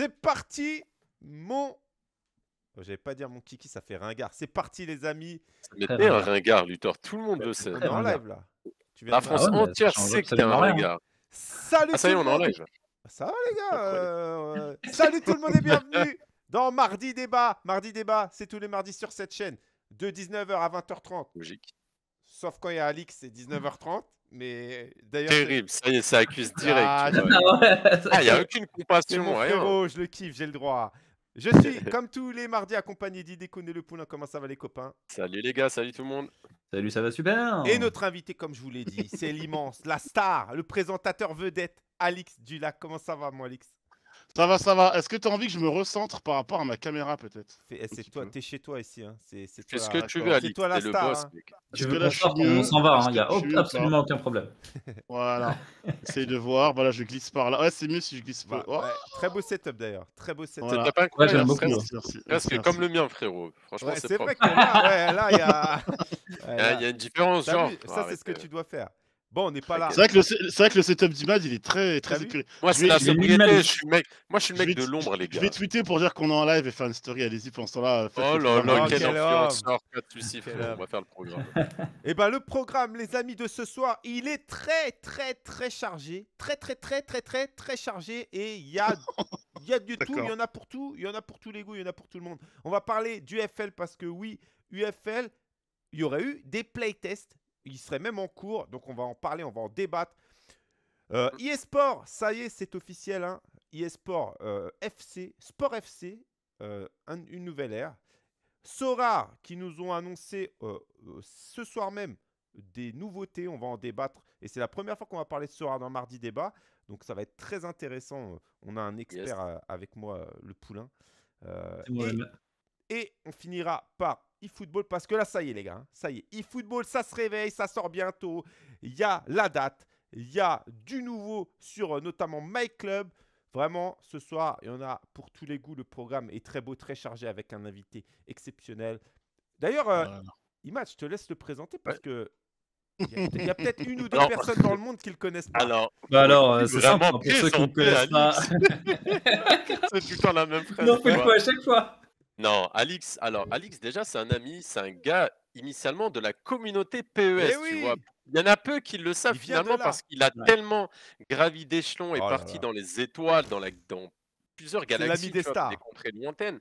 C'est parti, mon. Oh, J'allais pas dire mon kiki, ça fait ringard. C'est parti, les amis. Mais t'es un ringard. Luthor. Tout le monde le sait. On est en live là. Tu viens La de- France Ah entière sait que t'es un ringard. Salut Ah, ça y est, tout on le est en monde. live. Ça va les gars euh, Salut tout le monde et bienvenue dans Mardi Débat. Mardi Débat, c'est tous les mardis sur cette chaîne de 19h à 20h30. Logique. Sauf quand il y a Alix, c'est 19h30. Mais d'ailleurs, c'est- Terrible. Ça y est, ça accuse direct. Ah. Ah Ah, il n'y a aucune compassion, mon rien. frérot, je le kiffe, j'ai le droit. Je suis, comme tous les mardis, accompagné et le Poulain. Comment ça va les copains? Salut les gars, salut tout le monde. Salut, ça va super. Et notre invité, comme je vous l'ai dit, c'est l'immense, la star, le présentateur vedette, Alix Dulac. Comment ça va, moi, Alix? Ça va, ça va. Est-ce que tu as envie que je me recentre par rapport à ma caméra, peut-être? Eh, C'est toi, t'es chez toi ici. Hein. C'est c'est ce que tu veux, C'est Ali. toi la le star, boss, hein. veux là, on s'en va, Est-ce il n'y a absolument aucun problème. Voilà. Essaye de voir. Voilà, je glisse par là. Ouais, c'est mieux si je glisse Bah, pas. Oh, ouais, très beau setup d'ailleurs. Très beau setup. Voilà. T'as pas j'aime beaucoup. presque- merci, Presque comme le mien, frérot. Franchement, c'est c'est vrai que là, là, il y a. Ouais, là. Il y a une différence, genre. ça, c'est ce que Arrête, tu dois faire. Bon, on n'est pas là. C'est vrai, que le, c'est vrai que le setup d'image, il est très, très. Moi, Je c'est la je sobriété. Je suis le mec. Moi, je suis le Je mec vais de l'ombre, les Je gars. vais tweeter pour dire qu'on est en live et faire une story. Allez-y, pendant ce temps-là. faites Oh là là, Oh, quel influenceur. On va faire le programme. Eh ben, le programme, les amis, de ce soir, il est très, très, très chargé. Très, très, très, très, très, très chargé. Et il y a, il y a du tout. Il y en a pour tout. Il y en a pour tous les goûts. Il y en a pour tout le monde. On va parler du FL parce que oui, UFL, il y aurait eu des playtests. Il serait même en cours. Donc, on va en parler. On va en débattre. Euh, eSport, ça y est, c'est officiel. Hein. eSport euh, FC, Sport FC, euh, un- une nouvelle ère. Sora, qui nous ont annoncé euh, ce soir même des nouveautés, on va en débattre. Et c'est la première fois qu'on va parler de Sora dans Mardi Débat. Donc ça va être très intéressant. On a un expert avec moi, le poulain. Et on finira par eFootball parce que là, ça y est, les gars. hein, ça y est. eFootball, ça se réveille, ça sort bientôt. Il y a la date. Il y a du nouveau sur euh, notamment My Club. Vraiment, ce soir, il y en a pour tous les goûts. Le programme est très beau, très chargé avec un invité exceptionnel. D'ailleurs, euh, Voilà. Imad, je te laisse le présenter parce que il y a, peut-être une ou deux Alors- personnes dans le monde qui le connaissent pas. Alors, Bah alors, euh, c'est simple, vraiment hein, pour ceux qui ne connaissent pas. C'est tout le temps la même phrase. Non, fais le vois. coup à chaque fois. Non, Alix, alors Alix, déjà, c'est un ami, c'est un gars initialement de la communauté PES, Eh tu vois? Il y en a peu qui le savent finalement parce qu'il a Ouais. tellement gravi d'échelons et Oh parti là. dans les étoiles, dans, la, dans plusieurs galaxies, des tu vois, stars. des contrées lointaines.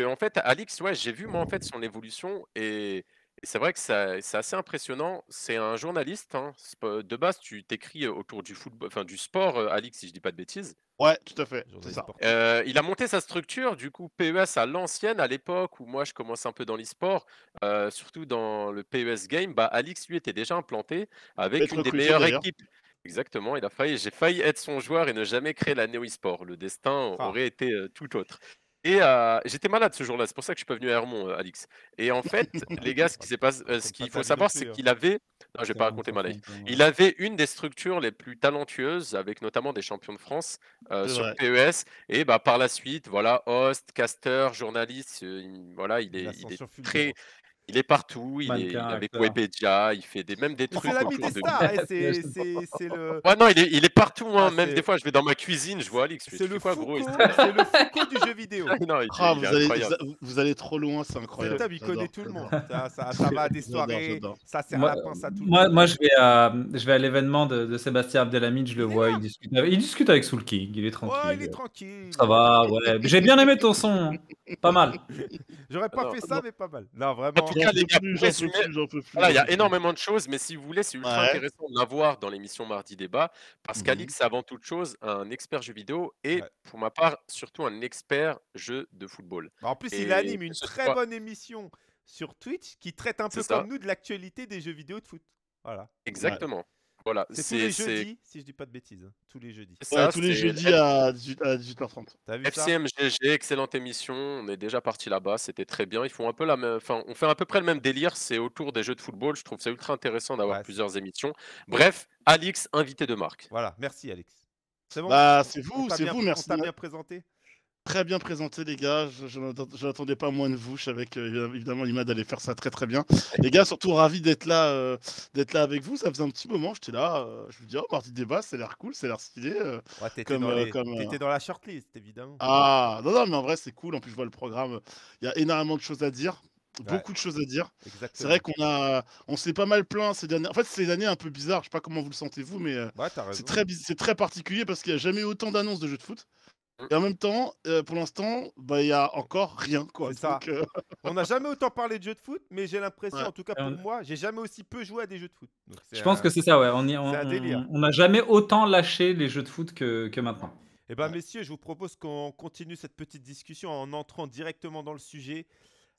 Et en fait, Alix, ouais, j'ai vu moi en fait son évolution et c'est vrai que ça- c'est assez impressionnant. C'est un journaliste, hein, de base, tu t'écris autour du football, enfin du sport, euh, Alix, si je dis pas de bêtises. Ouais, tout à fait. Ça. Euh, il a monté sa structure, du coup, PES à l'ancienne, à l'époque où moi je commence un peu dans l'e-sport, euh, surtout dans le PES Game. Bah, Alix, lui, était déjà implanté avec une des meilleures équipes. Exactement, il a failli, j'ai failli être son joueur et ne jamais créer la Neo e-sport. Le destin Ah. aurait été euh, tout autre. Et euh, j'étais malade ce jour-là, c'est pour ça que je suis pas venu à Hermont, euh, Alix. Et en fait, les gars, ce qui s'est passé, euh, ce Comme qu'il pas ta faut savoir, c'est hein. qu'il avait. Non, je vais pas raconter ma life. Il avait une des structures les plus talentueuses, avec notamment des champions de France euh, sur vrai. PES. Et bah, par la suite, voilà, host, caster, journaliste, euh, il- voilà, il est, il est très, il est partout. Il, est, avec acteur. Webpedia, il fait des, même des trucs C'est l'ami des stars. Ouais, C'est je c'est- c'est le. Ouais, non, il est, il est partout. Hein. Ah, même c'est- des fois, je vais dans ma cuisine, je vois Alix. C'est le quoi, gros? C'est le Foucault du jeu vidéo. Non, il, est- Ah, il vous, allez, trop loin, c'est incroyable. il connaît J'adore, tout le monde. Ça, ça, ça va à des soirées, j'adore. ça sert Moi, la pince à tout le monde. moi, je vais à, je vais à l'événement de, de Sébastien Abdelhamid, je le vois, il discute, avec, il discute avec Soul King, il est tranquille. Ouais, il est tranquille. Ça va, ouais. J'ai bien aimé ton son, hein. pas mal. J'aurais pas Non, fait ça, mais pas mal. Non, En vraiment. Voilà, il y a énormément de choses, mais si vous voulez, c'est ultra Ouais. intéressant de l'avoir dans l'émission Mardi Débat, parce Mhm. qu'Alix, c'est avant toute chose un expert jeu vidéo et, Ouais. pour ma part, surtout un expert jeu de football. Bah, En plus, il anime une très soit- bonne émission sur Twitch qui traite un peu ça. comme nous de l'actualité des jeux vidéo de foot. Voilà. Exactement. Voilà, C'est tous les jeudis, si je dis pas de bêtises. hein. Tous les jeudis. Ouais, ça, tous les jeudis à 18 à 18h30. T'as vu ça? FCMGG, excellente émission. On est déjà parti là-bas, c'était très bien. Ils font un peu la même, enfin, on fait à peu près le même délire. C'est autour des jeux de football. Je trouve ça ultra intéressant d'avoir Ouais, plusieurs émissions. Bref, Alix, invité de marque. Voilà, merci Alex. C'est bon? Bah, c'est On vous, c'est vous, On merci. t'a bien présenté? Très bien présenté, les gars. Je, je n'attend- je n'attendais pas moins de vous. Je savais que, évidemment, Imad allait faire ça très très bien. Les gars, surtout ravi d'être là, euh, d'être là avec vous. Ça faisait un petit moment. J'étais là. euh, je me dis, oh, partie débat, ça a l'air cool, ça a l'air stylé. euh. Ouais, t'étais Comme, dans, les- comme, t'étais dans la shortlist, évidemment. Ah, non, non, mais en vrai, c'est cool. En plus, je vois le programme. Il y a énormément de choses à dire. Ouais. Beaucoup de choses à dire. Exactement. C'est vrai qu'on a, on s'est pas mal plaint ces dernières. En fait, c'est des années un peu bizarres. Je sais pas comment vous le sentez vous, mais Ouais, c'est très, c'est très particulier parce qu'il n'y a jamais eu autant d'annonces de jeux de foot. Mm. Et en même temps, euh, pour l'instant, bah, il y a encore rien, quoi. Ça. Euh, On n'a jamais autant parlé de jeux de foot, mais j'ai l'impression, Ouais. en tout cas pour on- moi, j'ai jamais aussi peu joué à des jeux de foot. Donc, c'est Je pense un- que c'est ça, ouais. On y- on- c'est un délire. on- on n'a jamais autant lâché les jeux de foot que, que maintenant. Eh ben, Ouais. messieurs, je vous propose qu'on continue cette petite discussion en entrant directement dans le sujet.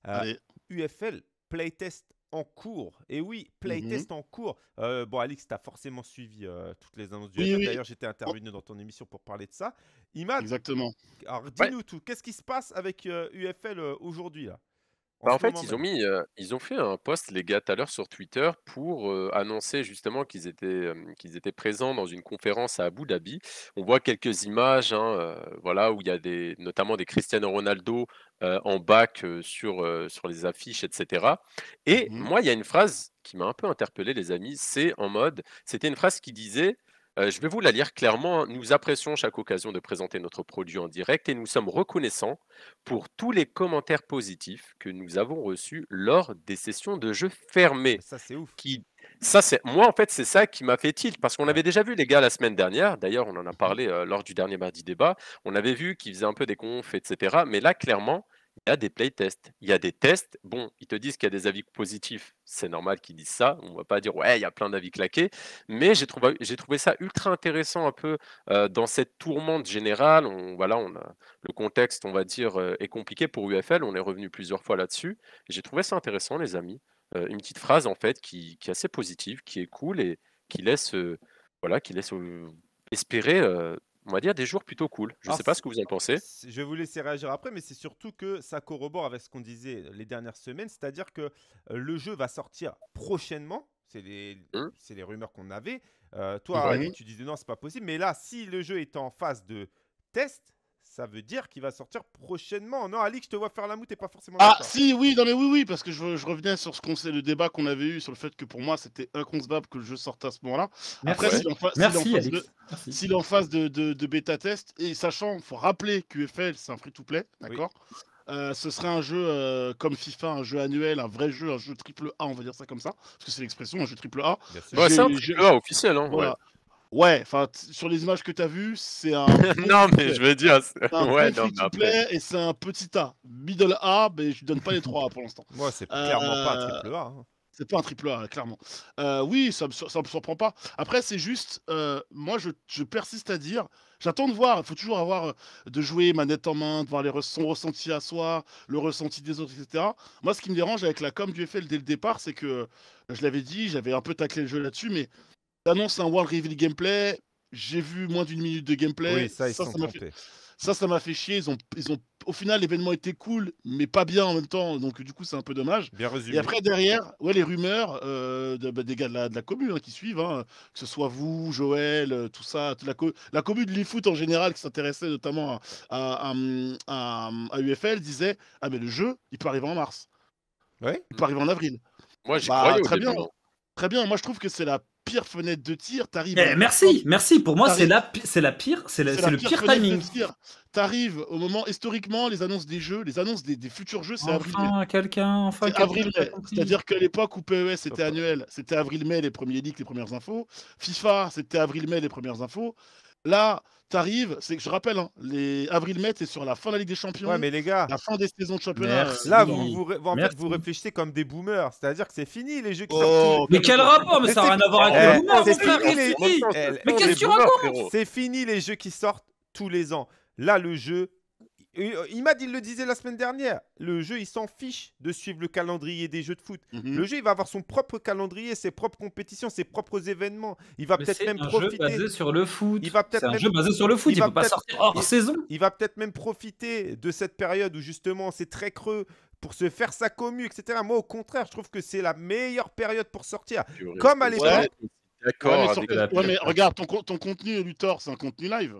Euh. UFL, playtest en cours. Et oui, playtest Mhm. en cours. Euh, bon, Alix, tu as forcément suivi euh, toutes les annonces du Oui, UFL. oui. D'ailleurs, j'étais intervenu dans ton émission pour parler de ça. Imad, Exactement. alors dis-nous tout. Qu'est-ce qui se passe avec euh, UFL euh, aujourd'hui là Bah, en ce fait, ils ont mis, euh, ils ont fait un post, les gars, tout à l'heure sur Twitter pour euh, annoncer justement qu'ils étaient, euh, qu'ils étaient présents dans une conférence à Abu Dhabi. On voit quelques images, hein, euh, voilà, où il y a des, notamment des Cristiano Ronaldo euh, en bac euh, sur, euh, sur les affiches, etc. Et Mhm. moi, il y a une phrase qui m'a un peu interpellé, les amis. C'est en mode, c'était une phrase qui disait. Euh, je vais vous la lire clairement. Nous apprécions chaque occasion de présenter notre produit en direct et nous sommes reconnaissants pour tous les commentaires positifs que nous avons reçus lors des sessions de jeu fermées. Mais Ça, c'est ouf. Qui, ça, c'est moi en fait, c'est ça qui m'a fait tilt parce qu'on avait déjà vu les gars la semaine dernière. D'ailleurs, on en a parlé euh, lors du dernier mardi débat. On avait vu qu'ils faisaient un peu des confs, etc. Mais là, clairement, il y a des playtests, il y a des tests. Bon, ils te disent qu'il y a des avis positifs, c'est normal qu'ils disent ça. On va pas dire ouais, il y a plein d'avis claqués. Mais j'ai trouvé, ça ultra intéressant un peu euh, dans cette tourmente générale. Voilà, le contexte, on va dire, euh, est compliqué pour UFL. On est revenu plusieurs fois là-dessus. J'ai trouvé ça intéressant, les amis. Euh, une petite phrase en fait qui, qui est assez positive, qui est cool et qui laisse, voilà, qui laisse espérer, on va dire, des jours plutôt cool. Je ne sais pas ce que vous en pensez. Je vais vous laisser réagir après, mais c'est surtout que ça corrobore avec ce qu'on disait les dernières semaines, c'est-à-dire que euh, le jeu va sortir prochainement. C'est les, Mmh. c'est les rumeurs qu'on avait. Euh, toi, tu disais non, c'est pas possible. Mais là, si le jeu est en phase de test, ça veut dire qu'il va sortir prochainement. Non, Ali, je te vois faire la moue, t'es pas forcément Ah, si, oui, non, mais oui, oui, parce que je, je revenais sur ce qu'on sait, le débat qu'on avait eu sur le fait que pour moi, c'était inconcevable que le jeu sorte à ce moment-là. Après, Merci, s'il est en est en Alix. de- de, de, de bêta test, et sachant, faut rappeler qu'UFL c'est un free-to-play, d'accord? Euh, Ce serait un jeu euh, comme FIFA, un jeu annuel, un vrai jeu, un jeu triple A, on va dire ça comme ça, parce que c'est l'expression, un jeu triple A. Ouais, c'est un triple A officiel. Hein. Voilà. Ouais, enfin, t- sur les images que tu as vues, c'est un. non, mais je veux dire. c'est- c'est un Ouais, non, mais après. free-to-play et c'est un petit A. Middle A, mais je donne pas les trois A pour l'instant. Moi, c'est clairement pas un Euh, triple A. hein. C'est pas un triple A, clairement. Euh, oui, ça me, ça me surprend pas. Après, c'est juste, euh, moi, je, je persiste à dire, j'attends de voir. Il faut toujours avoir, de jouer manette en main, de voir les re- son ressenti à soi, le ressenti des autres, etc. Moi, ce qui me dérange avec la com du FL dès le départ, c'est que, je l'avais dit, j'avais un peu taclé le jeu là-dessus, mais t'annonces un World Reveal gameplay. J'ai vu moins d'une minute de gameplay. Oui, ça, ils ça, sont ça m'a fait, trompés. ça, ça m'a fait chier. Ils ont, ils ont, au final, l'événement était cool, mais pas bien en même temps. Donc, du coup, c'est un peu dommage. Bien résumé. Et après, derrière, ouais, les rumeurs euh, de- bah, des gars de la, de la commune hein, qui suivent, hein, que ce soit vous, Joël, euh, tout ça, toute la, co- la commune de l'eFoot en général qui s'intéressait notamment à, à, à- à UFL disait Ah, mais le jeu, il peut arriver en mars, Ouais. il peut arriver en avril. Moi, j'y Bah, très bien. hein. Très bien, moi je trouve que c'est la pire fenêtre de tir. T'arrives. Eh, à- merci, merci. Pour moi, c'est la, c'est la pire, c'est C'est c'est le pire pire timing. T'arrives au moment, historiquement, les annonces des jeux, les annonces des, des futurs jeux, c'est avril. Enfin, quelqu'un, enfin, C'est quelqu'un avril-mai. qui a compris. C'est-à-dire qu'à l'époque où PES c'était annuel, c'était avril-mai les premiers leaks, les premières infos. FIFA, c'était avril-mai les premières infos. Là, t'arrives, c'est que je rappelle, hein, les avril-mai, c'est sur la fin de la Ligue des Champions, Ouais, mais les gars, la fin des saisons de championnat. Merci. euh, là, vous, vous, ré- en fait, Merci. vous réfléchissez comme des boomers. C'est-à-dire que c'est fini les jeux qui Oh, sortent. tous- Mais quel rapport Mais ça n'a rien à voir avec Eh, le boomer, c'est mon frère, fini, les-. Eh, Mais qu'est-ce est que tu boomers, racontes. C'est fini les jeux qui sortent tous les ans. Là, le jeu. Euh, Imad, il le disait la semaine dernière. Le jeu, il s'en fiche de suivre le calendrier des jeux de foot. mhm. Le jeu, il va avoir son propre calendrier, ses propres compétitions, ses propres événements. Il va Mais peut-être C'est même un jeu profiter. basé sur le foot. Il va peut-être C'est un même- jeu basé sur le foot. il Il va peut pas peut-être- sortir hors il- saison. Il va peut-être même profiter de cette période où justement c'est très creux pour se faire sa commu, etc. Moi, au contraire, je trouve que c'est la meilleure période pour sortir. Comme à l'époque. Ouais, D'accord. ouais, regarde, ton, ton contenu, Luthor, c'est un contenu live.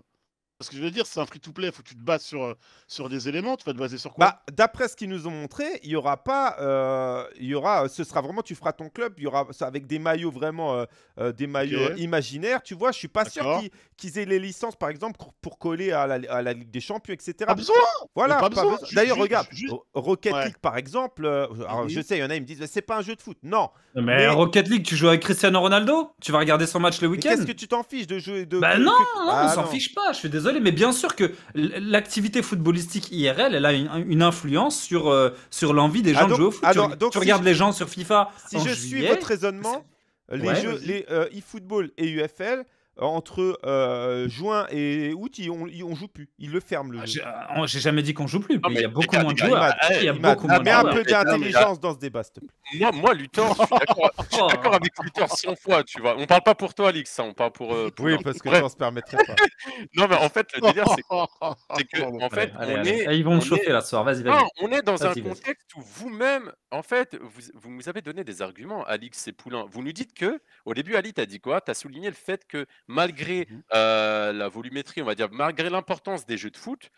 Parce que je veux dire, c'est un free-to-play, faut que tu te bases sur, euh, sur des éléments. Tu vas te baser sur quoi? Bah, d'après ce qu'ils nous ont montré, il y aura pas, euh, il y aura, ce sera vraiment, tu feras ton club, il y aura ça avec des maillots vraiment, euh, des maillots imaginaires. Tu vois, je suis pas sûr qu'ils qu'ils aient les licences, par exemple, pour, coller à la, à la Ligue des Champions, etc. Pas besoin Voilà. pas pas besoin. besoin. Ju- D'ailleurs, regarde, Rocket Ouais. League, par exemple. euh, alors, je sais, il y en a, ils me disent, c'est pas un jeu de foot. Non. Mais, Mais- Rocket League, tu joues avec Cristiano Ronaldo? Tu vas regarder son match le week-end qu'est-ce que tu t'en fiches de jouer de Bah non, que- non, Ah, on s'en non. fiche pas, je suis désolé, mais bien sûr que l'activité footballistique IRL, elle a une, une influence sur, euh, sur l'envie des gens Ah, de donc- jouer au foot. ah, tu, donc- donc tu si regardes je- les gens sur FIFA Si en je suis votre raisonnement, les Ouais, jeux, les euh, eFootball et UFL, euh, entre euh, juin et août, ils, on, ils- on joue plus. Ils le ferment le Ah, jeu. J'ai euh, j'ai jamais dit qu'on joue plus, mais il y a beaucoup moins de joueurs. Il y a beaucoup moins de mets un joueurs. peu mais là- d'intelligence dans ce débat, s'il te plaît. Moi, moi Luthor, je suis d'accord Oh. avec Luthor 100 fois, tu vois. On parle pas pour toi, Alix, ça, on parle pour. euh, pour Oui, parce que on se permettrait pas. Non, mais en fait, le délire, c'est que, en fait, Allez, on allez. est. Ah, ils vont on me est- chauffer là ce soir, vas-y, on est dans un contexte où vous-même, en fait, vous, vous nous avez donné des arguments, Alix et Poulain. Vous nous dites que, au début, Ali, t'as dit quoi? T'as souligné le fait que malgré Mhm. euh, la volumétrie, on va dire, malgré l'importance des jeux de foot,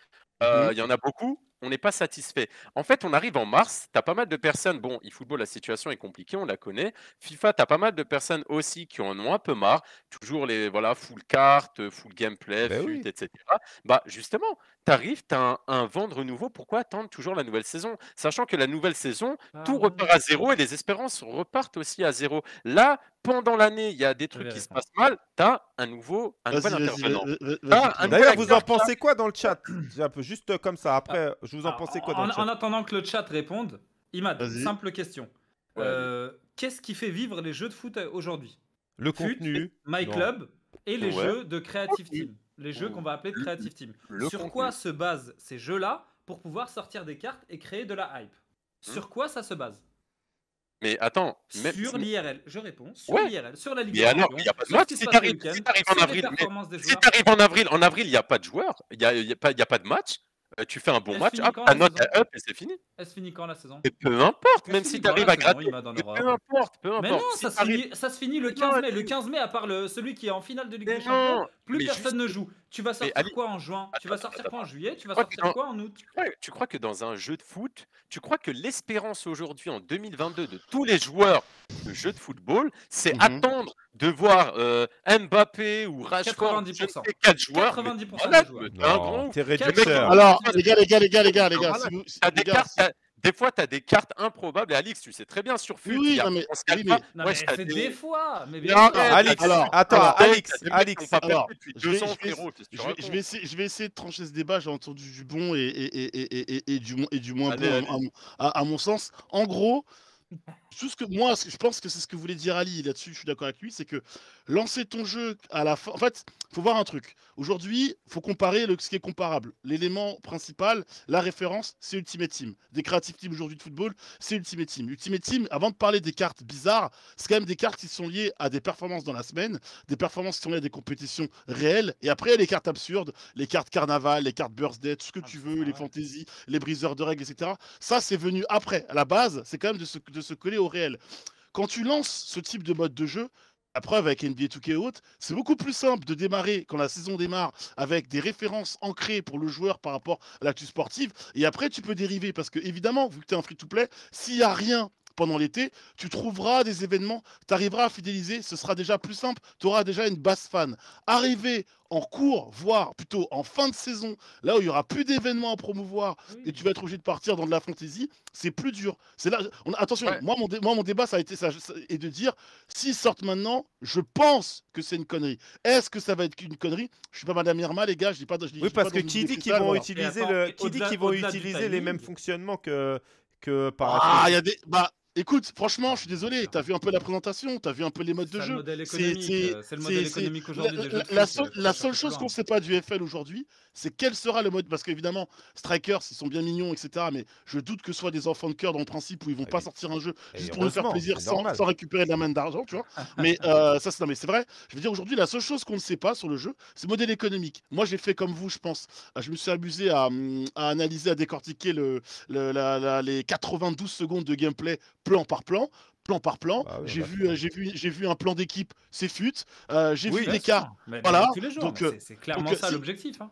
euh, il y en a beaucoup, on n'est pas satisfait. En fait, on arrive en mars, tu as pas mal de personnes, bon, eFootball, la situation est compliquée, on la connaît. FIFA, tu as pas mal de personnes aussi qui en ont un peu marre, toujours les, voilà, full carte, full gameplay, Ben fut, oui. etc. Bah, justement, tu arrives, tu as un, un vendre nouveau, pourquoi attendre toujours la nouvelle saison? Sachant que la nouvelle saison, Ah tout repart à zéro et les espérances repartent aussi à zéro. Là, pendant l'année, il y a des trucs qui se passent mal, tu as un nouveau, un nouvel intervenant. Ah. D'ailleurs, vous en pensez quoi dans le chat? Un peu juste comme ça. Après, je vous en Ah, pensez quoi dans en, le en chat? attendant que le chat réponde, Imad, simple question. Ouais, Euh, Qu'est-ce qui fait vivre les jeux de foot euh, aujourd'hui? Le Fut, contenu. My Non. Club et les Ouais. jeux de Creative Team. Les jeux qu'on va appeler de Creative Team. le Sur contenu. quoi se basent ces jeux-là pour pouvoir sortir des cartes et créer de la hype? Hmm. Sur quoi ça se base? Mais attends, même, Sur l'IRL. Je réponds. Sur Ouais. l'IRL. Sur la Ligue Mais alors, Champions, il y a pas de match. Si t'arrives- si en avril, mais Si en avril, en avril, il n'y a pas de joueurs, il n'y a, y a, pas- il y a pas de match, tu fais un bon Elle match, hop, ta note est up et c'est fini. Elle se finit quand la saison? Et peu importe, même si tu arrives à gratter. Mais Peu importe, peu Mais importe. non, Si ça se, finit, ça se finit le Mais 15 non, mai. Le 15 mai, à part le, celui qui est en finale de Ligue Mais des Champions, non, plus mais personne juste- ne joue. Tu vas sortir Ali- quoi en juin? Tu vas Attends, sortir attends, quoi en juillet? Tu vas sortir dans- quoi en août? Tu crois, tu crois que dans un jeu de foot, tu crois que l'espérance aujourd'hui, en 2022, de tous les joueurs de jeux de football, c'est Mhm. attendre de voir euh, Mbappé ou Rashford, je ne 90%. sais quatre joueurs. mais 90% voilà, des joueurs. mais un Non, Quel- réducteur. Alors, les gars, les gars, les gars, les gars, les gars, Voilà. si vous- si- les gars, des fois, tu as des cartes improbables. Et Alix, tu sais très bien sur FUT, Oui, a- non, mais- on se calme oui, pas. Non, Ouais, mais c'est des- des fois. Mais Non, bien non, sûr. Alix, Alors, attends, alors, Alix, Alix. Alors, je vais- je vais- essayer, je vais essayer de trancher ce débat. J'ai entendu du bon et, et, et, et, et, et du, et du moins Allez, bon à- à mon sens. En gros, tout ce que moi, je pense que c'est ce que voulait dire Ali là-dessus. Je suis d'accord avec lui, c'est que lancer ton jeu à la fin. En fait, faut voir un truc. Aujourd'hui, faut comparer le, ce qui est comparable. L'élément principal, la référence, c'est Ultimate Team. Des Creative Team aujourd'hui de football, c'est Ultimate Team. Ultimate Team, avant de parler des cartes bizarres, c'est quand même des cartes qui sont liées à des performances dans la semaine, des performances qui sont liées à des compétitions réelles. Et après, il y a les cartes absurdes, les cartes carnaval, les cartes birthday, tout ce que Ah, tu veux, les vrai. fantaisies, les briseurs de règles, etc. Ça, c'est venu après. À la base, c'est quand même de se, de se coller au réel. Quand tu lances ce type de mode de jeu, la preuve avec NBA 2K et autres, c'est beaucoup plus simple de démarrer quand la saison démarre avec des références ancrées pour le joueur par rapport à l'actu sportive. Et après, tu peux dériver parce que, évidemment, vu que tu es un free-to-play, s'il n'y a rien pendant l'été, tu trouveras des événements, tu arriveras à fidéliser, ce sera déjà plus simple, tu auras déjà une base fan. Arriver en cours, voire plutôt en fin de saison, là où il n'y aura plus d'événements à promouvoir et tu vas être obligé de partir dans de la fantaisie, c'est plus dur. C'est là, on, attention, Ouais. moi, mon dé- moi mon débat ça a été ça, ça- et de dire s'ils sortent maintenant, je pense que c'est une connerie. Est-ce que ça va être une connerie? Je suis pas Madame Irma, les gars, je dis pas. Je dis- Oui, parce que qui dit qu'ils vont voilà. utiliser attends, le, et qui dit qu'ils vont utiliser les mêmes fonctionnements que que par Ah, il y a des. Bah, écoute, franchement, je suis désolé. T'as vu un peu la présentation, t'as vu un peu les modes de jeu. C'est- euh, C'est le modèle économique La, aujourd'hui la- seule, la chose qu'on ne sait pas du FL aujourd'hui, c'est quel sera le mode. Parce qu'évidemment, Strikers, ils sont bien mignons, etc. Mais je doute que ce soit des enfants de cœur dans le principe où ils vont Ah pas oui. sortir un jeu Et juste pour nous faire plaisir sans, récupérer de la main d'argent, tu vois. Mais euh, ça, c'est non, mais c'est vrai. Je veux dire, aujourd'hui, la seule chose qu'on ne sait pas sur le jeu, c'est le modèle économique. Moi, j'ai fait comme vous, je pense. Euh, Je me suis amusé à, hum, à analyser, à décortiquer le, le- la- la- les 92 secondes de gameplay plan par plan. plan par plan. Bah oui, j'ai va vu, j'ai vu, j'ai vu un plan d'équipe, c'est fut. Euh, j'ai Oui, vu Bien des cas. Mais- Voilà, tous les jours, donc, euh, c'est- c'est clairement donc, euh, ça l'objectif. hein.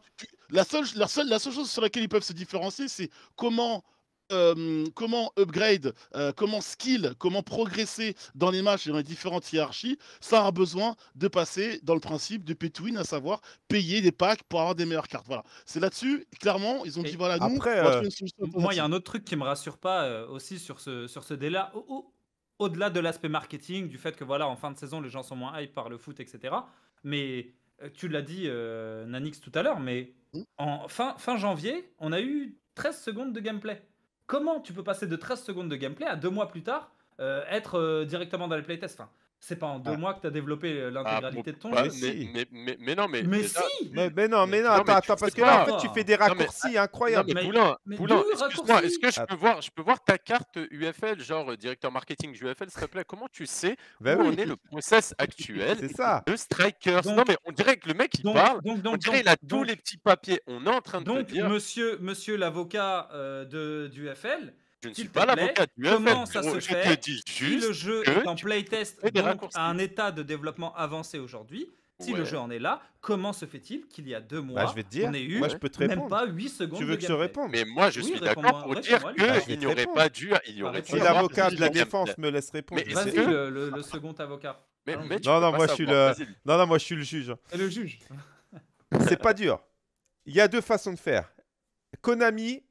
La seule, la seule, la seule chose sur laquelle ils peuvent se différencier, c'est comment, euh, comment upgrade, euh, comment skill, comment progresser dans les matchs et dans les différentes hiérarchies. Ça a besoin de passer dans le principe de pay to win, à savoir payer des packs pour avoir des meilleures cartes. Voilà. C'est là-dessus, clairement, ils ont Et dit voilà, nous, après, euh, Moi, il y a un autre truc qui me rassure pas euh, aussi sur ce, sur ce délai. Au- au- Au-delà de l'aspect marketing, du fait que voilà, en fin de saison, les gens sont moins hype par le foot, etc. Mais euh, tu l'as dit, euh, Nanix, tout à l'heure, mais Mm. en fin, fin janvier, on a eu 13 secondes de gameplay. Comment tu peux passer de 13 secondes de gameplay à deux mois plus tard euh, être euh, directement dans les playtests C'est pas en deux Ah. mois que tu as développé euh, Ah, l'intégralité de ton bah, jeu. Mais mais, si. mais, mais, mais non, mais. Mais si Mais, mais non, mais non, Non, attends, attends, parce que là, en fait, tu fais des Non, mais- raccourcis Non, incroyables. mais Mais- Poulain, excuse-moi, est-ce que je peux voir, je peux voir ta carte UFL, genre euh, directeur marketing du UFL, s'il te plaît? Comment tu sais Bah où oui, en est le process actuel c'est ça. de Strikers? Donc- Non, mais on dirait que le mec il Donc, parle, donc, on dirait donc, il a tous donc, les petits papiers. On est en train de donc, te dire, monsieur, monsieur l'avocat euh, de, du FL, je ne suis pas l'avocat du comment ça se je fait te dis si le jeu est en playtest, donc à un état de développement avancé aujourd'hui, si le jeu en est là, comment se fait-il qu'il y a deux mois, Bah, je vais te dire. on ait eu Moi, je peux te même répondre. pas 8 secondes Tu veux de que je réponde? Mais moi, je Oui, suis d'accord pour dire Bah, qu'il n'y aurait pas dû, il y aurait réponds. Si l'avocat de la défense me laisse répondre, Mais. Vas-y, le, le- le second avocat. Mais, Non, mais Non, moi, je suis le-. Non, non, moi, je suis le juge. Le juge. C'est pas dur. Il y a deux façons de faire. Konami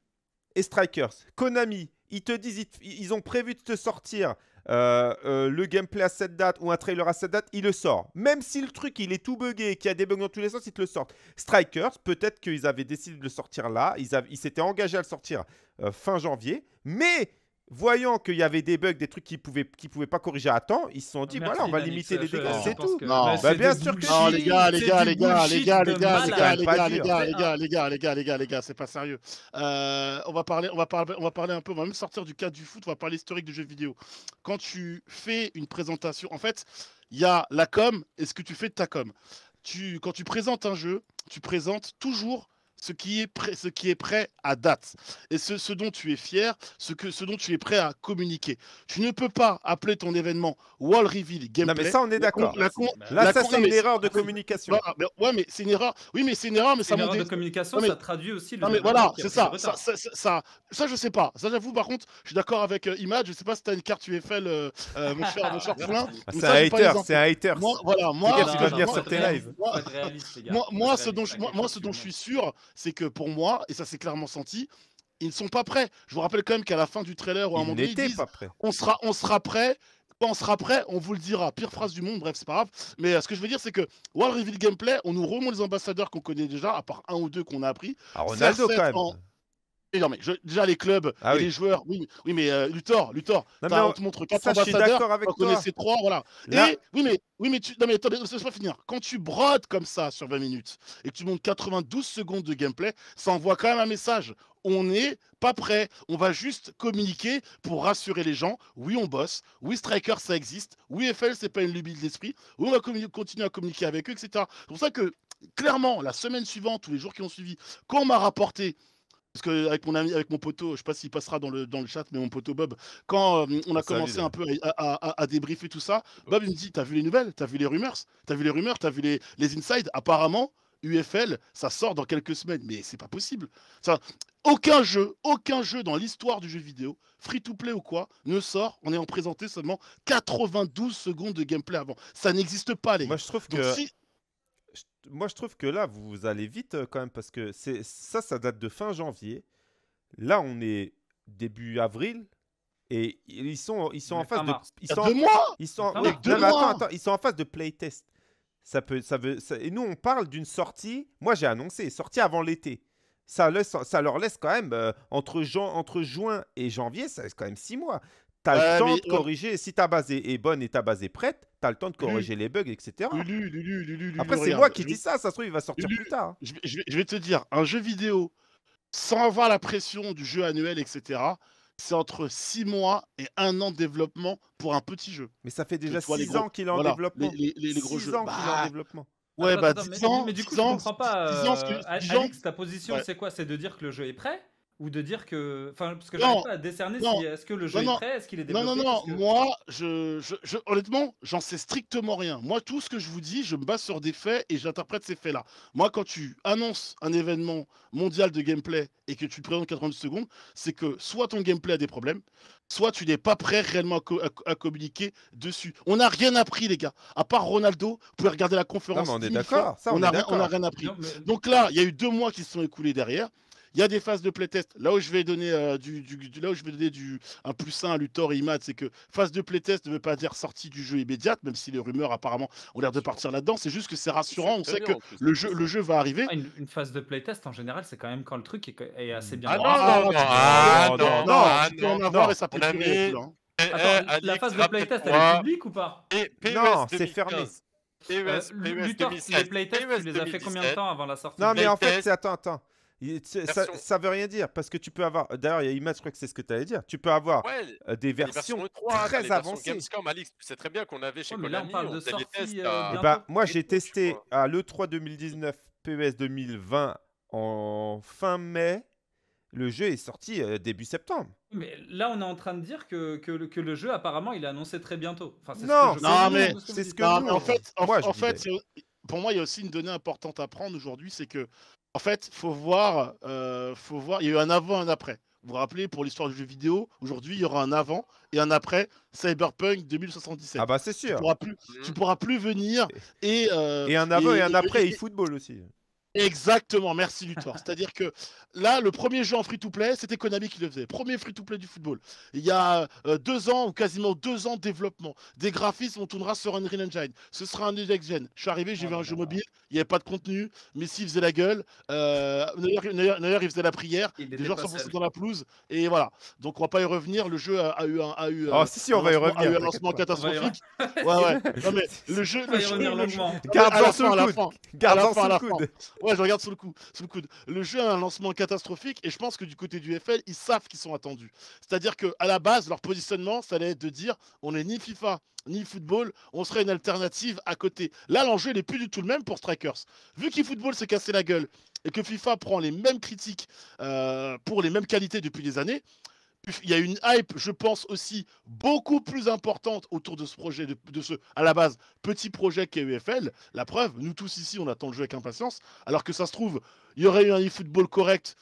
et Strikers. Konami, ils te disent, ils, ont prévu de te sortir euh, euh, le gameplay à cette date ou un trailer à cette date, il le sort. Même si le truc il est tout buggé et qu'il y a des bugs dans tous les sens, ils te le sortent. Strikers, peut-être qu'ils avaient décidé de le sortir là, ils s'étaient engagés à le sortir euh, fin janvier, mais voyant qu'il y avait des bugs, des trucs qu'ils pouvaient, qu'ils pouvaient pas corriger à temps, ils se sont dit Merci, voilà, on va limiter les dégâts, c'est pense tout. que- Non. Bah, c'est bien sûr que Non, les gars, les gars, les gars, les gars, les gars, les gars, les gars, les dur. gars, C'est les gars, les gars, les gars, les gars, les gars, c'est pas sérieux. Euh, on va parler, on va parler, on va parler un peu, on va même sortir du cadre du foot, on va parler historique du jeu vidéo. Quand tu fais une présentation, en fait, il y a la com et ce que tu fais de ta com. Tu, quand tu présentes un jeu, tu présentes toujours ce qui est prêt, ce qui est prêt à date et ce, ce dont tu es fier, ce que, ce dont tu es prêt à communiquer. Tu ne peux pas appeler ton événement Wall Reveal Gameplay. Non, mais ça, on est d'accord. Là, la ça, c'est une erreur de communication. ouais, mais c'est une erreur. Oui, mais c'est une erreur, mais C'est ça une erreur de communication, Non, mais- ça traduit aussi le Non, mais voilà, c'est ça, ça, ça, ça. Ça, je sais pas. Ça, j'avoue, par contre, je suis d'accord avec euh, Imad. Je sais pas si t'as une carte UFL, euh, euh, mon cher, mon cher Poulain. Ah, C'est ça, un hater, c'est un hater. Moi, voilà, moi, moi, ce dont, je, moi, ce dont je suis sûr, c'est que pour moi, et ça c'est clairement senti, ils ne sont pas prêts. Je vous rappelle quand même qu'à la fin du trailer ou à un moment donné, ils n'était disent pas prêt. on sera, on sera prêt. Quand on sera prêt, on vous le dira. Pire phrase du monde, bref, c'est pas grave. Mais euh, ce que je veux dire, c'est que World Reveal Gameplay, on nous remonte les ambassadeurs qu'on connaît déjà, à part un ou deux qu'on a appris. Ah, Ronaldo, CR7 quand même. en- Mais je- déjà les clubs Ah et oui. les joueurs, oui, oui mais euh, Luthor, Luthor, Non, t'as- mais on- te montre quatre ambassadeurs, avec on connaissait trois, voilà. Là- Et oui, mais oui, mais tu, non mais attendez, laisse-moi finir. Quand tu brodes comme ça sur 20 minutes et que tu montes 92 secondes de gameplay, ça envoie quand même un message. On n'est pas prêt. On va juste communiquer pour rassurer les gens. Oui, on bosse. Oui, Striker, ça existe. Oui, FL, c'est pas une lubie de l'esprit. Oui, on va continuer à communiquer avec eux, etc. C'est pour ça que clairement, la semaine suivante, tous les jours qui ont suivi, quand on m'a rapporté parce que avec mon ami, avec mon poteau, je sais pas s'il passera dans le, dans le chat, mais mon poteau Bob, quand euh, on a Ah, commencé un peu à, à- à- à débriefer tout ça, Bob il me dit T'as vu les nouvelles? T'as vu les rumeurs? T'as vu les rumeurs? T'as vu les, les insides? Apparemment, UFL, ça sort dans quelques semaines, mais c'est pas possible. Ça, aucun jeu, aucun jeu dans l'histoire du jeu vidéo, free to play ou quoi, ne sort. En ayant présenté seulement 92 secondes de gameplay avant. Ça n'existe pas, les gars. Moi, je trouve Donc, que si- moi, je trouve que là, vous, vous allez vite euh, quand même parce que c'est ça, ça date de fin janvier. Là, on est début avril et ils sont, ils sont On en phase de, ils sont, en- deux mois ils sont, Fin oui, mars. non, Deux mais attends, mois. attends, ils sont en phase de playtest. Ça peut, ça veut, ça- et nous, on parle d'une sortie. Moi, j'ai annoncé sortie avant l'été. Ça, laisse, ça leur laisse quand même euh, entre, entre juin et janvier, ça laisse quand même six mois. Tu as le temps de corriger. Si ta base est, bonne et ta base est prête, tu as le temps de Lulu. corriger les bugs, etc. Lulu, Lulu, Lulu, Lulu, Après, c'est moi qui dis ça. Ça se trouve, il va sortir Lulu. plus tard. hein. je vais, te dire, un jeu vidéo sans avoir la pression du jeu annuel, etc., c'est entre 6 mois et un an de développement pour un petit jeu. Mais ça fait déjà tu vois les 6 gros- ans qu'il est en voilà, développement. les- gros 6 jeux. ans qu'il est en Bah, développement. Ouais, Attends, bah attends, 10 mais, ans, mais du coup, 10 je ans, comprends pas. 10 ans, euh, c'est- A- 10 ans. Alix, ta position, Ouais. c'est quoi? C'est de dire que le jeu est prêt ou de dire que. Enfin, parce que j'arrive pas à décerner non, si est-ce que le jeu non, est non. prêt, est-ce qu'il est Non, développé. non, non, que- moi, je, je, je- honnêtement, j'en sais strictement rien. Moi, tout ce que je vous dis, je me base sur des faits et j'interprète ces faits-là. Moi, quand tu annonces un événement mondial de gameplay et que tu le présentes 90 secondes, c'est que soit ton gameplay a des problèmes, soit tu n'es pas prêt réellement à, co- à- à communiquer dessus. On n'a rien appris, les gars. À part Ronaldo, vous pouvez regarder la conférence. Non, mais on est 10 000 fois, d'accord, on n'a rien- on n'a d'accord. rien appris. Non, mais- Donc là, il y a eu deux mois qui se sont écoulés derrière. Il y a des phases de playtest. Là où je vais donner euh, du, du- là où je vais donner du un plus 1 à Luthor et Imad, c'est que phase de playtest ne veut pas dire sortie du jeu immédiate, même si les rumeurs apparemment ont l'air de partir là-dedans. C'est juste que c'est rassurant. On sait que le jeu, le jeu va arriver. Ah, une, une phase de playtest en général, c'est quand même quand le truc est, est assez bien. Ah non. Ah, non, non, ah non, non, non, non, tu peux en non. avoir non, et ça peut hein. Eh, Attends, eh, la phase de playtest, elle est publique ou pas? PES Non, c'est 2015. fermé. PES, euh, PES Luthor, 2016, les playtests, tu les as fait combien de 2017. temps avant la sortie Non, mais en fait, c'est attends, attends. C'est- Ça, ça veut rien dire parce que tu peux avoir. D'ailleurs, il y a Imad, je crois que c'est ce que tu allais dire. Tu peux avoir Ouais, euh, des versions versions E3, t'as très les versions avancées. Gamescom, Alix, tu sais très bien qu'on avait chez Ouais, on Konami, parle on sortie, tests euh, Eh ben, moi, j'ai testé à l'E3 2019, PES 2020 en fin mai. Le jeu est sorti euh, début septembre. Mais là, on est en train de dire que, que, le- que le jeu, apparemment, il est annoncé très bientôt. Enfin, c'est ce Non, que je non, mais c'est ce que Non, nous, en on- fait, en, moi, je en fait, c'est- pour moi, il y a aussi une donnée importante à prendre aujourd'hui, c'est que, en fait, faut voir, euh, faut voir, il y a eu un avant, un après. Vous vous rappelez, pour l'histoire du jeu vidéo, aujourd'hui, il y aura un avant et un après Cyberpunk 2077. Ah bah c'est tu sûr. pourras plus, tu pourras plus venir et euh, Et un avant et, un après et- eFootball aussi. Exactement, merci Luthor. C'est-à-dire que là, le premier jeu en free-to-play, c'était Konami qui le faisait. Premier free-to-play du football. Il y a euh, deux ans, ou quasiment deux ans de développement. Des graphismes, on tournera sur Unreal Engine. Ce sera un next gen. Je suis arrivé, j'ai Oh vu un jeu mobile, il n'y avait pas de contenu. Messi faisait la gueule. Euh, Neuer, il faisait la prière. Il gens pas s'enfonçaient dans la pelouse. Et voilà. Donc on va pas y revenir. Le jeu a, a eu un. A eu, Oh si, si, on un va y lancement- a eu un catastrophique. Ouais, ouais. Non, mais le jeu. On va Le y jeu, revenir le jeu- longuement. Garde à la dans fin, sous à le la coude. fin. Garde À la dans fin, sous à le la fin. coude. Ouais, je regarde sous le coup, sous le coude. Le jeu a un lancement catastrophique et je pense que du côté du FL, ils savent qu'ils sont attendus. C'est-à-dire que à la base, leur positionnement, ça allait être de dire on n'est ni FIFA ni football, on serait une alternative à côté. Là, l'enjeu n'est plus du tout le même pour Strikers. Vu qu'eFootball s'est cassé la gueule et que FIFA prend les mêmes critiques euh, pour les mêmes qualités depuis des années, il y a une hype, je pense aussi, beaucoup plus importante autour de ce projet, de, de ce, à la base, petit projet qu'est UFL. La preuve, nous tous ici, on attend le jeu avec impatience, alors que ça se trouve, il y aurait eu un e-football correct,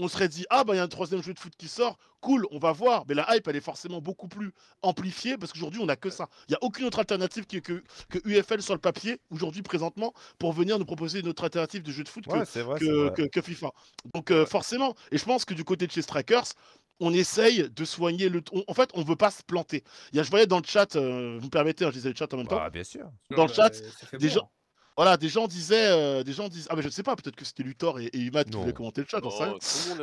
on serait dit, ah bah il y a un troisième jeu de foot qui sort, cool, on va voir, mais la hype, elle est forcément beaucoup plus amplifiée, parce qu'aujourd'hui, on n'a que ça. Il n'y a aucune autre alternative que, que, que UFL sur le papier, aujourd'hui, présentement, pour venir nous proposer une autre alternative de jeu de foot Ouais, vrai. que- que FIFA. Donc euh, forcément, et je pense que du côté de chez Strikers, on essaye de soigner le. on- en fait, on veut pas se planter. Il y a, je voyais dans le chat, euh, vous me permettez, hein, je disais le chat en même temps. Bah, bien sûr. Dans le chat, c'est fait des gens- Voilà, des gens disaient, euh, des gens disent, ah mais je ne sais pas, peut-être que c'était Luthor et, et Imad qui voulaient commenter le chat. Oh,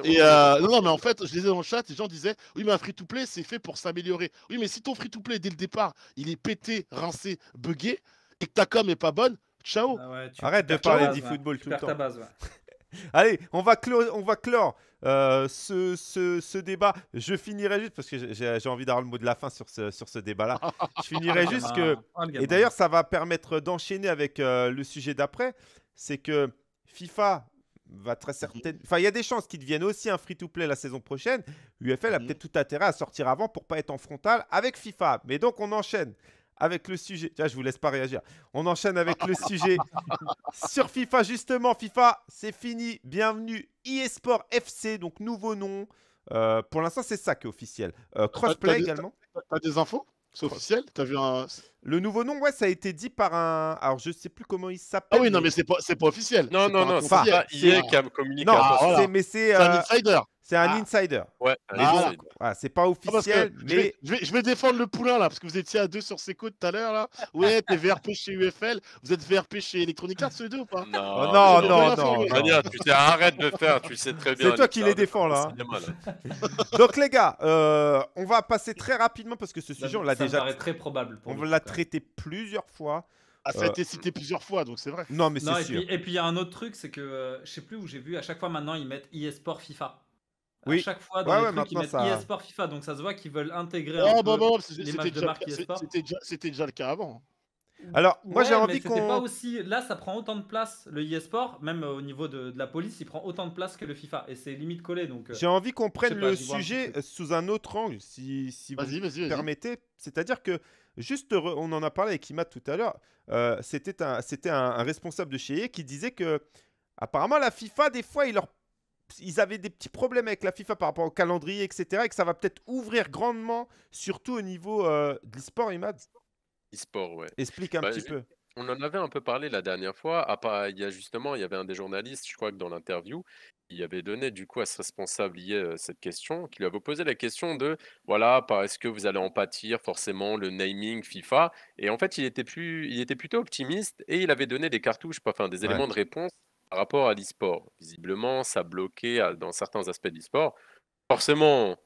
est Et euh, non, non, mais en fait, je disais dans le chat, les gens disaient, oui, mais un free-to-play, c'est fait pour s'améliorer. Oui, mais si ton free-to-play, dès le départ, il est pété, rincé, buggé, et que ta com est pas bonne, ciao. Ah ouais, tu- Arrête de parler d'e-football ouais. Tout le temps. base, ouais. Allez, on va clore, on va clore euh, ce, ce, ce débat. Je finirai juste parce que j'ai j'ai envie d'avoir le mot de la fin sur ce, sur ce débat-là. Je finirai juste que. Et d'ailleurs, ça va permettre d'enchaîner avec euh, le sujet d'après. C'est que FIFA va très certainement. Enfin, il y a des chances qu'il devienne aussi un free-to-play la saison prochaine. UFL a Mhm. peut-être tout intérêt à sortir avant pour pas être en frontal avec FIFA. Mais donc, on enchaîne avec le sujet. Tiens, je vous laisse pas réagir. On enchaîne avec le sujet sur FIFA justement. FIFA, c'est fini. Bienvenue eSport FC, donc nouveau nom. Euh, pour l'instant, c'est ça qui est officiel. Euh, crossplay t'as des- également. T'as des infos C'est officiel? T'as vu un. Le nouveau nom, ouais, ça a été dit par un. Alors, je sais plus comment il Ah s'appelle. oui, non, mais c'est pas, c'est pas officiel. Non, non, non, c'est pas EA qui a communiqué. Non, Ah, voilà. mais c'est C'est un euh, insider. c'est un Ah. insider. Ouais, un insider. voilà, c'est pas Ah, officiel, je, mais vais, je, vais, je vais défendre le poulain là, parce que vous étiez à deux sur ses côtes tout à l'heure là. Ouais, t'es VRP chez UFL, vous êtes VRP chez Electronic Arts, ceux deux ou pas? Non, Oh, non, non, bien non, non. Tu sais, arrête de faire, tu le sais très bien. C'est toi qui les défends, là, là. Donc les gars, euh, on va passer très rapidement parce que ce sujet, on l'a Ça déjà, paraît très probable. pour on l'a. Traité plusieurs fois. Ah, ça a été cité plusieurs fois, donc c'est vrai. Non, mais c'est et sûr. puis, et puis il y a un autre truc, c'est que euh, je sais plus où j'ai vu, à chaque fois maintenant ils mettent eSport FIFA. Oui. À chaque fois dans Ouais, les ouais, trucs ils mettent ça- eSport FIFA, donc ça se voit qu'ils veulent intégrer un Oh, peu bah, bah, c'était de déjà, marque c'est- eSport. c'était déjà, c'était déjà le cas avant. Alors, moi, j'ai envie mais c'était pas qu'on. aussi. Là, ça prend autant de place. Le e-sport, même euh, au niveau de, de la police, il prend autant de place que le FIFA. Et c'est limite collé. Donc, euh, J'ai envie qu'on prenne pas, le un sujet euh, sous un autre angle, si, si vous permettez. C'est-à-dire que, juste, on en a parlé avec Imad tout à l'heure, euh, c'était un, c'était un, un responsable de chez EA qui disait que, apparemment, la FIFA, des fois, ils, leur... ils avaient des petits problèmes avec la FIFA par rapport au calendrier, etc. Et que ça va peut-être ouvrir grandement, surtout au niveau euh, de l'e-sport, Imad. E-sport, ouais. Explique un Bah, petit peu. On en avait un peu parlé la dernière fois. Il y a justement, il y avait un des journalistes, je crois que dans l'interview, il avait donné du coup à ce responsable lié euh, cette question, qui lui avait posé la question de, voilà, est-ce que vous allez en pâtir forcément le naming FIFA? Et en fait, il était plus, il était plutôt optimiste et il avait donné des cartouches, enfin des Ouais. éléments de réponse par rapport à l'e-sport. Visiblement, ça bloquait à- dans certains aspects de l'e-sport. Forcément,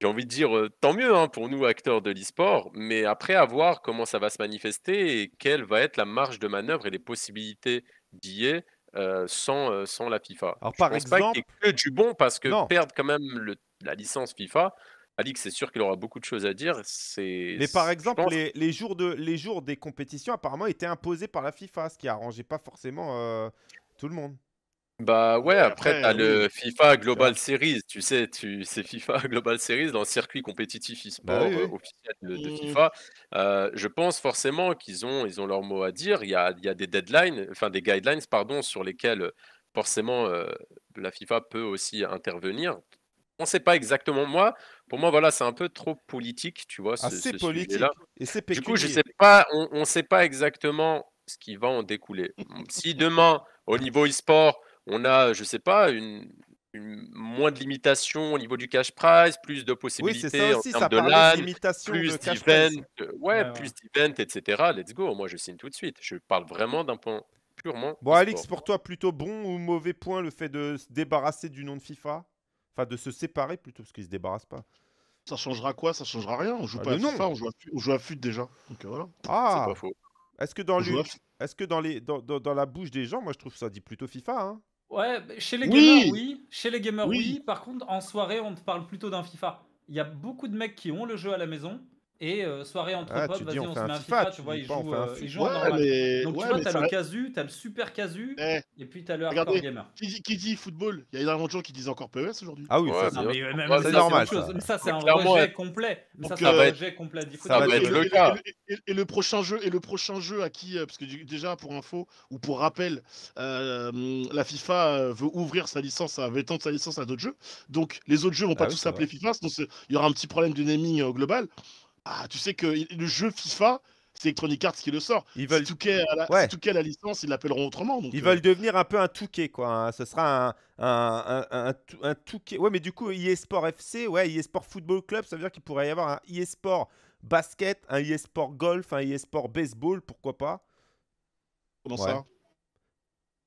j'ai envie de dire euh, tant mieux hein, pour nous acteurs de l'e-sport, mais après à voir comment ça va se manifester et quelle va être la marge de manœuvre et les possibilités d'y euh, sans, euh, sans la FIFA. Alors, Je par pense pas qu'il y exemple- ait que du bon parce que Non. perdre quand même le- la licence FIFA, Alix, c'est sûr qu'il aura beaucoup de choses à dire. C'est, Mais par exemple, pense- les, les jours de, les jours des compétitions apparemment étaient imposés par la FIFA, ce qui arrangeait pas forcément tout le monde. Bah ouais, après, après, t'as oui. le FIFA Global Series, tu sais, tu, c'est FIFA Global Series dans le circuit compétitif e-sport Bah oui, euh, oui. officiel de, de Mmh. FIFA. Euh, je pense forcément qu'ils ont, ils ont leur mot à dire. Il y a, il y a des deadlines, enfin des guidelines, pardon, sur lesquels forcément euh, la FIFA peut aussi intervenir. On ne sait pas exactement. Moi, pour moi, voilà, c'est un peu trop politique, tu vois, ce, Assez ce politique et c'est Du coup, je sais pas, on ne sait pas exactement ce qui va en découler. Si demain, au niveau e-sport, on a, je sais pas, une, une- moins de limitations au niveau du cash prize, plus de Oui, c'est possibilités ça en aussi, termes ça de LAN, plus euh, ouais, Ouais, plus ouais. d'events, etc. Let's go. Moi, je signe tout de suite. Je parle vraiment d'un point purement. Bon. Alix, pour toi, plutôt bon ou mauvais point le fait de se débarrasser du nom de FIFA? Enfin, de se séparer plutôt, parce qu'ils se débarrassent pas. Ça changera quoi? Ça changera rien. On joue Ah, pas à. FIFA, on joue à, on joue à FUT déjà. Donc euh, voilà. Ah pas faux. Est-ce que, dans le- est-ce que dans, les, dans, dans, dans la bouche des gens, moi je trouve ça dit plutôt FIFA hein Ouais, bah, chez les Oui. gamers, oui. Chez les gamers, Oui. oui. Par contre, en soirée, on te parle plutôt d'un FIFA. Il y a beaucoup de mecs qui ont le jeu à la maison. Et euh, soirée entre Ah, potes, tu vas-y, on se met un FIFA, FIFA, tu vois, ils jouent, euh, ils jouent en Ouais, normal. mais, Donc ouais, tu vois, t'as le casu, t'as le super casu, Eh, et puis t'as le hardcore Regardez. gamer. qui, dit, qui dit football Il y a énormément de gens qui disent encore PES aujourd'hui. Ah oui, Ouais, ça, mais Non, c'est- mais normal, ça. Mais ça, c'est un rejet complet. Mais ça, Donc, c'est un rejet complet ça va Et être le- cas. et- le prochain jeu, et le prochain jeu à qui, euh, parce que déjà pour info ou pour rappel, euh, la FIFA veut ouvrir sa licence, à, veut étendre sa licence à d'autres jeux. Donc les autres jeux vont Ah pas tous s'appeler FIFA, sinon il y aura un petit problème de naming global. Ah, tu sais que le jeu FIFA, c'est Electronic Arts qui le sort. Ils veulent, Touquet a la, Ouais. si Touquet a la licence, ils l'appelleront autrement. Donc, ils euh, veulent devenir un peu un Touquet, quoi. hein. Ce sera un, un, un, un, tou- un Touquet. Ouais, mais du coup, eSport FC, ouais, eSport Football Club, ça veut dire qu'il pourrait y avoir un eSport basket, un eSport golf, un eSport baseball, pourquoi pas? Comment Ouais. ça?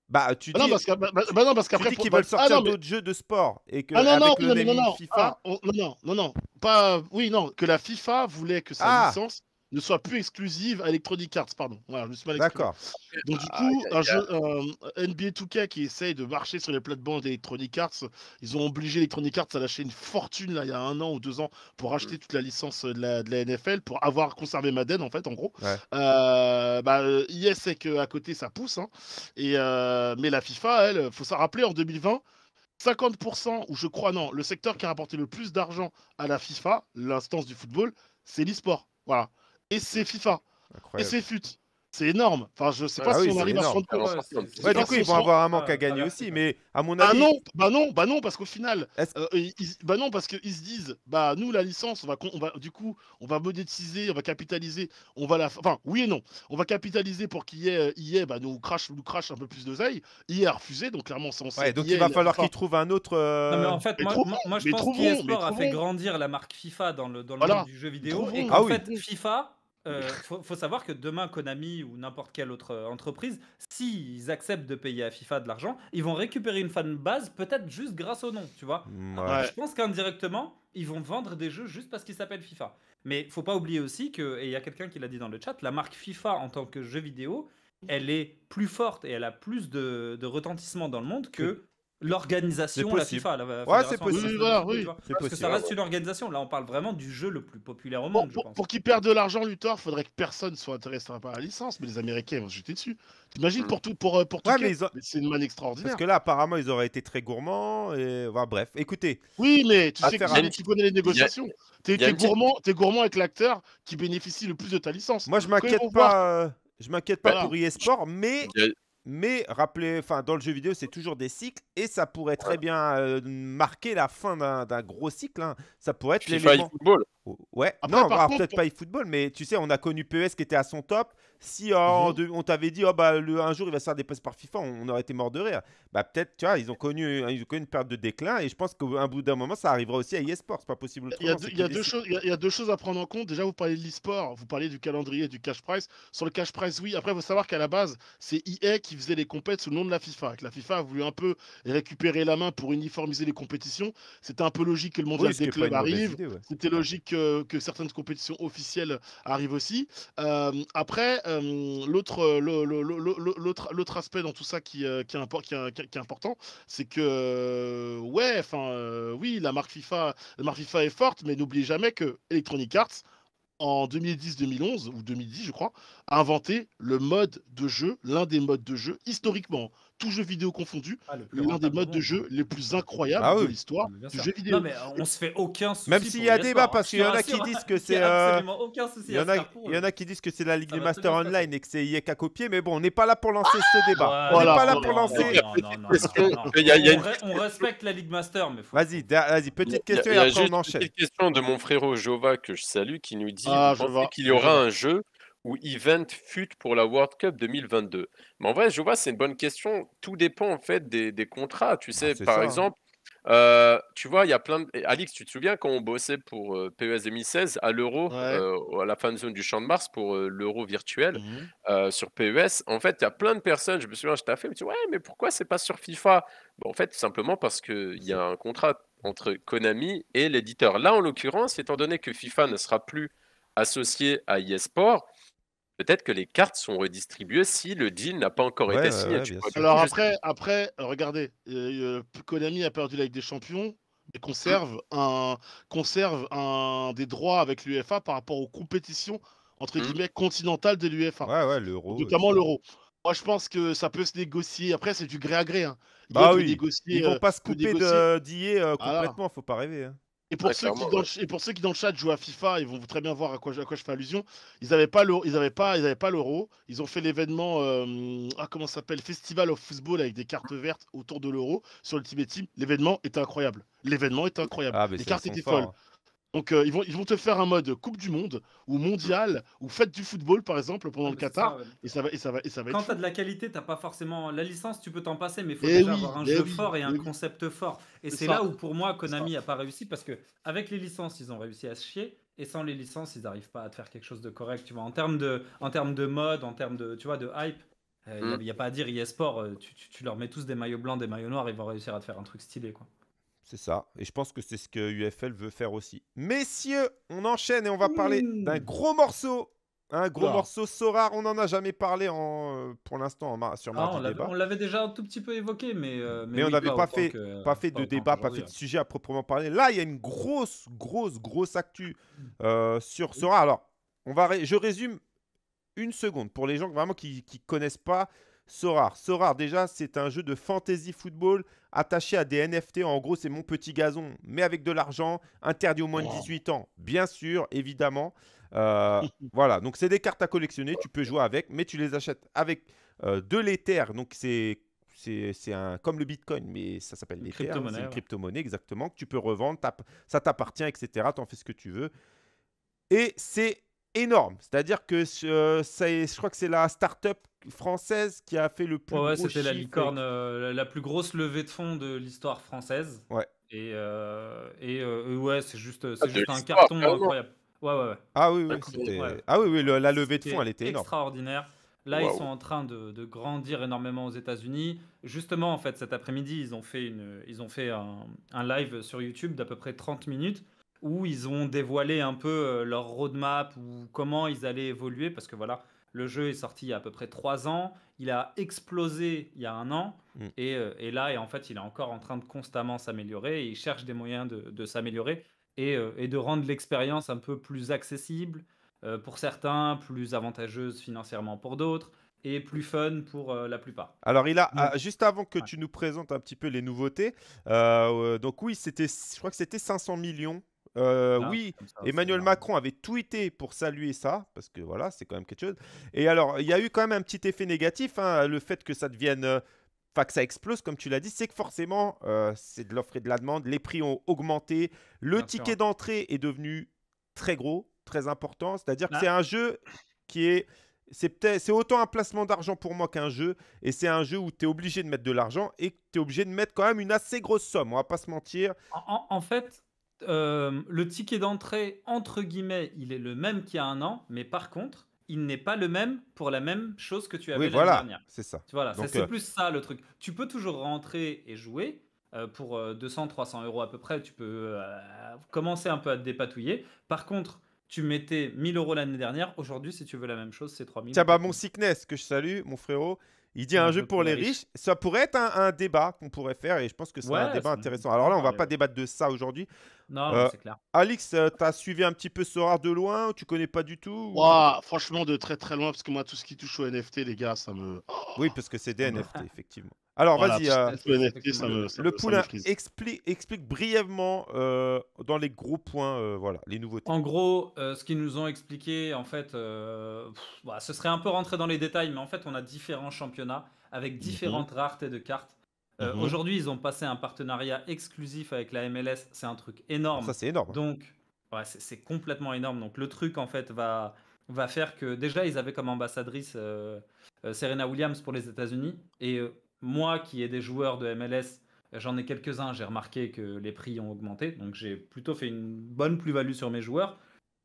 Bah, tu Ah dis, non, parce que- bah- bah- bah non, parce pour- qu'ils bah- veulent ah sortir mais- d'autres jeux de sport et que Ah non, avec le non, non, non. FIFA. Ah, on- non, non, non, non. Pas. Oui, non, que la FIFA voulait que sa Ah. licence ne soit plus exclusive à Electronic Arts, pardon. Voilà, je me suis mal exprimé. D'accord. Donc du Ah, coup, un jeu euh, NBA 2K qui essaye de marcher sur les plates-bandes d'Electronic Arts, ils ont obligé Electronic Arts à lâcher une fortune là, il y a un an ou deux ans pour acheter toute la licence de la, de la NFL, pour avoir conservé Madden en fait, en gros. Ouais. Euh, bah, euh, yes, c'est qu'à côté ça pousse, hein. et, euh, mais la FIFA, elle, faut s'en rappeler en 2020. 50%, ou je crois non, le secteur qui a rapporté le plus d'argent à la FIFA, l'instance du football, c'est l'e-sport. Voilà. Et c'est FIFA. Et c'est FUT. C'est énorme. Enfin, je sais pas Ah si oui, on arrive à se rendre compte. Ouais, du coup, ils on vont avoir un manque à gagner ouais, aussi, mais à mon Ah avis, non, bah non, bah non, parce qu'au final, euh, ils, ils- bah non, parce qu'ils se disent, bah nous la licence, on va, on va, du coup, on va monétiser, on va capitaliser, on va la, enfin, oui et non, on va capitaliser pour qu'il y ait, euh, il y ait, bah nous crache, nous crache un peu plus d'oseille. EA a refusé, donc clairement, c'est on sait, ouais, donc il va falloir qu'ils trouvent un autre. euh, Non, mais en fait, mais moi, trouvons, moi, je pense qu'eSport a fait grandir la marque FIFA dans le, dans le monde du jeu vidéo. Et qu'en Ah fait, FIFA, euh, faut, faut savoir que demain, Konami ou n'importe quelle autre euh, entreprise, s'ils acceptent de payer à FIFA de l'argent, ils vont récupérer une fan base peut-être juste grâce au nom, tu vois. Ouais. Je pense qu'indirectement, ils vont vendre des jeux juste parce qu'ils s'appellent FIFA. Mais faut pas oublier aussi que, et il y a quelqu'un qui l'a dit dans le chat, la marque FIFA en tant que jeu vidéo, elle est plus forte et elle a plus de, de retentissement dans le monde que l'organisation, la. FIFA. La Ouais, c'est possible. Oui, oui. Parce que possible. ça reste une organisation. Là, on parle vraiment du jeu le plus populaire au monde, je pour, pense. pour qu'ils perdent de l'argent, Luthor, faudrait que personne soit intéressé par la licence, mais les Américains vont se jeter dessus. T'imagines Mm. pour tout, pour, euh, pour Ouais, mais ils ont- Mais C'est une manne extraordinaire. Parce que là, apparemment, ils auraient été très gourmands. Et... voilà, bref, écoutez, Oui, mais tu sais que à- tu- connais les négociations. Il a t'es gourmand, t'es gourmand avec l'acteur qui bénéficie le plus de ta licence. moi, je m'inquiète pas. euh, Je m'inquiète pas Voilà. pour eSport, mais Il y a- Mais rappelez, enfin, dans le jeu vidéo, c'est toujours des cycles et ça pourrait très bien euh, marquer la fin d'un gros cycle. hein. Ça pourrait être l'élément. eFootball. Ouais, Après, non, peut-être pour- pas eFootball, mais tu sais, on a connu PES qui était à son top. Si euh, Mhm. on t'avait dit, oh, bah, le, un jour il va se faire dépasser par FIFA, on, on aurait été mort de rire. Bah, peut-être, tu vois, ils ont, connu, ils ont connu une période de déclin et je pense qu'à un bout d'un moment, ça arrivera aussi à eSport. C'est pas possible. Il y, a deux, y a des choses, il y a- il y a deux choses à prendre en compte. Déjà, vous parlez de l'e-sport, vous parlez du calendrier, du cash price. Sur le cash price, oui. Après, il faut savoir qu'à la base, c'est EA qui faisait les compètes sous le nom de la FIFA. Que la FIFA a voulu un peu récupérer la main pour uniformiser les compétitions. C'était un peu logique que le mondial Oui, des clubs arrive. ouais. C'était logique euh, que certaines compétitions officielles arrivent aussi. Euh, après, l'autre, aspect dans tout ça qui, est, important, c'est que ouais, enfin, oui, la marque FIFA, la marque FIFA est forte, mais n'oubliez jamais que Electronic Arts en 2010-2011 ou 2010, je crois, a inventé le mode de jeu, l'un des modes de jeu historiquement, tout jeu vidéo confondu, Ah, l'un des modes de jeu les plus incroyables Ah de oui. l'histoire Mais bien du jeu vidéo. Non, mais on se fait aucun souci. Même s'il y a débat, parce qu'il y en a qui disent que c'est, euh, absolument aucun souci Il y, à en a, qui disent que c'est la Ligue des Masters Online et que c'est qui a copié, mais bon, on n'est pas là pour lancer ce débat. On n'est pas là pour lancer. On respecte la Ligue Master, mais faut- Vas-y, vas-y, petite question et après on enchaîne. Une petite question de mon frérot Jova que je salue qui nous dit Ah, qu'il y aura un jeu où Event fut pour la World Cup 2022 Mais en vrai, Jova, c'est une bonne question. Tout dépend en fait des, des contrats. Tu sais, Ah, c'est par ça, hein. exemple, euh, tu vois, il y a plein de. Alix, tu te souviens quand on bossait pour euh, PES 2016 à l'Euro, Ouais. euh, à la fan zone du Champ de Mars pour l'Euro virtuel euh, sur PES, en fait, il y a plein de personnes, je me souviens, je t'ai fait, me dis, ouais, mais pourquoi c'est pas sur FIFA? Bon, En fait, tout simplement parce qu'il y a un contrat entre Konami et l'éditeur. Là, en l'occurrence, étant donné que FIFA ne sera plus associé à eSport, peut-être que les cartes sont redistribuées si le deal n'a pas encore Ouais, été signé. ouais, tu vois. Alors après, après, regardez, euh, euh, Konami a perdu la Ligue des Champions et conserve un, conserve un des droits avec l'UEFA par rapport aux compétitions entre Mhm. guillemets continentales de l'UEFA, Ouais, ouais, l'euro. notamment l'Euro. Moi, je pense que ça peut se négocier. Après, c'est du gré à gré. Hein. Bah oui, négocier, Ils vont euh, pas se couper d'IA euh, Voilà. complètement, faut pas rêver. hein. Et pour, Ouais, ceux qui dans ouais. le ch- et pour ceux qui dans le chat jouent à FIFA, ils vont très bien voir à quoi, je- à quoi je fais allusion. Ils n'avaient pas l'euro, ils avaient pas, ils avaient pas l'euro. Ils ont fait l'événement, euh, ah comment ça s'appelle, Festival of Football avec des cartes vertes autour de l'euro sur le Ultimate Team. L'événement était incroyable. L'événement était incroyable. Ah, Les cartes étaient folles. hein. Donc euh, ils vont, ils vont te faire un mode Coupe du Monde ou mondial ou fête du football par exemple pendant le Qatar. ça, ouais. Et ça va, et ça va, et ça va Quand être. tu as fou. de la qualité, t'as pas forcément la licence, tu peux t'en passer, mais il faut Eh déjà oui, avoir un eh jeu oui, fort et eh un oui. concept fort. Et C'est là où pour moi Konami a pas réussi parce que avec les licences, ils ont réussi à se chier et sans les licences, ils n'arrivent pas à te faire quelque chose de correct, tu vois. En termes de en termes de mode, en termes de tu vois de hype, il Mm. n'y a, pas à dire eSport, euh, tu, tu, tu leur mets tous des maillots blancs, des maillots noirs, ils vont réussir à te faire un truc stylé quoi. C'est ça. Et je pense que c'est ce que UFL veut faire aussi. Messieurs, on enchaîne et on va parler Mmh. d'un gros morceau. Un gros morceau Sora. On n'en a jamais parlé en, euh, pour l'instant en sur Ah, on Débat. on l'avait déjà un tout petit peu évoqué, mais euh, Mais on oui, n'avait pas fait- que- Pas fait de débat, pas fait de sujet à proprement parler. Là, il y a une grosse, grosse, grosse actu euh, sur Sora. Alors, on va ré- je résume une seconde pour les gens vraiment qui ne connaissent pas Sora. Sora, déjà, c'est un jeu de fantasy football attaché à des NFT. En gros, c'est mon petit gazon, mais avec de l'argent, interdit aux moins de Wow. 18 ans, bien sûr, évidemment. Euh, voilà, donc c'est des cartes à collectionner, tu peux jouer avec, mais tu les achètes avec euh, de l'Ether. Donc c'est c'est un comme le Bitcoin, mais ça s'appelle l'Ether. hein, C'est une ouais. crypto-monnaie, exactement, que tu peux revendre, ça t'appartient, etc. Tu en fais ce que tu veux. Et c'est énorme. C'est-à-dire que euh, je crois que c'est la start-up française qui a fait le plus Ouais, ouais, c'était la licorne, euh, la- plus grosse levée de fonds de l'histoire française. Ouais. Et, euh, et euh, ouais, c'est juste, Ah, juste un carton incroyable. Ouais, ouais, ouais. Ah oui, oui, ouais. ah oui, oui, le- la levée de fonds, elle était énorme. extraordinaire. Là, ils sont en train de, de grandir énormément aux États-Unis. Justement, en fait, cet après-midi, ils ont fait, une, ils ont fait un, un live sur YouTube d'à peu près 30 minutes où ils ont dévoilé un peu leur roadmap ou comment ils allaient évoluer. Parce que voilà, Le jeu est sorti il y a à peu près trois ans. Il a explosé il y a un an. Mm. Et, euh, et là, et en fait, il est encore en train de constamment s'améliorer. Et il cherche des moyens de, de s'améliorer et, euh, et de rendre l'expérience un peu plus accessible euh, pour certains, plus avantageuse financièrement pour d'autres et plus fun pour euh, la plupart. Alors, il a, juste avant que Ouais. tu nous présentes un petit peu les nouveautés, euh, donc oui, c'était, je crois que c'était 500 millions. Euh, Ah, oui, ça, Emmanuel énorme. Macron avait tweeté pour saluer ça, parce que voilà, c'est quand même quelque chose. Et alors, il y a eu quand même un petit effet négatif, hein, le fait que ça devienne, euh, enfin que ça explose, comme tu l'as dit, c'est que forcément, euh, c'est de l'offre et de la demande, les prix ont augmenté, le Bien ticket sûr. d'entrée est devenu très gros, très important, c'est-à-dire que Ah. c'est un jeu qui est... C'est peut-être- c'est autant un placement d'argent pour moi qu'un jeu, et c'est un jeu où tu es obligé de mettre de l'argent et tu es obligé de mettre quand même une assez grosse somme, on va pas se mentir. En, en- en fait, euh, le ticket d'entrée, entre guillemets, il est le même qu'il y a un an, mais par contre, il n'est pas le même pour la même chose que tu avais Oui, l'année voilà, dernière. c'est ça. Tu vois, là, Donc, c'est euh, plus ça le truc. Tu peux toujours rentrer et jouer. euh, pour 200-300 euros à peu près, tu peux euh, commencer un peu à te dépatouiller. Par contre, tu mettais 1000 euros l'année dernière. Aujourd'hui, si tu veux la même chose, c'est 3000. Tiens, bah, mon sickness que je salue, mon frérot, il dit Un un jeu pour les riches. Ça pourrait être un, un débat qu'on pourrait faire et je pense que c'est un débat intéressant. Alors là, on va pas débattre de ça aujourd'hui. Non, Euh, c'est clair. Alix, euh, t'as suivi un petit peu Sora de loin ou tu connais pas du tout ou- franchement, de très très loin, parce que moi, tout ce qui touche au NFT, les gars, ça me. Oui, parce que c'est des NFT, effectivement. Alors, Voilà, vas-y, euh, le NFT, ça me. ça le me- ça poulain, explique, explique brièvement euh, dans les gros points, euh, voilà, les nouveautés. En gros, euh, ce qu'ils nous ont expliqué, en fait, euh, pff, bah, ce serait un peu rentré dans les détails, mais en fait, on a différents championnats avec différentes raretés de cartes. Euh, Mhm. Aujourd'hui, ils ont passé un partenariat exclusif avec la MLS. C'est un truc énorme. Ça, c'est énorme. Donc, ouais, c'est c'est complètement énorme. Donc, le truc, en fait, va, va faire que déjà, ils avaient comme ambassadrice euh, euh, Serena Williams pour les États-Unis. Et euh, moi, qui ai des joueurs de MLS, j'en ai quelques-uns. J'ai remarqué que les prix ont augmenté. Donc, j'ai plutôt fait une bonne plus-value sur mes joueurs.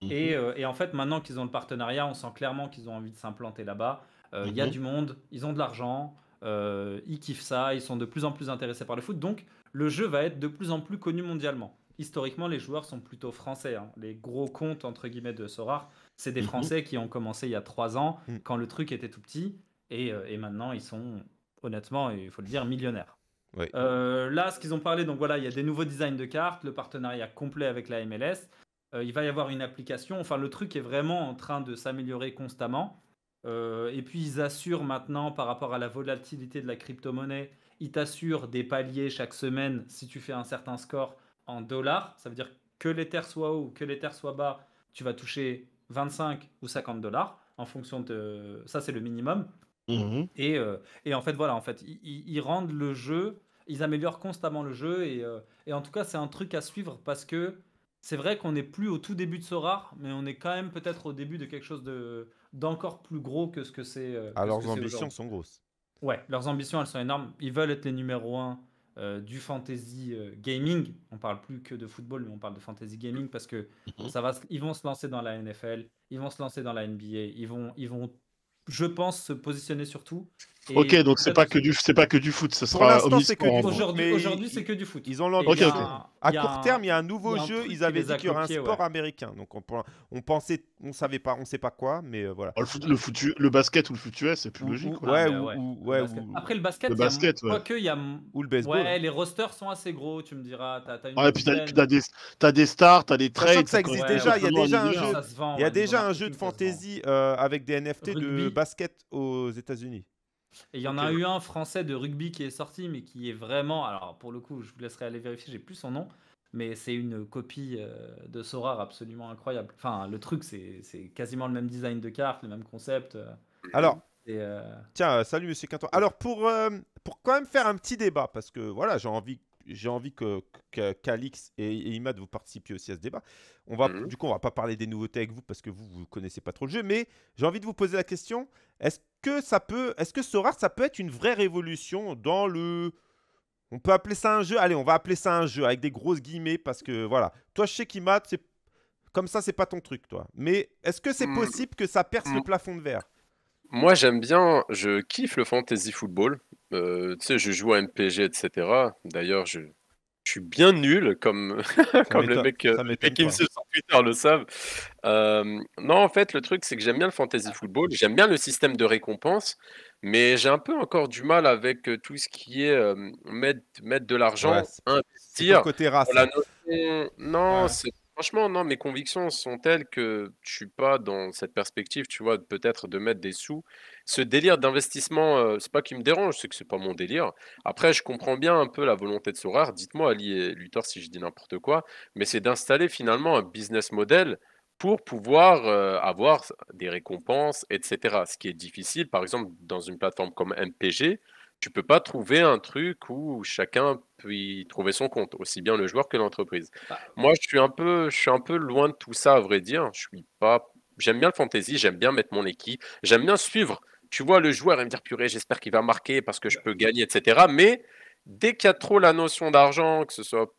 Mhm. Et, euh, et en fait, maintenant qu'ils ont le partenariat, on sent clairement qu'ils ont envie de s'implanter là-bas. Euh, Il y a Mhm. du monde, ils ont de l'argent, euh, ils kiffent ça, ils sont de plus en plus intéressés par le foot. Donc, le jeu va être de plus en plus connu mondialement. Historiquement, les joueurs sont plutôt français. hein. Les gros comptes, entre guillemets, de Sorar, c'est des Mhm. Français qui ont commencé il y a trois ans, quand le truc était tout petit. Et, et maintenant, ils sont, honnêtement, il faut le dire, millionnaires. Ouais. Euh, là, ce qu'ils ont parlé, donc voilà, il y a des nouveaux designs de cartes, le partenariat complet avec la MLS. Euh, il va y avoir une application. Enfin, le truc est vraiment en train de s'améliorer constamment. Euh, et puis, ils assurent maintenant, par rapport à la volatilité de la crypto-monnaie, ils t'assurent des paliers chaque semaine si tu fais un certain score en dollars. Ça veut dire que l'Ether soit haut ou que l'Ether soit bas, tu vas toucher 25 ou 50 dollars en fonction de. Ça, c'est le minimum. Mhm. Et, euh, et en fait, voilà, en fait, ils, rendent le jeu, ils améliorent constamment le jeu. Et, euh, et en tout cas, c'est un truc à suivre parce que c'est vrai qu'on n'est plus au tout début de Sorar, mais on est quand même peut-être au début de quelque chose de d'encore plus gros que ce que c'est. euh, Ah, ce leurs ambitions sont grosses. Ouais, leurs ambitions, elles sont énormes. Ils veulent être les numéros 1 du fantasy euh, gaming. On parle plus que de football, mais on parle de fantasy gaming parce que Mhm. ça va, ils vont se lancer dans la NFL, ils vont se lancer dans la NBA, ils vont, ils vont, je pense, se positionner sur tout. Et Ok, donc c'est pas que du, c'est pas que du foot, ça Pour sera que. Aujourd'hui, aujourd'hui, c'est que du foot. Ils ont Et l'ambition. il y a un- À court un- terme, il y a un nouveau a jeu. Ils avaient dit qu'il y aurait un sport ouais. américain. Donc on, on pensait, on savait pas, on sait pas quoi, mais euh, voilà. Oh, Le, foot, le, basket ou le foot US, c'est plus Ou- logique. ou- ouais, ou, ouais, Le Après le basket, Le il y a- basket, ouais. quoique, il y a ou le baseball. Ouais, les rosters sont assez gros, tu me diras. Une Ouais, puis t'as, dizaine. puis t'as des, t'as des stars, t'as des trades. que ça existe déjà, il y a déjà un jeu. Il y a déjà un jeu de fantasy euh, avec des NFT de basket aux États-Unis. Et il y en a eu un français de rugby qui est sorti, mais qui est vraiment. Alors, pour le coup, je vous laisserai aller vérifier, j'ai plus son nom. Mais c'est une copie euh, de Sorar absolument incroyable. Enfin, le truc, c'est, c'est quasiment le même design de carte, le même concept. euh, Alors, et, euh, Tiens, salut Monsieur Quinton. Alors pour, euh, pour quand même faire un petit débat, parce que voilà, j'ai envie, j'ai envie que qu'Alix et, et Imad vous participiez aussi à ce débat. On va, Mhm. du coup, on va pas parler des nouveautés avec vous parce que vous vous connaissez pas trop le jeu, mais j'ai envie de vous poser la question est-ce que ça peut, est-ce que Sorar ça peut être une vraie révolution dans le on peut appeler ça un jeu? Allez, on va appeler ça un jeu avec des grosses guillemets parce que voilà. Toi, je sais qu'Imad, c'est comme ça, c'est pas ton truc, toi. Mais est-ce que c'est Hmm. possible que ça perce le Hmm. plafond de verre? Moi, j'aime bien, je kiffe le fantasy football. Euh, tu sais, je joue à MPG, etc. D'ailleurs, je, je suis bien nul, comme, comme euh, les mecs qui me suivent sur Twitter le savent. Euh, non, en fait, le truc, c'est que j'aime bien le fantasy football, j'aime bien le système de récompense, mais j'ai un peu encore du mal avec euh, tout ce qui est euh, mettre, mettre de l'argent, Ouais, investir. côté race. Pour la notion- Non, Ouais. c'est franchement non, mes convictions sont telles que je suis pas dans cette perspective, tu vois, peut-être de mettre des sous. Ce délire d'investissement, euh, c'est pas qui me dérange, c'est que c'est pas mon délire. Après, je comprends bien un peu la volonté de Sorare. Dites-moi, Ali et Luthor, si je dis n'importe quoi, mais c'est d'installer finalement un business model pour pouvoir euh, avoir des récompenses, etc. Ce qui est difficile, par exemple, dans une plateforme comme MPG, tu peux pas trouver un truc où chacun peut y trouver son compte, aussi bien le joueur que l'entreprise. Bah, Moi, je suis un peu, je suis un peu loin de tout ça, à vrai dire. Je suis pas, j'aime bien le fantasy, j'aime bien mettre mon équipe, j'aime bien suivre. Tu vois le joueur et me dire purée, j'espère qu'il va marquer parce que je peux gagner, etc. Mais dès qu'il y a trop la notion d'argent, que ce soit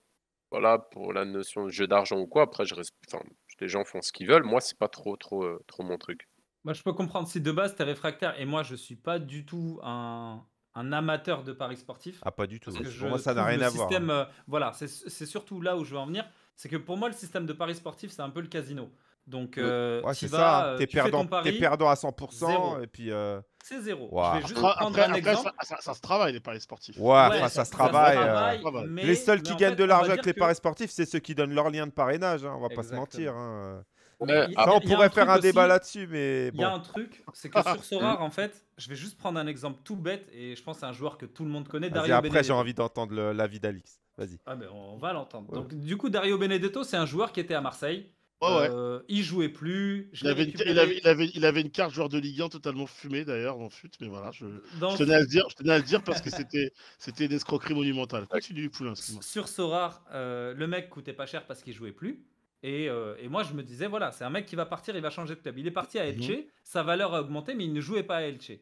voilà pour la notion de jeu d'argent ou quoi, après je reste, enfin, les gens font ce qu'ils veulent. Moi, c'est pas trop, trop, euh, trop mon truc. Moi, je peux comprendre si de base tu es réfractaire et moi je suis pas du tout un, un amateur de paris sportifs. Ah, pas du tout. Parce que Pour je moi, ça n'a rien à voir. système, hein. euh, voilà, c'est c'est surtout là où je veux en venir. C'est que pour moi, le système de paris sportif, c'est un peu le casino. Donc, euh, Ouais, c'est ça. hein. euh, T'es perdant, pari, perdant à 100%. zéro. Et puis, euh, c'est zéro. Je vais juste Après, prendre après, un après, exemple. ça, ça- ça se travaille, les paris sportifs. ouais, ça, se travaille. euh, travaille. mais- Les seuls qui en gagnent fait, de l'argent avec les que- paris sportifs, c'est ceux qui donnent leur lien de parrainage. hein, on va pas se mentir. hein. Mais Ça, on pourrait un faire un débat là-dessus, mais Il y a un truc, c'est que sur Sorare, en fait, je vais juste prendre un exemple tout bête et je pense que c'est un joueur que tout le monde connaît, Dario après, j'ai envie d'entendre l'avis d'Alix. Vas-y. Ah ben, on va l'entendre. Donc, du coup, Dario Benedetto, c'est un joueur qui était à Marseille. Euh, il jouait plus. Je Il avait, une, récupéré il, avait, il, avait, il avait une carte joueur de Ligue 1 totalement fumée d'ailleurs dans le fut, mais voilà, je, je, tenais à le dire, je tenais à le dire parce que c'était, c'était une escroquerie monumentale. Continue, Poulain, excuse-moi. Sur Sorare, euh, le mec coûtait pas cher parce qu'il jouait plus. Et, euh, et moi, je me disais, voilà, c'est un mec qui va partir, il va changer de club. Il est parti à Elche, sa valeur a augmenté, mais il ne jouait pas à Elche.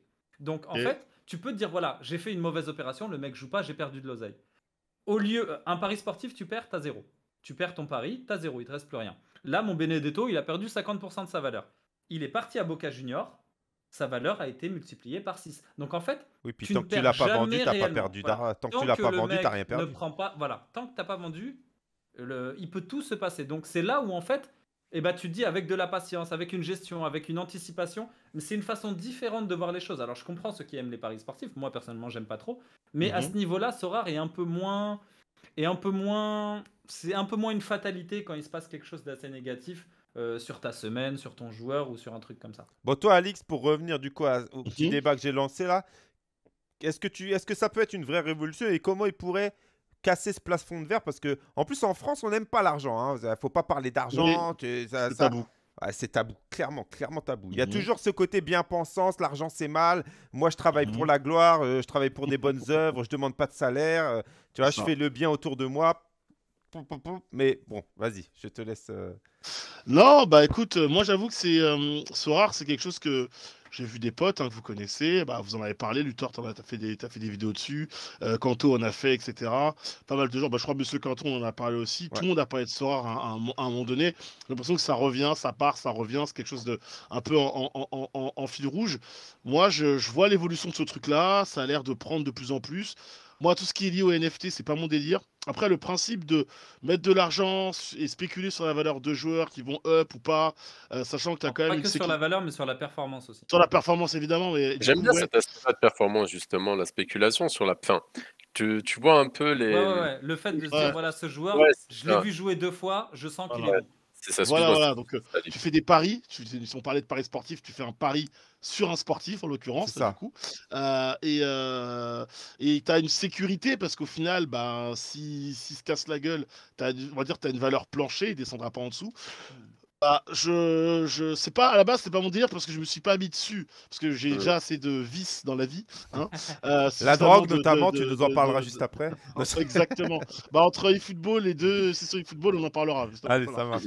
Donc, en Et- fait, tu peux te dire, voilà, j'ai fait une mauvaise opération, le mec joue pas, j'ai perdu de l'oseille. Au lieu, euh, un pari sportif, tu perds, t'as zéro. Tu perds ton pari, t'as zéro, il te reste plus rien. Là, mon Benedetto, il a perdu 50% de sa valeur. Il est parti à Boca Junior, sa valeur a été multipliée par 6. Donc, en fait, Oui, puis tu tant ne que tu l'as pas vendu, t'as pas perdu. Voilà. Tant que tu l'as pas vendu, t'as rien perdu. Ne prend pas, voilà, tant que t'as pas vendu, le, il peut tout se passer. Donc c'est là où en fait, eh ben, tu te dis avec de la patience, avec une gestion, avec une anticipation, mais c'est une façon différente de voir les choses. Alors je comprends ceux qui aiment les paris sportifs, moi personnellement j'aime pas trop, mais à Mhm. ce niveau-là, Sorare est un peu moins, est un peu moins, c'est un peu moins une fatalité quand il se passe quelque chose d'assez négatif. euh, sur ta semaine, sur ton joueur ou sur un truc comme ça. Bon, toi, Alix, pour revenir du coup à- au petit Mhm. débat que j'ai lancé là, est-ce que, tu, est-ce que ça peut être une vraie révolution et comment il pourrait casser ce plafond de verre? Parce que en plus, en France, on n'aime pas l'argent. Il ne faut pas parler d'argent. tu- ça- C'est ça- tabou. Ouais, c'est tabou, clairement, clairement tabou. Il y a Mhm. toujours ce côté bien-pensance, l'argent c'est mal. Moi, je travaille pour Mhm. la gloire, euh, je travaille pour des bonnes œuvres, je demande pas de salaire. euh, tu vois, je Ça. fais le bien autour de moi. Mais bon, vas-y, je te laisse. euh, Non, bah écoute, euh, moi j'avoue que c'est euh, Sorare, c'est quelque chose que j'ai vu des potes hein, que vous connaissez, bah, vous en avez parlé, Luthor, t'en as, fait, des, t'as fait des vidéos dessus, euh, Kanto en a fait, etc. Pas mal de gens, bah, je crois que Monsieur Kanto on en a parlé aussi, tout le monde a parlé de Sorare à, un- à un mo- à un moment donné. J'ai l'impression que ça revient, ça part, ça revient, c'est quelque chose de un peu en, en- en- en- en fil rouge. Moi, je, je vois l'évolution de ce truc-là, ça a l'air de prendre de plus en plus. Moi, tout ce qui est lié au NFT, c'est pas mon délire. Après, le principe de mettre de l'argent et spéculer sur la valeur de joueurs qui vont up ou pas, euh, sachant que tu as quand Pas même que une sur la valeur, mais sur la performance aussi. sur la performance évidemment. J'aime bien ouais, cet aspect de performance, justement, la spéculation sur la fin. Tu, tu vois un peu les. Ouais, ouais, ouais. Le fait de se dire, voilà, ce joueur, je l'ai vu jouer deux fois, je sens qu'il est bon. C'est ça, Voilà, voilà, donc, euh, tu fais des paris. Tu, si on parlait de paris sportifs, tu fais un pari sur un sportif en l'occurrence. Du coup, Euh, et euh, et tu as une sécurité parce qu'au final, bah, si, si se casse la gueule, as, on va dire tu as une valeur plancher, il descendra pas en dessous. Bah, je, je sais pas, à la base, c'est pas mon délire parce que je me suis pas mis dessus. Parce que j'ai Euh. déjà assez de vices dans la vie. Hein. Euh, La drogue, de- notamment, de- tu nous en parleras juste après. Exactement. bah, entre eFootball et deux sessions eFootball, on en parlera. Allez, ça marche.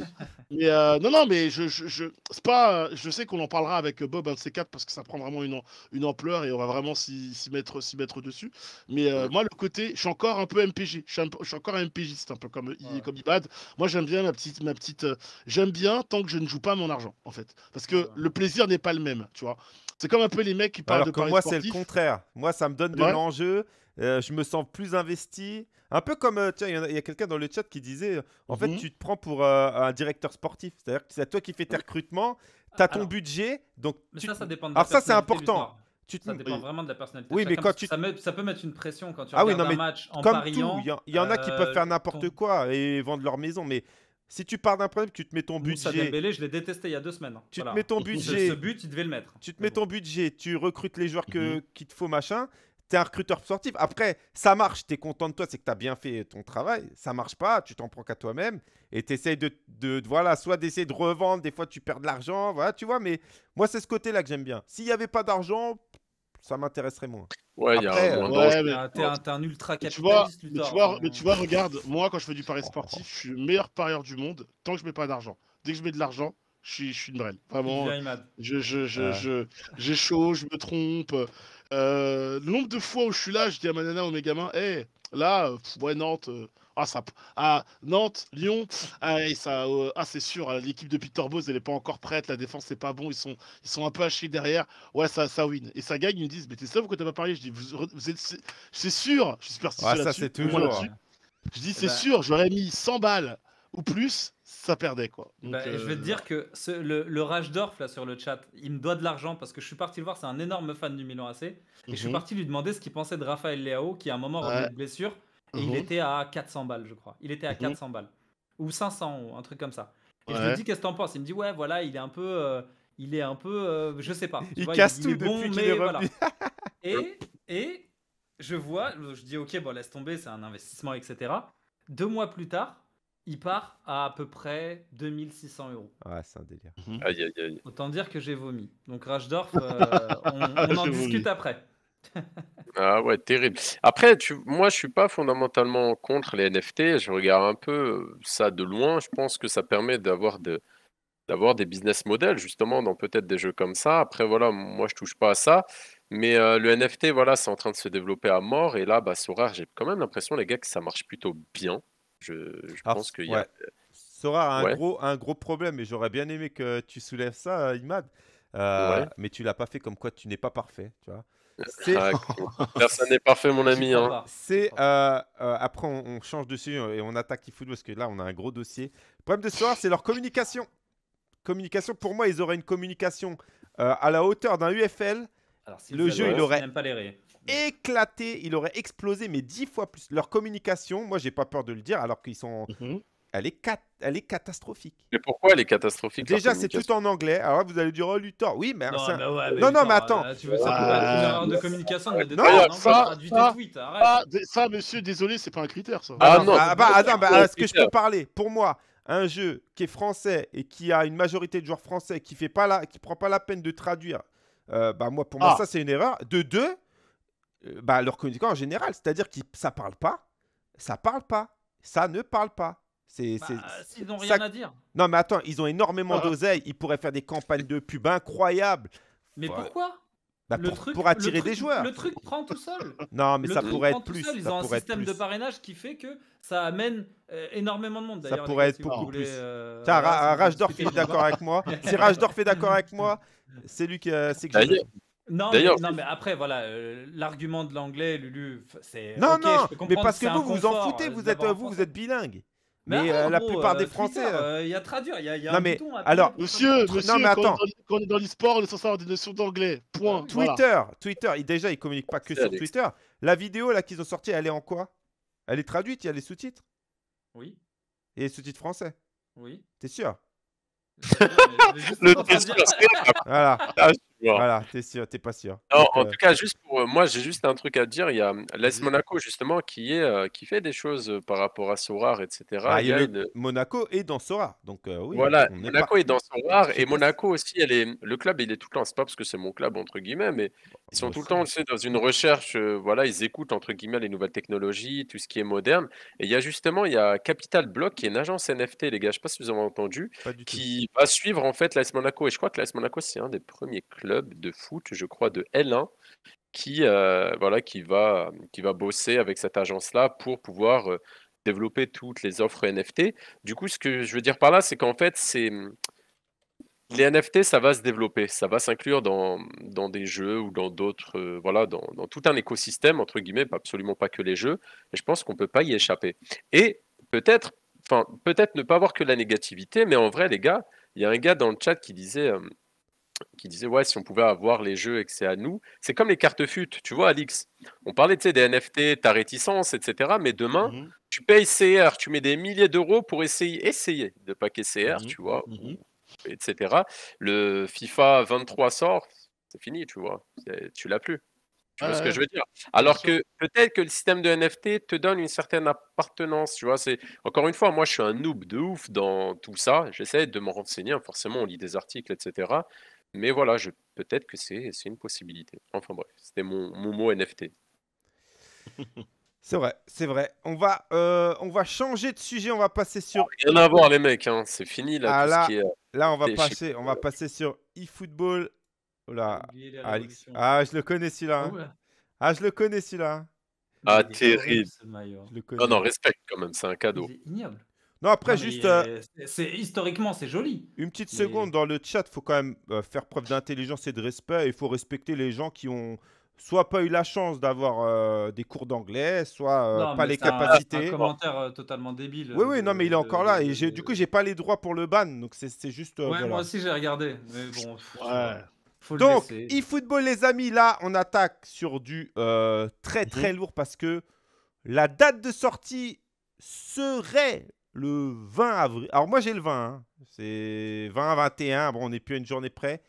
Mais euh, non, non, mais je, je, je, pas, je sais qu'on en parlera avec Bob, un de ces quatre, parce que ça prend vraiment une, une ampleur et on va vraiment s'y mettre, mettre dessus. Mais moi, le côté, je suis encore un peu MPG. Je suis, un peu- je suis encore un MPGiste, un peu comme, Ouais. comme Ibad. Moi, j'aime bien ma petite, ma petite. j'aime bien tant que je ne joue pas mon argent, en fait. Parce que Ouais. le plaisir n'est pas le même, tu vois. C'est comme un peu les mecs qui parlent Alors de que paris moi, c'est le contraire. Moi, ça me donne de Ouais. l'enjeu. euh, je me sens plus investi. Un peu comme, euh, tiens, il y a- il y a, quelqu'un dans le chat qui disait, euh, en fait, Mhm. tu te prends pour euh, un directeur sportif. C'est-à-dire que c'est toi qui fais tes recrutements, tu as ton Alors, budget, donc Mais tu, ça, ça dépend de la Alors ça, c'est important. joueur. tu te- Ça dépend Oui. vraiment de la personnalité. Oui, mais quand tu- ça, met- ça peut mettre une pression quand tu Ah oui, regardes non, mais un match en comme pariant. il y, en- il y en a qui peuvent faire n'importe ton- quoi et vendre leur maison, mais si tu pars d'un problème tu te mets ton Moussa budget, Dembélé, je l'ai détesté il y a deux semaines. tu te mets ton budget, Ce but, il devait le mettre. tu te mets ton budget, tu recrutes les joueurs que Mhm. qu'il te faut, machin. T'es un recruteur sportif. Après, ça marche, t'es content de toi, c'est que t'as bien fait ton travail. Ça marche pas, tu t'en prends qu'à toi-même et t'essayes de, de, de- voilà, soit d'essayer de revendre. Des fois, tu perds de l'argent, voilà, tu vois. Mais moi, c'est ce côté-là que j'aime bien. S'il y avait pas d'argent, ça m'intéresserait moins. Ouais, il y a Après, un euh, moins ouais, mais- T'es un- ultra Mais tu vois, capitaliste, mais tu vois, mais tu vois, regarde, moi quand je fais du pari sportif, je suis le meilleur parieur du monde tant que je mets pas d'argent. Dès que je mets de l'argent, je suis, je suis une brêle. Vraiment, je, je, je, Ouais. je- j'ai chaud, je me trompe. Euh, le nombre de fois où je suis là, je dis à ma nana ou mes gamins, hé, là, euh, pff, ouais, Nantes, euh, ah, ça, ah, Nantes, Lyon, ah, et ça, euh, ah, c'est sûr, euh, l'équipe de Peter Bose, elle est pas encore prête, la défense, c'est pas bon, ils sont, ils sont un peu hachés derrière, ouais, ça, ça win. Et ça gagne, ils me disent, mais t'es sûr pourquoi t'as pas parié? Je dis, vous, vous êtes, c'est- sûr, je suis superstitieux Ouais, ça, là-dessus, c'est toujours. Je dis, c'est bah- sûr, j'aurais mis 100 balles ou plus, ça perdait, quoi. Donc, Bah, Je vais te euh, dire que ce- le, le Rajdorf là sur le chat, il me doit de l'argent parce que je suis parti le voir, c'est un énorme fan du Milan AC. Et je suis mhm. parti lui demander ce qu'il pensait de Raphaël Leao qui à un moment Ouais. de blessure. Et il Mhm. était à 400 balles, je crois. Il était à Mhm. 400 balles. Ou 500, ou un truc comme ça. Et je lui dis, qu'est-ce que t'en penses? Il me dit, ouais, voilà, il est un peu. euh, il est un peu. euh, je sais pas. Tu Il vois, casse il tout est bon, depuis mais est voilà. Et, et je vois, je dis, ok, bon, laisse tomber, c'est un investissement, etc. Deux mois plus tard, il part à à peu près 2600 euros. Ouais, c'est un délire. Aïe, aïe, aïe. Autant dire que j'ai vomi. Donc Rajdorf, euh, on, on en discute vomi. après. Ah ouais, terrible. Après, tu, moi, je suis pas fondamentalement contre les NFT. Je regarde un peu euh, ça de loin. Je pense que ça permet d'avoir de, d'avoir des business models, justement, dans peut-être des jeux comme ça. Après, voilà, moi, je touche pas à ça. Mais euh, le NFT, voilà, c'est en train de se développer à mort. Et là, bah, Sora, j'ai quand même l'impression, les gars, que ça marche plutôt bien. Je, je Alors, pense qu'il y a... Sora a un, Ouais. gros, un gros problème et j'aurais bien aimé que tu soulèves ça, euh, Imad. Euh, Ouais. Mais tu l'as pas fait comme quoi tu n'es pas parfait. Tu vois. C'est- Ah, Personne n'est parfait, mon ami. Hein. C'est euh, euh, après on, on change de sujet et on attaque eFootball parce que là on a un gros dossier. Le problème de ce soir c'est leur communication. Communication pour moi ils auraient une communication euh, à la hauteur d'un UFL Alors, si Le jeu, il aurait- pas les éclaté, il aurait explosé mais dix fois plus. Leur communication, moi j'ai pas peur de le dire alors qu'ils sont. Elle est, cat- elle est catastrophique. Mais pourquoi elle est catastrophique Déjà c'est tout en anglais. Alors vous allez dire oh Luthor, oui mais Non, mais Non, non, mais attends. Tu veux ça une erreur de communication de Non, détail, ça, ça, tes tweets, arrête. Ah, ça, monsieur, désolé, c'est pas un critère, ça. Ah non, non, ah, bah, attends, bah, non, est-ce que je peux parler? Pour moi, un jeu qui est français et qui a une majorité de joueurs français, qui fait pas la, qui prend pas la peine de traduire, euh, bah moi, pour moi, Ah. ça c'est une erreur. De deux, euh, bah leur communication en général, c'est-à-dire que ça parle pas, ça parle pas, ça ne parle pas. C'est, Bah, c'est- S'ils n'ont ça- rien à dire. Non mais attends, ils ont énormément Ah. d'oseille, ils pourraient faire des campagnes de pub incroyables Mais Ouais. pourquoi? Bah, Le pour, truc- pour attirer le truc- des joueurs. Le truc prend tout seul. Non mais Le ça pourrait être plus. Ils ça ont un système de parrainage qui fait que ça amène euh, énormément de monde. Ça pourrait être si beaucoup voulez, plus. euh, Tiens, voilà, voulez Rajdorf est d'accord avec moi. Si Rajdorf est d'accord avec moi, c'est lui qui euh, c'est que je- Non, mais, non, mais après, voilà, euh, l'argument de l'anglais, Lulu, c'est. Non, non, je peux mais parce que que vous, vous en foutez, euh, vous êtes bilingue. Mais, Mais, euh, la gros, plupart euh, des Français, Twitter, euh, Il y a traduire, il y a, il y a Non, un mais, bouton à alors. Monsieur, monsieur, mais quand, attends. on est dans, quand on est dans l'e-sport, on est censé avoir des notions d'anglais. Point. Voilà. Twitter, Twitter, il, déjà, ils communiquent pas que sur Alex. Twitter. La vidéo là qu'ils ont sortie, elle est en quoi? Elle est traduite, il y a les sous-titres? Oui, et les sous-titres français? oui. T'es sûr? Le Voilà, ah, voilà, t'es sûr, t'es pas sûr. Non, Donc, en euh, tout cas, juste pour euh, moi, j'ai juste un truc à dire. Il y a l'AS. Monaco justement qui est euh, qui fait des choses par rapport à Sorar, etc. bah, Il y a le- une- Monaco est dans Sora, donc euh, oui. voilà, on est Monaco pas- est dans Sorar et Monaco aussi. Elle est le club, il est tout le temps. C'est pas parce que c'est mon club entre guillemets, mais ils sont tout le temps tu sais, dans une recherche. euh, voilà, ils écoutent entre guillemets les nouvelles technologies, tout ce qui est moderne. Et il y a justement, il y a Capital Block qui est une agence NFT, les gars. Je sais pas si vous avez entendu. Tout. qui va suivre en fait l'AS Monaco. Et je crois que l'AS Monaco, c'est un des premiers clubs de foot, je crois, de L1 qui, euh, voilà, qui, va, qui va bosser avec cette agence-là pour pouvoir euh, développer toutes les offres NFT. Du coup, ce que je veux dire par là, c'est qu'en fait, c'est les NFT, ça va se développer, ça va s'inclure dans, dans des jeux ou dans d'autres, euh, voilà, dans, tout un écosystème, entre guillemets, absolument pas que les jeux, et je pense qu'on peut pas y échapper. Et peut-être, enfin, peut-être ne pas voir que la négativité, mais en vrai, les gars, il y a un gars dans le chat qui disait, qui disait, ouais, si on pouvait avoir les jeux et que c'est à nous, c'est comme les cartes FUT, tu vois, Alix, on parlait, des NFT, ta réticence, etc., mais demain, Mhm, tu payes CR, tu mets des milliers d'euros pour essayer, essayer de paquet CR, Mhm, tu vois, mhm. etc. Le FIFA 23 sort, c'est fini, tu vois, tu l'as plus. Tu vois ce que je veux dire? Alors que peut-être que le système de NFT te donne une certaine appartenance, tu vois. C'est encore une fois, moi je suis un noob de ouf dans tout ça. J'essaie de me renseigner, forcément on lit des articles, etc. Mais voilà, je... peut-être que c'est c'est une possibilité. Enfin bref, c'était mon, mon mot NFT. C'est vrai, c'est vrai. On va, euh, on va changer de sujet. On va passer sur. Rien à voir les mecs, hein, c'est fini là. Ah, tout là, ce qui est... Là, on va passer, on va passer sur eFootball. Oh là, révolutions. Ah, je le connais celui-là. hein. Oula. Ah, je le connais celui-là. Ah, est horrible, terrible. Je le connais. Non, non, respecte quand même, c'est un cadeau. Il est ignoble. Non, après, Non, juste euh, est- c'est- historiquement c'est joli. une petite mais- seconde dans le chat. faut quand même euh, faire preuve d'intelligence et de respect. Il faut respecter les gens qui ont soit pas eu la chance d'avoir euh, des cours d'anglais, soit euh, Non, pas les c'est un- capacités. Un, commentaire euh, totalement débile. Oui, oui, de- non, mais il est de- encore là. de- Et j'ai- du coup, j'ai pas les droits pour le ban. Donc, c'est c'est juste. euh, Ouais, voilà. moi aussi j'ai regardé. Mais bon, pff, Ouais. faut le Donc, eFootball, les amis, là, on attaque sur du euh, très très lourd parce que la date de sortie serait le 20 avril. Alors, moi, j'ai le 20. hein. C'est 20-21. Bon, on n'est plus à une journée près.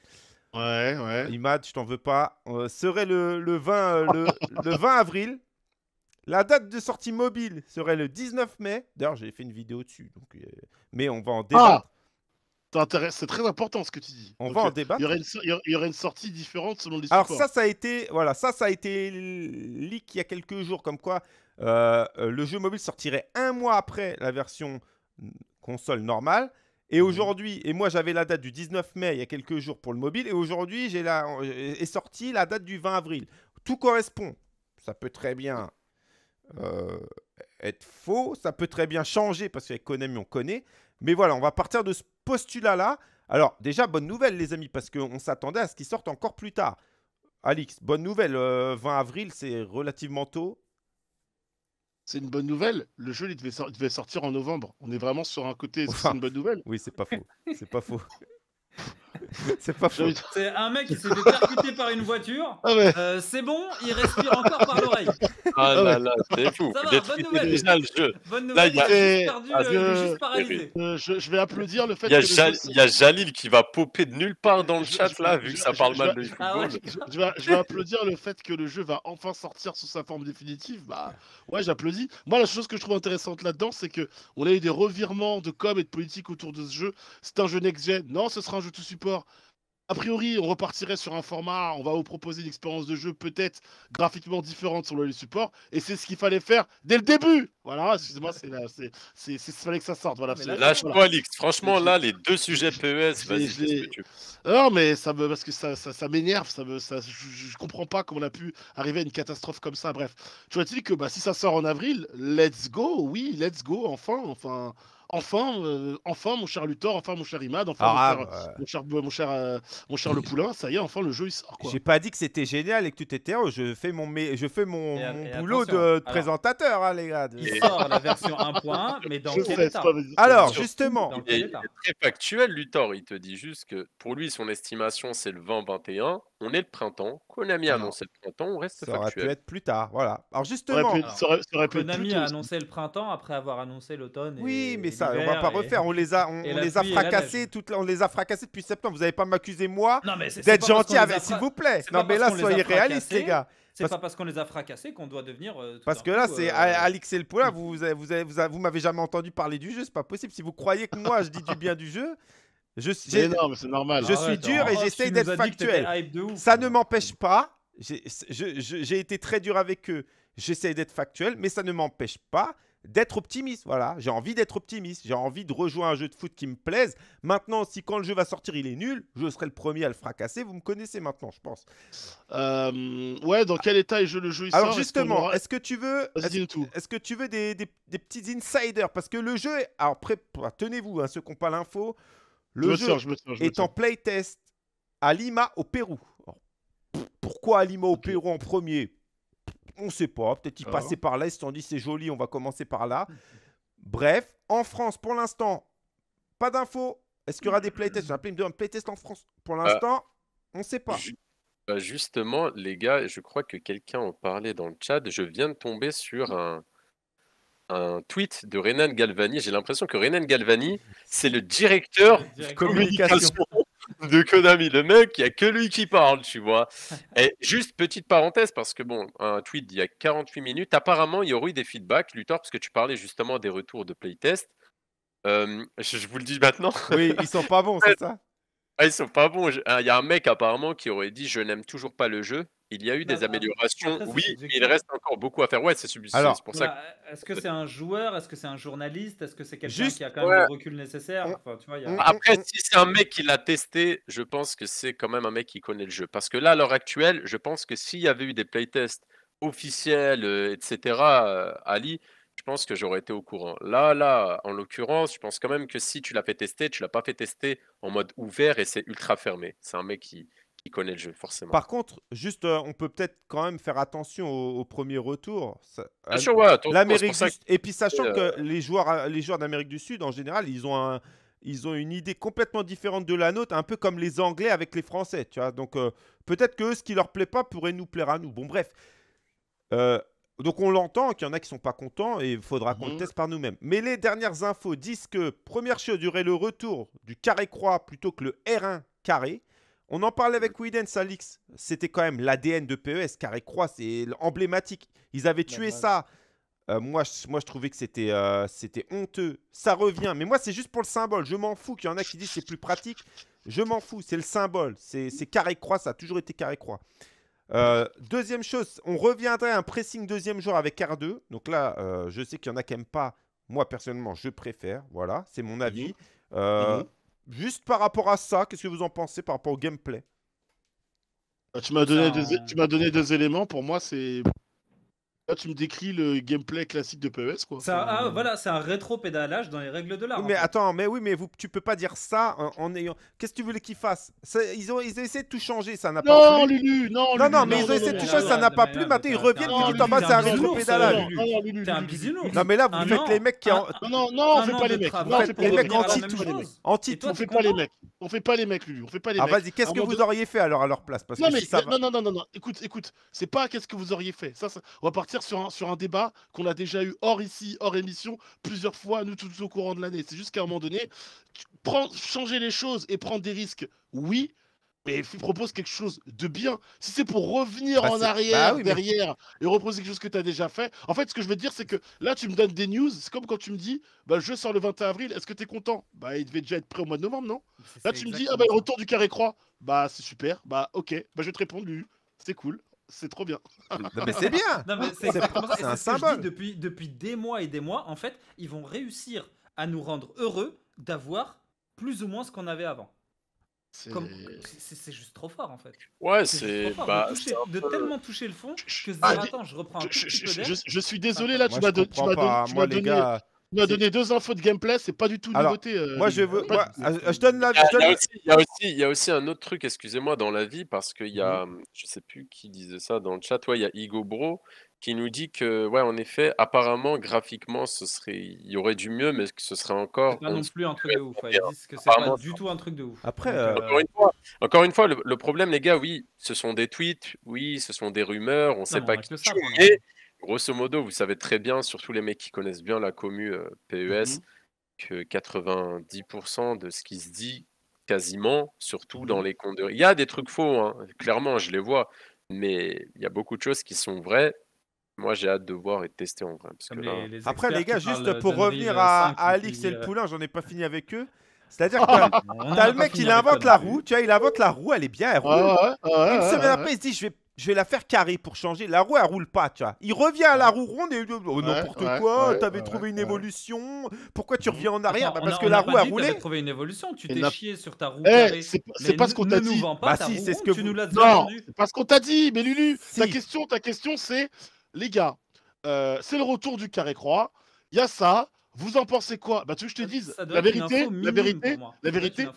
Ouais, ouais. Imad, je t'en veux pas. Euh, serait le, le 20, euh, le, le 20 avril. La date de sortie mobile serait le 19 mai. D'ailleurs, j'ai fait une vidéo dessus. Donc, euh, mais on va en débattre. Intéress- C'est très important ce que tu dis. On Donc, va en euh, débattre. Il y, aurait une, so- y aurait- sortie différente selon les Alors supports. ça, ça a été, voilà, ça, ça a été leak il y a quelques jours, comme quoi euh, euh, le jeu mobile sortirait un mois après la version mm, console normale. Et Mhm. aujourd'hui, et moi j'avais la date du 19 mai il y a quelques jours pour le mobile, et aujourd'hui j'ai la, est sorti la date du 20 avril. Tout correspond. Ça peut très bien euh, être faux, ça peut très bien changer parce qu'avec Konami on connaît. Mais voilà, on va partir de ce postulat-là. Alors déjà, bonne nouvelle les amis, parce qu'on s'attendait à ce qu'il sorte encore plus tard. Alix, bonne nouvelle, euh, 20 avril, c'est relativement tôt. C'est une bonne nouvelle. Le jeu il devait, sor- il devait sortir en novembre. On est vraiment sur un côté. c'est une bonne nouvelle? Oui, c'est pas faux. C'est pas faux. c'est pas faux. C'est un mec qui s'est fait percuter par une voiture. Ah ouais. Euh, c'est bon, il respire encore par l'oreille. Ah Ah ouais. là là, c'est fou. Ça va, bonne nouvelle. déjà le jeu. Bonne Là, nouvelle, a- il a juste perdu, Ah, le- je- juste paralysé. Euh, je, je vais applaudir le fait Il y, a que le Ja- jeu il y a Jalil qui va popper de nulle part dans le Je- chat je- là, je- vu que ça je- parle je- mal de Ah football. Je, je vais, je vais applaudir le fait que le jeu va enfin sortir sous sa forme définitive. Bah ouais, j'applaudis. Moi, la chose que je trouve intéressante là-dedans, c'est que on a eu des revirements de com et de politique autour de ce jeu. C'est un jeu next-gen. Non, ce sera un jeu tout support. A priori, on repartirait sur un format. On va vous proposer une expérience de jeu peut-être graphiquement différente selon les supports. Et c'est ce qu'il fallait faire dès le début. Voilà, excusez-moi, c'est là, c'est, c'est, c'est- fallait que ça sorte. Voilà. Lâche-toi, voilà. Alix. Franchement, là, les deux sujets PES, vas-y, l'ai- fais je ce l'ai- que tu veux. Non, mais ça me, parce que ça, ça, ça m'énerve, ça me, ça, je comprends pas comment on a pu arriver à une catastrophe comme ça. Bref, tu vois-t-il que bah, si ça sort en avril, let's go, oui, let's go, enfin, enfin, enfin, euh, enfin, mon cher Luthor, enfin, mon cher Imad, enfin, Ah, mon, cher, euh, mon cher, mon cher, euh, mon cher Le Poulain, ça y est, enfin, le jeu il sort j'ai pas dit que c'était génial et que tout était heureux. Je fais mon, mé- je fais mon, Et a- mon et boulot de alors- présentateur, hein, les gars. Il sort la version 1.1, mais dans Je quel sais, état? c'est pas- Alors, justement, Il est état? très factuel, Luthor. Il te dit juste que pour lui, son estimation, c'est le 20-21. On est le printemps. Konami a annoncé le printemps. On reste ça aurait pu factuel. être plus tard. Voilà. Alors, ça aurait justement, pu ça aurait- ça aurait pu être Konami plus a annoncé le printemps après avoir annoncé l'automne. Oui, et- mais ça, on va pas et- refaire. On les a, on, les a fracassés. Toute, on les a fracassés depuis septembre. Vous n'avez pas m'accuser moi d'être gentil avec, s'il vous plaît. c'est Non, mais là, soyez réalistes, les gars. C'est parce- pas parce qu'on les a fracassés qu'on doit devenir. euh, tout Parce que là, c'est euh, Alix et le Poulain, vous, avez- vous, avez- vous, avez- vous, avez- vous m'avez jamais entendu parler du jeu, c'est pas possible. Si vous croyez que moi je dis du bien du jeu, je, j'ai- Mais non, mais c'est normal. Je Ah suis ouais, dur et j'essaye d'être factuel. ouf. ça ne m'empêche pas. J'ai été très dur avec eux. J'essaye d'être factuel, mais ça ne m'empêche pas d'être optimiste. Voilà, j'ai envie d'être optimiste. J'ai envie de rejoindre un jeu de foot qui me plaise. Maintenant, si quand le jeu va sortir, il est nul, je serai le premier à le fracasser. Vous me connaissez maintenant, je pense. Euh, ouais, dans quel état est le jeu, le jeu il Alors sort? Est-ce qu'on justement, aura- est-ce que tu veux, est-ce que tu veux des, des- des petits insiders? Parce que le jeu, alors pré- tenez-vous, hein, ceux qui n'ont pas l'info, Le jeu tiens, je me tiens, je me est en playtest à Lima, au Pérou. Alors, pourquoi à Lima, au. Pérou en premier? On ne sait pas. Peut-être qu'ils Alors. passaient par là. Ils se sont dit c'est joli, on va commencer par là. Bref, en France, pour l'instant, pas d'infos. Est-ce qu'il y aura des playtests? J'ai appelé, demande playtest en France. Pour l'instant, on ne sait pas. Bah, justement, les gars, je crois que quelqu'un en parlait dans le chat. Je viens de tomber sur un, un tweet de Renan Galvani. J'ai l'impression que Renan Galvani, c'est le directeur Direct- Communication. De Konami. Le mec, il n'y a que lui qui parle, tu vois. Et juste petite parenthèse, parce que bon, un tweet d'il y a 48 minutes, apparemment, il y aurait eu des feedbacks, Luthor, parce que tu parlais justement des retours de playtest. Euh, je, vous le dis maintenant. Oui, ils sont pas bons, c'est ça? Ah, ils sont pas bons. Ah, Il y a un mec apparemment qui aurait dit je n'aime toujours pas le jeu. Il y a eu Bah, des bah, améliorations, après, oui, mais il subjectif. reste encore beaucoup à faire. Ouais, c'est sub- c'est Alors, c'est pour ça. Voilà, Est-ce que c'est un joueur? Est-ce que c'est un journaliste? Est-ce que c'est quelqu'un Juste- qui a quand même Ouais. le recul nécessaire? On- Enfin, tu vois, il y a- on- que- Après, si c'est un mec qui l'a testé, je pense que c'est quand même un mec qui connaît le jeu. Parce que là, à l'heure actuelle, je pense que s'il y avait eu des playtests officiels, euh, etc., euh, Ali, je pense que j'aurais été au courant. Là, là, en l'occurrence, je pense quand même que si tu l'as fait tester, tu l'as pas fait tester en mode ouvert et c'est ultra fermé. C'est un mec qui, connaît le jeu, forcément. Par contre, juste, euh, on peut peut-être quand même faire attention au, au premier retour. Ça- Bien sûr, ouais, attention, c'est L'Amérique du Sud. Et puis sachant euh, que les joueurs, euh, les joueurs d'Amérique du Sud, en général, ils ont, un- ils ont une idée complètement différente de la nôtre, un peu comme les Anglais avec les Français, tu vois. Donc euh, peut-être que ce qui leur plaît pas pourrait nous plaire à nous. Bon, bref. Euh, donc on l'entend qu'il y en a qui sont pas contents et il faudra qu'on le Mhm. teste par nous-mêmes. Mais les dernières infos disent que première chose, il y aurait le retour du carré croix plutôt que le R1 carré. On en parlait avec Widens, Alix. C'était quand même l'ADN de PES. Carré croix, c'est emblématique. Ils avaient tué ça. Euh, moi, je, moi, je trouvais que c'était euh, c'était honteux. Ça revient. Mais moi, c'est juste pour le symbole. Je m'en fous qu'il y en a qui disent c'est plus pratique. Je m'en fous. C'est le symbole. C'est carré croix. Ça a toujours été carré croix. Euh, deuxième chose, on reviendrait à un pressing deuxième jour avec R2. Donc là, je sais qu'il y en a qui n'aiment pas. Moi, personnellement, je préfère. Voilà, c'est mon avis. Juste par rapport à ça, qu'est-ce que vous en pensez par rapport au gameplay? Tu m'as donné, Ça, deux, on- tu m'as donné deux éléments. Pour moi, c'est. Là, tu me décris le gameplay classique de PES, quoi. Ça, ah, voilà, c'est un rétro-pédalage dans les règles de l'art. Oui, en mais fait. attends, mais oui, mais vous, tu peux pas dire ça en, en ayant. Qu'est-ce que tu voulais qu'ils fassent? Ils, ont, ils ont essayé de tout changer, ça n'a pas Non, plu. Lulu, non, Non, Lulu, non, mais ils ont essayé de tout changer, ça n'a pas plu. Maintenant, ils reviennent, un dites en bas, c'est un rétro-pédalage. Non, T'es un bisounours. Mais là, vous faites les mecs qui. Ah, Non, non, non, on fait pas les mecs. on fait pas les mecs toi, On fait pas les mecs. On fait pas les mecs, Lulu. On fait pas les Ah, mecs. vas-y, qu'est-ce que vous auriez fait alors à leur place? Parce Non que mais si ça non, non non non non écoute écoute c'est pas qu'est-ce que vous auriez fait ça- on va partir sur un sur un débat qu'on a déjà eu hors ici hors émission plusieurs fois nous tous au courant de l'année c'est juste qu'à un moment donné prendre changer les choses et prendre des risques oui mais propose quelque chose de bien si c'est pour revenir Bah, en bah arrière oui, mais- derrière et reproposer quelque chose que tu as déjà fait en fait ce que je veux dire c'est que là tu me donnes des news c'est comme quand tu me dis bah le jeu sort le 21 avril est-ce que tu es content? Bah il devait déjà être prêt au mois de novembre non? Là, tu me dis, ah bah, le retour du carré croix. Bah, c'est super. Bah, ok. Bah, je vais te répondre, Lulu. C'est cool. C'est trop bien. Non, mais c'est bien Non, mais c'est C'est- exactement ça. c'est Et un ce que je dis symbole. depuis, depuis des mois et des mois. En fait, ils vont réussir à nous rendre heureux d'avoir plus ou moins ce qu'on avait avant. C'est- Comme- C'est c'est juste trop fort en fait. Ouais, C'est. Bah, de, toucher- c'est un de peu- tellement toucher le fond que se dire attends, je reprends un Je, peu je- d'air. je- je suis désolé, là, Moi, tu m'as Moi, les donné, gars. Tu m'as donné deux infos de gameplay, c'est pas du tout Alors, nouveauté. euh, Moi, je veux. euh, je donne la. Il y a- je il y, a donne- aussi, il y a aussi- il y a aussi un autre truc, excusez-moi, dans la vie, parce qu'il y a, je sais plus qui disait ça dans le chat, ouais, il y a Igo Bro qui nous dit que, ouais, en effet, apparemment, graphiquement, ce serait, il y aurait du mieux, mais que ce serait encore. Pas non plus un truc de ouf. Ils disent que c'est pas du tout un truc de ouf. Après, Donc, euh, Encore une fois, encore une fois, le, le problème, les gars, oui, ce sont des tweets, oui, ce sont des rumeurs, on sait mais pas qui ça mais grosso modo, vous savez très bien, surtout les mecs qui connaissent bien la commu euh, PES, Mhm. que 90% de ce qui se dit, quasiment, surtout dans Mhm. les comptes de... Il y a des trucs faux, hein, clairement, je les vois, mais il y a beaucoup de choses qui sont vraies. Moi, j'ai hâte de voir et de tester en vrai. Parce que Comme là, les- les Après, les gars, juste pour revenir à, 5 à Alix et le euh, poulain, j'en ai pas fini avec eux. C'est-à-dire que t'as le mec, il invente la roue, tu vois, il invente la roue, elle est bien, elle roule. Ouais, ouais, ouais, Une semaine ouais, après, il se dit, je vais, je vais la faire carrée pour changer. La roue, elle roule pas, tu vois. Il revient à la roue ronde et il dit, oh, n'importe ouais, quoi, ouais, t'avais ouais, trouvé une ouais. évolution. Pourquoi tu reviens en arrière? Attends, Bah, on Parce a- que on la a roue pas a dit que t'avais roulé. trouvé une évolution, tu t'es chié sur ta roue Eh, carrée. c'est pas ce qu'on t'a nous dit. pas Bah si, c'est ce que tu vous- nous l'as Non, c'est pas ce qu'on t'a dit, mais Lulu, ta question, ta question, c'est, les gars, euh, c'est le retour du carré croix. Il y a ça. Vous en pensez quoi? Bah tu veux que je te Ça- dise la vérité, la vérité, la vérité,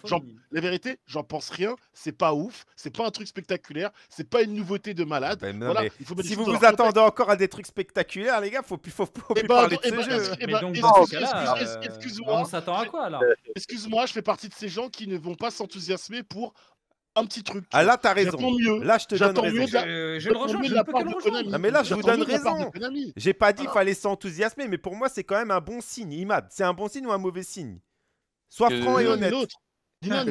la vérité, j'en pense rien. C'est pas ouf, c'est pas un truc spectaculaire, c'est pas une nouveauté de malade. Ben non, voilà, mais il faut mettre si vous vous attendez encore à des trucs spectaculaires, les gars, faut plus, faut, faut plus ben, parler de ce ben, jeu. ben, excuse-moi. on s'attend à quoi là Excuse-moi, je fais partie de ces gens qui ne vont pas s'enthousiasmer pour un petit truc. Ah là, t'as raison. Mieux. Là, je te donne J'attends mieux raison. de la- Je, je le J'attends rejoins, mieux je ne la peux part que le rejoindre. Ah, mais là, je vous donne raison. J'ai pas dit qu'il fallait s'enthousiasmer, mais pour moi, c'est quand même un bon signe. Imad, c'est un bon signe ou un mauvais signe? Sois Euh, franc et honnête. Un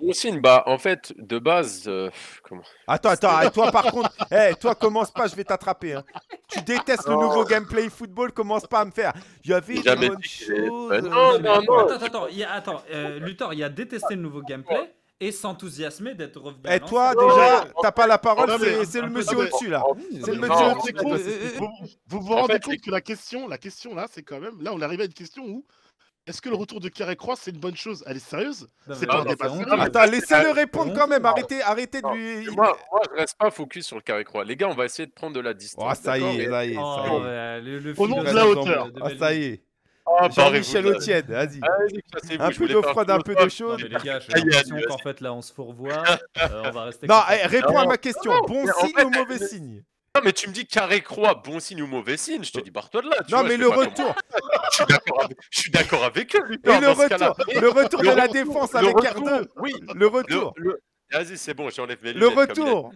bon signe, bah en fait, de base, euh, comment? Attends, attends, et toi par contre, eh, toi commence pas, je vais t'attraper. hein. Tu détestes le Non. nouveau gameplay football, commence pas à me faire. Il y avait. Bah euh, non, non, non. Attends, attends, attends euh, Luthor, il y a détesté le nouveau gameplay et s'enthousiasmer d'être revenu. Eh, à toi l'ancienne. déjà, t'as pas la parole, c'est le peu- monsieur au-dessus là. C'est le monsieur au-dessus. Vous vous, vous En rendez compte que la question, la question là, c'est quand même. Là, on est arrivé à une question où. Est-ce que le retour de Carré Croix, c'est une bonne chose? Elle est sérieuse? C'est pas un débat. Attends, laissez-le répondre quand même. Arrêtez, arrêtez de lui. moi, moi, je reste pas focus sur le carré croix. Les gars, on va essayer de prendre de la distance. Oh, ça y est, Et- ça y est, Oh, Au nom de la hauteur. Ah, ça y est. Ah, Jean-Michel Autienne, vas-y. Un peu d'eau froide, un peu de philosophe. chaud. Non, mais les gars, j'ai l'impression qu'en fait là on se fourvoie. Euh, on va rester. Non, eh, réponds à ma question. non, Bon signe fait, ou mauvais le- signe? Non, mais tu me dis carré croix, bon signe ou mauvais signe. Je te dis, barre-toi de là. tu Non, vois, mais le retour. Je suis d'accord avec, je suis d'accord avec eux, Et le retour. Le retour de la défense le avec retour, R2. Oui, Le retour. le- Vas-y, c'est bon, j'enlève mes Le retour.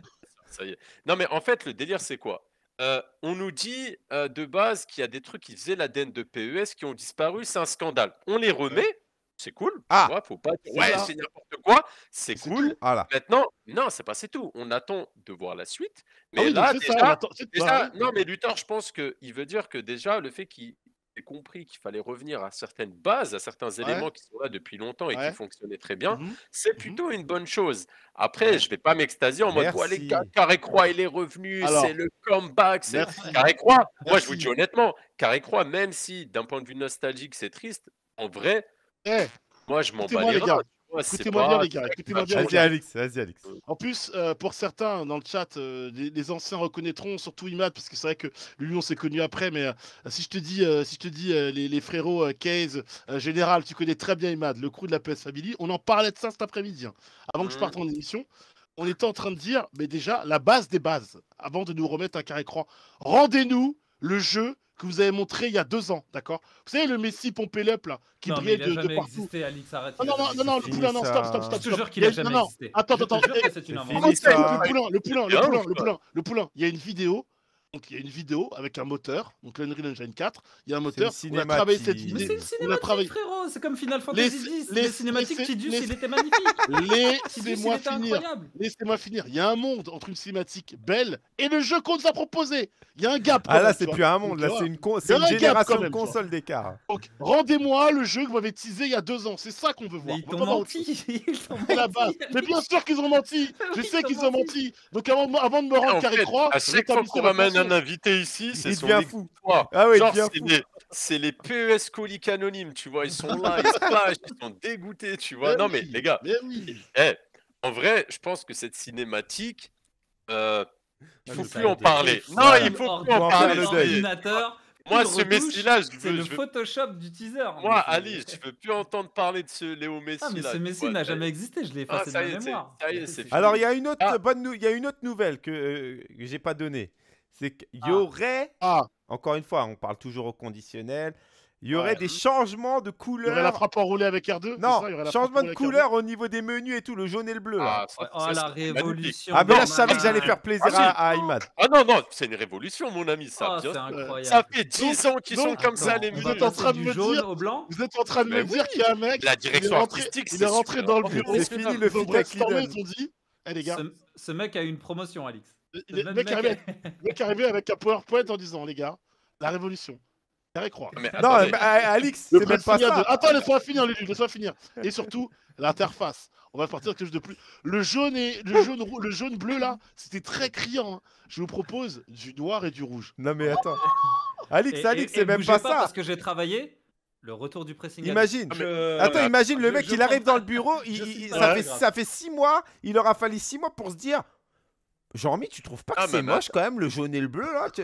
Ça y est. Non, mais en fait, le délire, c'est quoi? Euh, On nous dit euh, de base qu'il y a des trucs qui faisaient l'ADN de PES qui ont disparu, c'est un scandale. On les remet, c'est cool. Ah. vois, faut pas dire C'est ouais, ça. c'est n'importe quoi, c'est cool. Voilà. Maintenant, non, c'est pas c'est tout. On attend de voir la suite. Mais Ah oui, donc là, ça, déjà, non, mais Luthor, je pense qu'il veut dire que déjà, le fait qu'il compris qu'il fallait revenir à certaines bases, à certains éléments qui sont là depuis longtemps et Ouais. qui fonctionnaient très bien, Mhm. c'est plutôt une bonne chose. Après, je vais pas m'extasier en mode, ouais, les Merci. gars, Carré Croix, il est revenu, c'est le comeback. c'est Merci. Carré Croix, moi, je vous dis honnêtement, Carré Croix, même si d'un point de vue nostalgique, c'est triste, en vrai, Eh, moi, je m'en bats les gars. Écoutez-moi bien, les gars. Écoutez-moi bien, les Vas-y. Vas-y, Alix. En plus, euh, pour certains dans le chat, euh, les, les anciens reconnaîtront, surtout Imad, parce que c'est vrai que lui, on s'est connu après. Mais euh, si je te dis, euh, si je te dis euh, les, les frérots euh, Case, euh, Général, tu connais très bien Imad, le crew de la PS Family. On en parlait de ça cet après-midi, hein, avant que je Mhm. parte en émission. On était en train de dire, mais déjà, la base des bases, avant de nous remettre un carré croix. Rendez-nous le jeu que vous avez montré il y a deux ans, d'accord? Vous savez, le Messi pompé up là, qui Non, brillait de, de partout. existé, Alix, arrête. Non, non, non, non, non, le poulain, non, ça. stop, stop, Je stop. te stop. jure qu'il a jamais non, non, existé. Attends, attends, ça. le poulain, le poulain, le poulain, ou le poulain, le poulain. Il y a une vidéo. Donc il y a une vidéo avec un moteur, donc l'Unreal Engine 4. Il y a un moteur. On a travaillé cette cinématique. Mais idée. c'est une On a travaillé. cinématique, frérot. C'est comme Final Les- Fantasy X. les- Les cinématiques, les- Tidus, les- il était magnifique. Laissez-moi finir. Laissez-moi finir. Il y a un monde entre une cinématique belle et le jeu qu'on nous a proposé. Il y a un gap. Ah là, c'est plus un monde, là, c'est une, con- une un génération même, de consoles d'écart. Donc, rendez-moi le jeu que vous m'avez teasé il y a deux ans. C'est ça qu'on veut Mais voir. ils t'ont menti. Ils t'ont C'est la menti. base. Mais bien sûr qu'ils ont menti. Je sais ils qu'ils ont menti. Donc avant, de me- rendre En carré fait, croix, à chaque fois qu'on un invité ici, c'est son fou. Ah ouais, c'est les, PES coliques anonymes, tu vois. Ils sont là, ils se plagent, ils sont dégoûtés, tu vois. Mais non, mais les gars, Mais oui. eh, en vrai, je pense que cette cinématique, euh, il Ah, faut plus en parler. Non, Voilà. il faut plus en parler. ordinateur, Moi, ce Messi-là, je C'est veux, le je veux- Photoshop du teaser. Moi, Ali, je veux plus entendre parler de ce Léo Messi. Ah, mais ce Messi n'a jamais existé. Je l'ai Ah, effacé de ma mémoire. est. Alors, il y a une autre Ah. bonne nou- il y a une autre nouvelle que, euh, que j'ai pas donnée. C'est qu'il y Ah. aurait, Ah, encore une fois, on parle toujours au conditionnel, il y aurait Ouais. des changements de il y aurait la couleur. frappe enroulée avec R2 c'est Non, ça Il y aurait la frappe changement de enroulée avec R2? couleur au niveau des menus et tout, le jaune et le bleu. Ah, ça- Ouais, ça, Oh, c'est la révolution. Ah, mais là, de je savais que j'allais faire plaisir Ah, à, à Imad. Ah non, non, c'est une révolution, mon ami, ça. Oh, incroyable. Ça fait 10 ans qu'ils sont comme ça, les on vous êtes en menus. train de me dire- au blanc. Vous êtes en train de me dire qu'il y a un mec. La direction rentré- artistique, Il est rentré dans le bureau. C'est fini Ils le Lidl. ils ont dit Eh les gars, Ce, ce mec a eu une promotion, Alix. Le mec mec est arrivé- le mec est arrivé avec un PowerPoint en disant Les gars, la révolution. Carré. Mais Non, mais, euh, Alix, Le c'est même pas pressing à deux. ça. Attends, laisse-moi finir, Lulu, laisse-moi finir. Et surtout, l'interface. On va partir de quelque chose de plus. Le jaune et le jaune, rou- le jaune bleu là, c'était très criant. hein. Je vous propose du noir et du rouge. Non, mais attends. Alix, Et- Alix, c'est même pas Parce ça. que j'ai travaillé. Le retour du pressing. Imagine. Ah, Je- Attends, imagine le je- mec, il arrive dans le bureau, il- il- ça, fait, ça fait six mois, il leur a fallu six mois pour se dire Jean-Mi, tu trouves pas que Ah, c'est moche quand même, le jaune et le bleu là tu,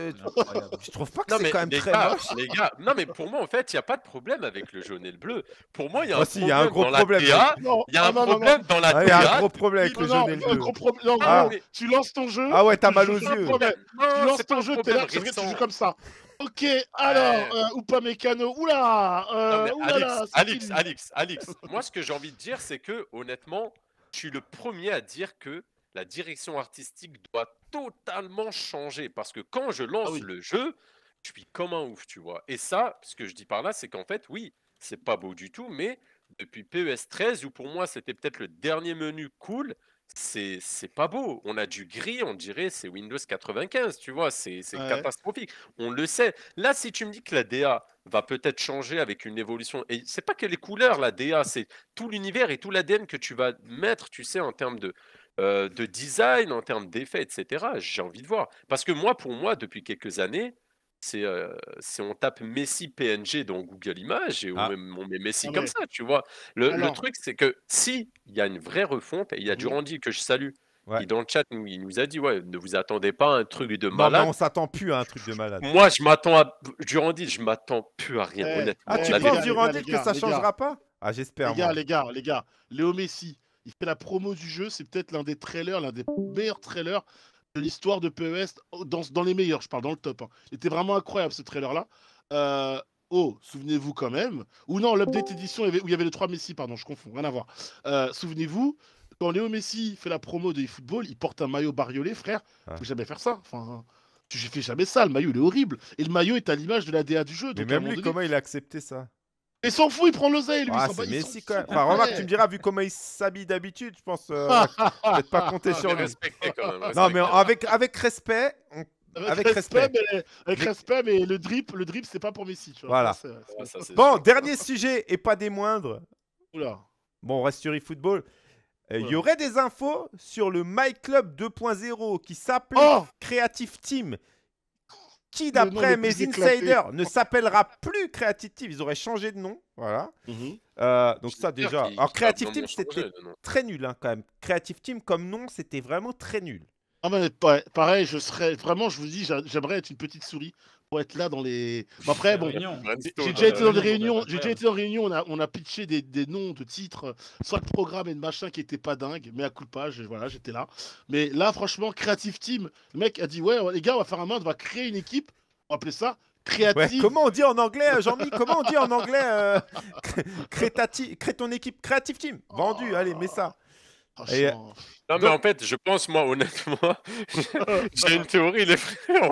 tu- trouves pas que c'est quand même les très gars, moche? les gars, non mais pour moi en fait, il y a pas de problème avec le jaune et le bleu. Pour moi, il y a un Ah, si, y a un gros dans problème. la Il y a un problème dans la Il y a un gros problème avec le Non, jaune et le bleu. gros problème. Non, Ah, mais- tu lances ton jeu. Ah ouais, t'as mal aux yeux. Tu lances pas ton jeu, t'es là, tu joues comme ça. Ok, alors, euh, Oupa Mécano, oula, euh, oulala, lui Alix, Alix, moi ce que j'ai envie de dire, c'est que honnêtement, je suis le premier à dire que la direction artistique doit totalement changer. Parce que quand je lance Ah oui. le jeu, je suis comme un ouf, tu vois. Et ça, ce que je dis par là, c'est qu'en fait, oui, c'est pas beau du tout, mais depuis PES 13, où pour moi c'était peut-être le dernier menu cool, c'est pas beau. On a du gris, on dirait c'est Windows 95, tu vois, c'est c'est Ouais. catastrophique. On le sait. Là, si tu me dis que la DA va peut-être changer avec une évolution, et c'est pas que les couleurs, la DA, c'est tout l'univers et tout l'ADN que tu vas mettre, tu sais, en termes de, euh, de design, en termes d'effets, etc. J'ai envie de voir. Parce que moi, pour moi, depuis quelques années, c'est euh, on tape Messi PNG dans Google Images et on, Ah. met, on met Messi Ah comme ouais. ça, tu vois. Le, le truc, c'est que si il y a une vraie refonte, et il y a Mhm. Durandi que je salue, Ouais. qui dans le chat, nous, il nous a dit, ouais, ne vous attendez pas à un truc de Non, mais malade. on s'attend plus à un truc de malade. Moi, je m'attends à Durandi, je m'attends plus à rien, Eh, honnêtement. Ah, tu les penses, les Durandil, que les ça gars. changera pas? Ah, j'espère. Les gars, moi. les gars, les gars, Léo Messi, il fait la promo du jeu, c'est peut-être l'un des trailers, l'un des meilleurs trailers de l'histoire de PES, dans, dans les meilleurs, je parle dans le top. hein. Il était vraiment incroyable ce trailer-là. Euh, oh, souvenez-vous quand même. Ou non, l'update édition où il y avait les trois Messi, pardon, je confonds, rien à voir. Euh, souvenez-vous, quand Léo Messi fait la promo de eFootball, il porte un maillot bariolé, frère. Ouais. Faut jamais faire ça. Enfin, tu fais jamais ça, le maillot il est horrible. Et le maillot est à l'image de la DA du jeu. Mais même lui, donné- comment il a accepté ça? Il s'en fout, il prend l'oseille, lui. il Ah, c'est Messi fout. quand même. Enfin, remarque, tu me diras, vu comment il s'habille d'habitude, je pense euh, peut-être pas compter sur lui. respectez quand même. Non, mais avec, avec respect, on- Avec, Avec respect, respect. mais, avec Mais- respect, mais le drip, le drip, c'est pas pour Messi, tu vois. Voilà. Ça, Bon, sûr. dernier sujet et pas des moindres. Oula. Bon, on reste sur eFootball. Euh, Il y aurait des infos sur le My Club 2.0 qui s'appelait Oh Creative Team. Qui, d'après mes insiders, ne s'appellera plus Creative Team. Ils auraient changé de nom. Voilà. Mhm. Euh, donc, ça, déjà. Alors, Creative Team, c'était très nul, hein, quand même. Creative Team, comme nom, c'était vraiment très nul. Ah, mais pa- pareil, je serais. Vraiment, je vous dis, j'a- j'aimerais être une petite souris pour être là dans les. Après, bon. J'ai déjà été dans des réunion, réunions, j'ai déjà été dans des réunions, on a, on a pitché des, des noms de titres, soit de programme et de machin qui étaient pas dingues, mais à coup de page, voilà, j'étais là. Mais là, franchement, Creative Team, le mec a dit Ouais, les gars, on va faire un main, on va créer une équipe, on va appeler ça Ouais, Creative. comment on dit en anglais, euh, Jean-Mi Comment on dit en anglais euh, crée, ta ton équipe Creative Team. Vendu, allez, mets ça. Et. Non, mais en fait, je pense, moi, honnêtement, j'ai une théorie, les frères.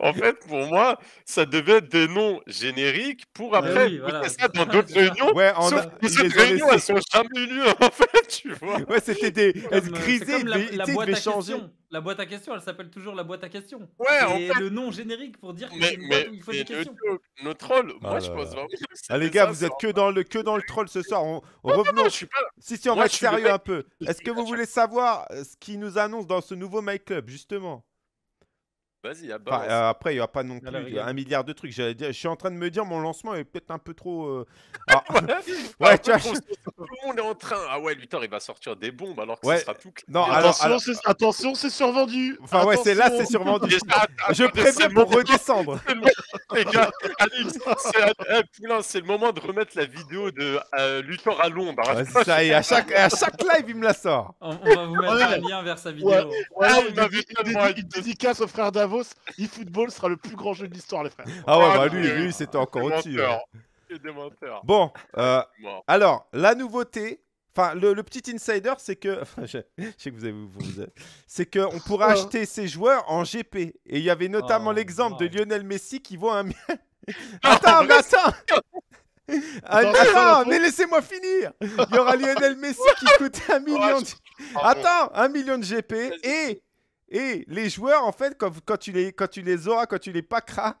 En fait, pour moi, ça devait être des noms génériques pour Ah après oui, voilà. ça dans d'autres réunions. Ouais, on Sauf a- que ils ces réunions, elles sont jamais eu lieu, en fait, tu vois. Ouais, c'était des. Elles euh, grisaient, la, la ils boîte à changer. questions. La boîte à questions, elle s'appelle toujours la boîte à questions. Ouais, en Et fait. le nom générique pour dire Mais, il faut mais des le questions. joke, nos trolls, Ah moi, je pense vraiment. que Ah, les gars, ça, vous êtes que dans le que dans le troll ce soir. On, on Non, revenons. non, je suis pas. Si, si, on Moi, va être le sérieux un peu. Est-ce que vous voulez savoir euh, ce qu'ils nous annoncent dans ce nouveau My Club, justement Vas-y, Enfin, euh, Après, il n'y a pas non plus un milliard de trucs. J'allais dire- Je suis en train de me dire, mon lancement est peut-être un peu trop. euh, ah, Ouais, ouais, tu vois, Tout le monde est en train. Ah ouais, Luthor, il va sortir des bombes alors que Ouais. ce sera tout clair. Non, alors- attention, alors- c'est- attention, c'est survendu. Enfin, ouais, c'est là, c'est survendu. Je préviens pour moment- redescendre. Les gars, Alix, c'est le moment de remettre la vidéo de euh, Luthor à Londres. Ouais, ça, et à chaque, à chaque live, il me la sort. On, on va vous mettre un lien vers sa vidéo. Ouais, Ah, il dédicace au frère Davos. eFootball sera le plus grand jeu de l'histoire, les frères. Ah ouais, Ah, bah lui, mais- lui c'était encore Des au-dessus. hein. Bon, euh, alors, la nouveauté, enfin, le, le petit insider, c'est que, enfin, je, je sais que vous avez, vous, vous avez- c'est qu'on pourra Ouais. acheter ses joueurs en GP. Et il y avait notamment Oh, l'exemple de. Lionel Messi qui vaut un. attends, mais attends Ah, Attends, Attends, attends, mais laissez-moi finir Il y aura Lionel Messi qui coûte un million de... Pardon. Attends, un million de GP et, et les joueurs, en fait, quand, quand, tu les, quand tu les auras, quand tu les packeras,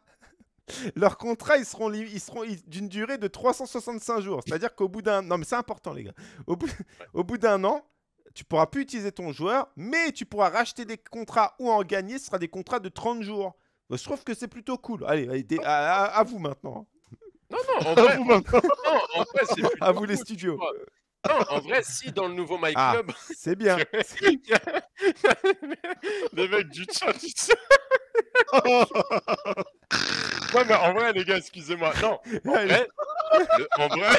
leurs contrats, ils seront, ils d'une durée de 365 jours. C'est-à-dire qu'au bout d'un... Non, mais c'est important, les gars. Au bout, au bout d'un an, tu pourras plus utiliser ton joueur, mais tu pourras racheter des contrats ou en gagner. Ce sera des contrats de 30 jours. Je trouve que c'est plutôt cool. Allez, allez, des- à, à- à vous maintenant. Non, non, en À vrai, vous, maintenant. non, en vrai, c'est plutôt À vous les cool, studios. Non, en vrai, si dans le nouveau My Ah. Club, C'est bien. les mecs du chat, ils sont- Ouais, mais en vrai, les gars, excusez-moi. Non, en vrai, le- en vrai,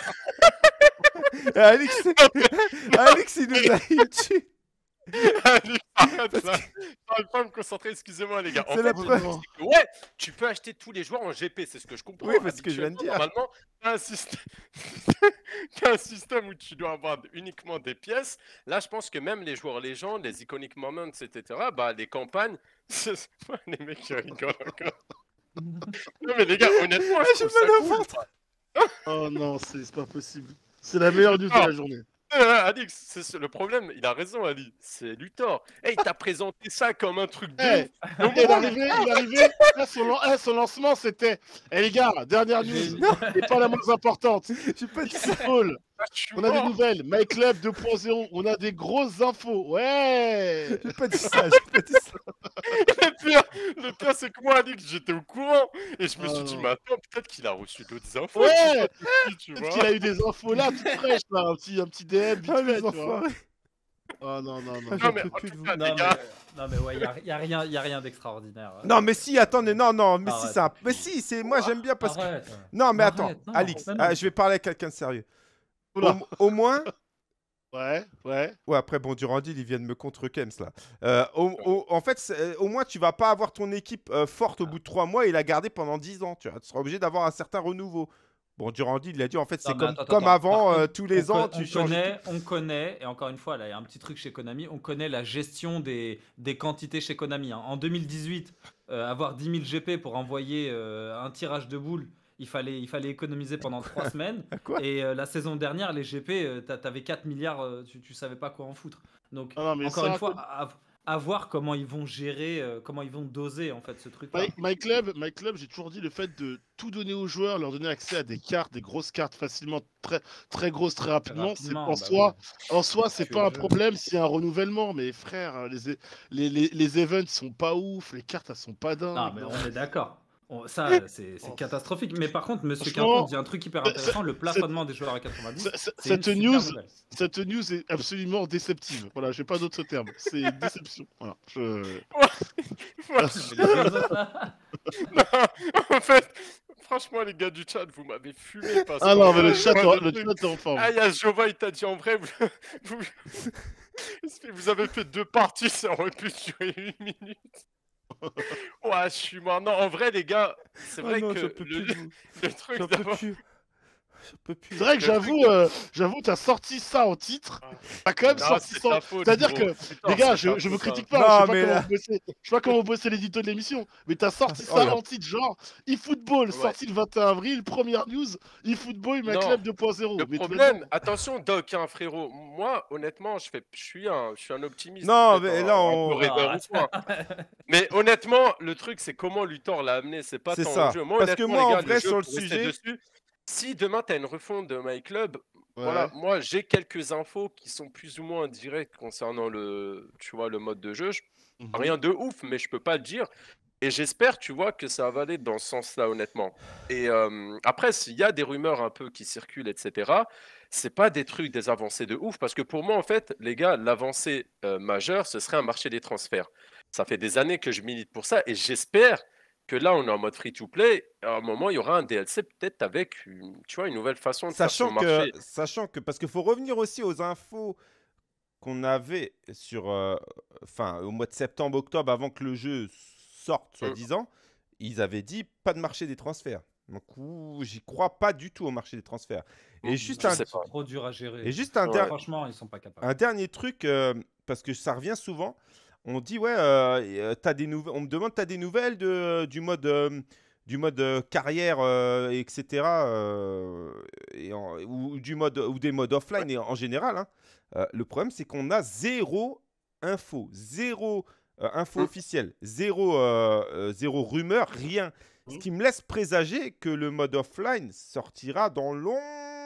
Alex, Alex, il nous a eu. Allez, arrête. J'arrive pas à me concentrer, excusez-moi, les gars. En C'est la preuve. Ouais, tu peux acheter tous les joueurs en GP, c'est ce que je comprends. Oui, parce que je viens de dire. Normalement, t'as un, système... t'as un système où tu dois avoir uniquement des pièces. Là, je pense que même les joueurs légendes, les iconic moments, etc., bah, les campagnes, c'est- les mecs qui rigolent encore. Non, mais les gars, honnêtement, je J'ai trouve ça cool. Oh non, c'est c'est pas possible. C'est la meilleure news de la journée. Euh, Alix, c'est le problème, il a raison, Ali. C'est Luthor. Eh, il t'a présenté ça comme un truc de. Au Il est arrivé, il est arrivé. son, lan- son lancement, c'était. Eh les gars, dernière news, et pas la moins importante. J'ai pas dit ça. Suis on a des nouvelles. My Club 2.0, on a des grosses infos. Ouais. J'ai pas dit ça. J'ai pas dit ça. Le pire, le pire c'est que moi, Alix, j'étais au courant. Et je me suis dit, non. mais attends, peut-être qu'il a reçu d'autres infos. Ouais. Peut-être qu'il a eu des infos là, toutes fraîches, là, un petit, un petit DM, vite Ah, fait, les tu vois. enfoirés. Oh non, non, non. Ah, Non, mais plus de vous. Non, mais, non, mais ouais, il n'y a, y a rien, y a rien d'extraordinaire. Non, mais si, attendez, non, non, mais si, Arrête. un... Mais si, c'est... Moi, j'aime bien parce que... Non, mais Arrête, attends, non, Alix, non, non. ah, je vais parler à quelqu'un de sérieux. Au, au moins... Ouais, ouais. Ouais, après, bon, Durandil, il vient de me contre Kems, là. Euh, au- au- en fait, euh, au moins, tu vas pas avoir ton équipe euh, forte au bout de 3 mois et la garder pendant 10 ans. Tu, vois. Tu seras obligé d'avoir un certain renouveau. Bon, Durandil, il a dit, en fait, c'est comme, attends, comme attends. avant, euh, tous les on ans, co- tu on changes. connaît, on connaît, et encore une fois, là, il y a un petit truc chez Konami, on connaît la gestion des, des quantités chez Konami. hein. En 2018, euh, avoir 10 000 GP pour envoyer euh, un tirage de boules, il fallait, il fallait économiser pendant 3 semaines. Quoi Et euh, la saison dernière, les GP, euh, t'a- t'avais 4 milliards, euh, tu, tu savais pas quoi en foutre. Donc, Ah non, encore ça, une fois, à, à voir comment ils vont gérer, euh, comment ils vont doser en fait ce truc. My, My Club, My Club, j'ai toujours dit le fait de tout donner aux joueurs, leur donner accès à des cartes, des grosses cartes facilement, très, très grosses, très rapidement, c'est en bah soi, en soi, c'est pas un jeu. problème s'il y a un renouvellement. Mais frère, les, les, les, les events sont pas ouf, les cartes elles sont pas dingues. Non, mais on est d'accord. Ça, c'est Oh. catastrophique. Mais par contre, Monsieur Quinton dit un truc hyper intéressant le plafonnement des joueurs à 90. C- c- c'est une Cette news, nouvelle. cette news est absolument déceptive. Voilà, j'ai pas d'autre terme. C'est une déception. Voilà. Je... En fait, franchement, les gars du chat, vous m'avez fumé. Parce Ah non, mais le chat, le chat est en forme. Ah, il y a Jova, il t'a dit en vrai, vous, vous, vous avez fait deux parties, ça aurait pu durer une minute. Ouais, je suis mort. Non, en vrai, les gars, c'est Oh vrai non, que le, truc d'avoir. C'est vrai que j'avoue, euh, j'avoue, t'as sorti ça en titre. T'as quand même Non, sorti ça. C'est-à-dire que, Putain, les gars, je, je me faute, hein. critique pas. Non, je sais pas bossez. Je sais pas comment vous bossez l'édito de l'émission, mais t'as sorti Oh ça en titre, genre eFootball, Ouais. sorti le 21 avril, première news, eFootball, ma club 2.0. Le Mais problème, attention Doc, hein, frérot, moi honnêtement, je, fais, je, suis un, je suis un optimiste. Non, mais là, on- mais honnêtement, le truc c'est comment Luthor l'a amené, c'est pas C'est tant ça. le jeu. Moi, Parce que moi, en vrai, sur le sujet- dessus, si demain t'as une refonte de My Club, Ouais. voilà, moi j'ai quelques infos qui sont plus ou moins directes concernant le, tu vois, le mode de jeu. Je- Mhm. Rien de ouf, mais je peux pas le dire. Et j'espère, tu vois, que ça va aller dans ce sens-là, honnêtement. Et euh, après, s'il y a des rumeurs un peu qui circulent, etc., c'est pas des trucs, des avancées de ouf, parce que pour moi, en fait, les gars, l'avancée euh, majeure, ce serait un marché des transferts. Ça fait des années que je milite pour ça, et j'espère que là, on est en mode free-to-play. À un moment, il y aura un DLC peut-être avec, une, tu vois, une nouvelle façon de Sachant faire son marché. que, sachant que, parce qu'il faut revenir aussi aux infos qu'on avait sur, euh, enfin, au mois de septembre, octobre, avant que le jeu sorte, Mm. soi-disant, ils avaient dit pas de marché des transferts. Donc, j'y crois pas du tout au marché des transferts. Et Mm, juste un, pas. trop dur à gérer. et juste un, Ouais. der- Franchement, ils sont pas capables. un dernier truc, euh, parce que ça revient souvent. On dit ouais, euh, euh, t'as des nouvelles. On me demande t'as des nouvelles de, du mode euh, du mode euh, carrière, etc. et en- ou, du mode ou des modes offline et en, en général. hein. Le problème c'est qu'on a zéro info, zéro info Mm. officielle, zéro zéro rumeur, rien. Ce Mm. qui me laisse présager que le mode offline sortira dans longtemps.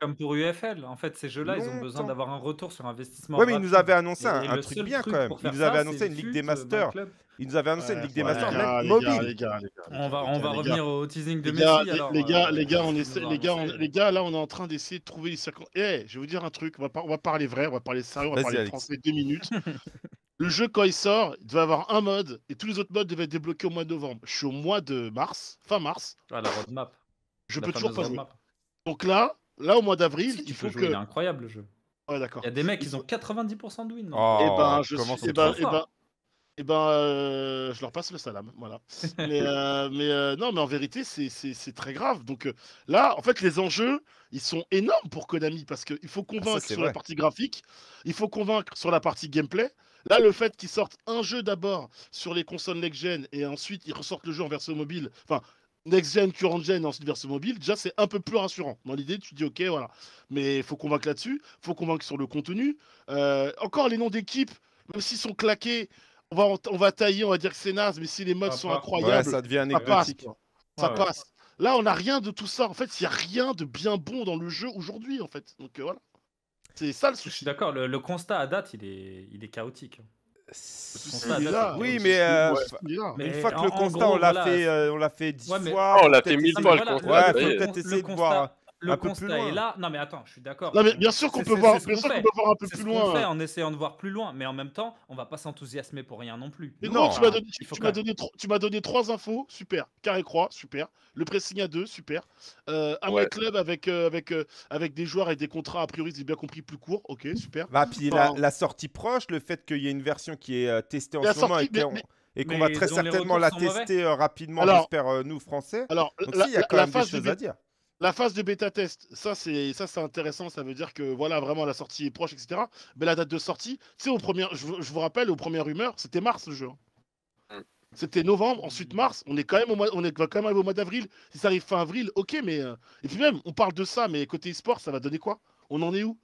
Comme pour UFL, en fait, ces jeux-là, ils ont besoin d'avoir un retour sur investissement. Ouais, mais il nous avait annoncé Et- un, et un le truc bien truc quand même. pour Il faire nous c'est annoncé une Ligue des euh, Masters. Ils nous avaient annoncé une Ouais, Ligue des Masters, les gars, même les mobile. gars, les gars, les gars, On va, les on gars, va les revenir gars. au teasing de Les Messi. les, alors, les gars, euh, les gars, on essaie, les gars, on- les gars, là, on est en train d'essayer de trouver les circonstances. Eh, je vais vous dire un truc. On va, par- on va parler vrai, on va parler sérieux, on va parler Alex. français deux minutes. Le jeu, quand il sort, il devait avoir un mode et tous les autres modes devaient être débloqués au mois de novembre. Je suis au mois de mars, fin mars. Ah, la roadmap. Je La peux toujours pas jouer. Donc là, là, au mois d'avril, Si, il faut jouer, que. Il est incroyable le jeu. Ouais, d'accord. Il y a des mecs, ils ont 90% de win. Oh, Eh ben, je suis. Eh ben, eh ben, eh ben, euh, leur passe le salam, voilà. mais euh, mais euh, non, mais en vérité, c'est- c'est c'est très grave. Donc euh, là, en fait, les enjeux, ils sont énormes pour Konami parce qu'il faut convaincre c'est sur la partie graphique, il faut convaincre sur la partie gameplay. Là, le fait qu'ils sortent un jeu d'abord sur les consoles next-gen et ensuite ils ressortent le jeu en version mobile, enfin next-gen, current-gen et ensuite version mobile, déjà c'est un peu plus rassurant. Dans l'idée, tu te dis ok, voilà. Mais il faut convaincre là-dessus, il faut convaincre sur le contenu. Euh, encore les noms d'équipes, même s'ils sont claqués, on va, en- on va tailler, on va dire que c'est naze, mais si les modes Ça sont part. Ouais, incroyables, ça devient ça passe. anecdotique. Ça Ouais, ouais. passe. Là, on n'a rien de tout ça. En fait, il n'y a rien de bien bon dans le jeu aujourd'hui, en fait. Donc euh, voilà. C'est ça le Je suis souci. d'accord, le, le constat à date, il est, il est chaotique. Oui, mais euh, ouais. Mais une fois que en- le constat, gros, on l'a voilà, fait, euh, on l'a fait dix Ouais, mais- fois. On l'a peut-être fait mille fois, le constat, Ouais, faut peut-être essayer de voir. Le un peu plus constat loin. est là. Non, mais attends, je suis d'accord. Bien sûr qu'on peut voir, un peu plus ce qu'on fait loin. en essayant de voir plus loin, mais en même temps, on va pas s'enthousiasmer pour rien non plus. Mais Non, non, tu m'as donné, trois infos, super. Carré croix, super. Le pressing à deux, super. Euh, un club avec, euh, avec, euh, avec des joueurs et des contrats, a priori, j'ai bien compris, plus courts. Ok, super. Bah, puis la, Enfin- la sortie proche, le fait qu'il y ait une version qui est euh, testée en ce moment sortie, et qu'on mais- et qu'on mais va très certainement la tester euh, rapidement, j'espère, euh, nous, Français. Alors, Donc, la, si, il y a quand la même des choses à dire. La phase de bêta test, ça c'est ça c'est intéressant, ça veut dire que voilà vraiment la sortie est proche, etc. Mais la date de sortie, tu sais, au premier, je, vous- je vous rappelle, aux premières rumeurs, c'était mars le jeu. hein. Mm. C'était novembre, ensuite mars. On est quand même au mois, on est va quand même arriver au mois d'avril. Si ça arrive fin avril, ok, mais euh, et puis même, on parle de ça, mais côté e-sport, ça va donner quoi? On en est où?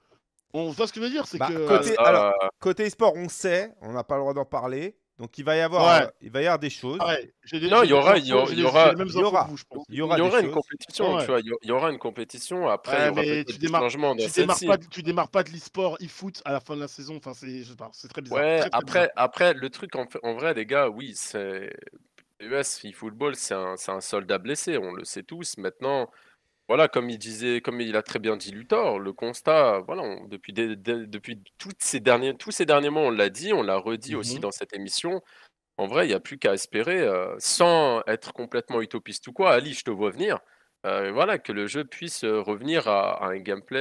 On voit ce que je veux dire, c'est Bah, que côté- alors, Côté sport, on sait, on n'a pas le droit d'en parler. Donc, il va y avoir, Ouais. euh, il va y avoir des choses. ah ouais, des- Non, il y aura- il y aura- il y aura- il y aura. Il y aura, une compétition, Ouais. tu vois. Il y, aura une compétition. Après, Ouais, il y aura mais tu démarres- changements dans Tu démarres pas, de- tu démarres pas de l'e-sport, e-foot à la fin de la saison. Enfin, c'est, c'est très bizarre. Ouais, très, très après, bizarre. après, le truc en, en vrai, les gars, oui, c'est. US eFootball, c'est un, c'est un soldat blessé, on le sait tous. Maintenant, voilà, comme il disait, comme il a très bien dit Luthor, le constat, voilà, on- depuis, des- des- depuis toutes ces derniers, tous ces derniers mois, on l'a dit, on l'a redit aussi Mhm. dans cette émission. En vrai, il n'y a plus qu'à espérer, euh, sans être complètement utopiste ou quoi. Ali, je te vois venir. euh, voilà, que le jeu puisse euh, revenir à, à un gameplay,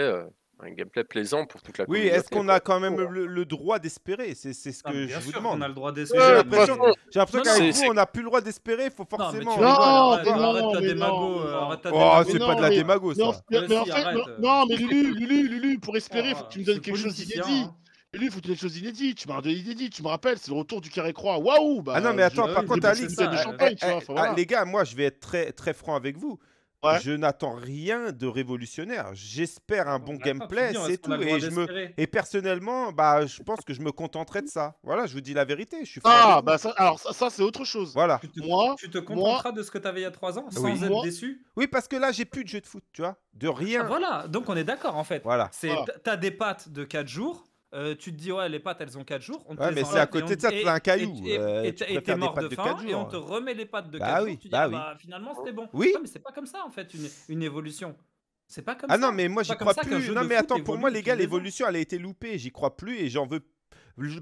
un gameplay plaisant pour toute la Oui, est-ce qu'on a quand même le, le droit d'espérer? C'est ce Ah, que je vous demande. qu'on a le droit d'espérer. J'ai l'impression qu'avec non, vous, on n'a plus le droit d'espérer. Il faut forcément. Non, arrête, ta démago, non, euh, non. arrête ta Oh, démago. c'est pas non, de la démago, ça. non, euh. non, mais Lulu, Lulu, Lulu, pour espérer, il faut que tu me donnes quelque chose d'inédit. hein. Lulu, il faut que tu me donnes quelque chose d'inédit. Tu m'as donné d'inédit, tu me rappelles, c'est le retour du carré croix. Waouh bah, Ah non, mais attends, je- par contre, une ça, euh, eh, eh, ah, voilà. les gars, moi, je vais être très, très franc avec vous. Ouais. Je n'attends rien de révolutionnaire. J'espère un bon Attends, tu gameplay, c'est tout. Et, je me... d'espérer et personnellement, bah, je pense que je me contenterai de ça. Voilà, je vous dis la vérité. Je suis Ah, bah ça, alors ça, ça, c'est autre chose. Voilà. Tu te, Moi, tu te contenteras de ce que tu avais il y a 3 ans sans Oui. être Moi- déçu? Oui, parce que là, j'ai plus de jeu de foot, tu vois. De rien. Ah, Voilà, donc on est d'accord en fait. Voilà. C'est Voilà. t- t'as des pattes de 4 jours. Euh, tu te dis ouais les pattes elles ont 4 jours. On te Ouais, les mais c'est à côté de ça, t'as un caillou. Et euh, tu t'es mort pattes de faim 4 et on jours. te remet les pattes de Bah 4 oui, jours. Tu dis bah ah oui. bah finalement c'était bon. Oui. Ouais, mais c'est pas comme ça en fait une, une évolution. C'est pas comme Ah ça. non, mais moi, j'y crois plus. Non, mais attends, pour moi, les gars, l'évolution, elle a été loupée. J'y crois plus et j'en veux.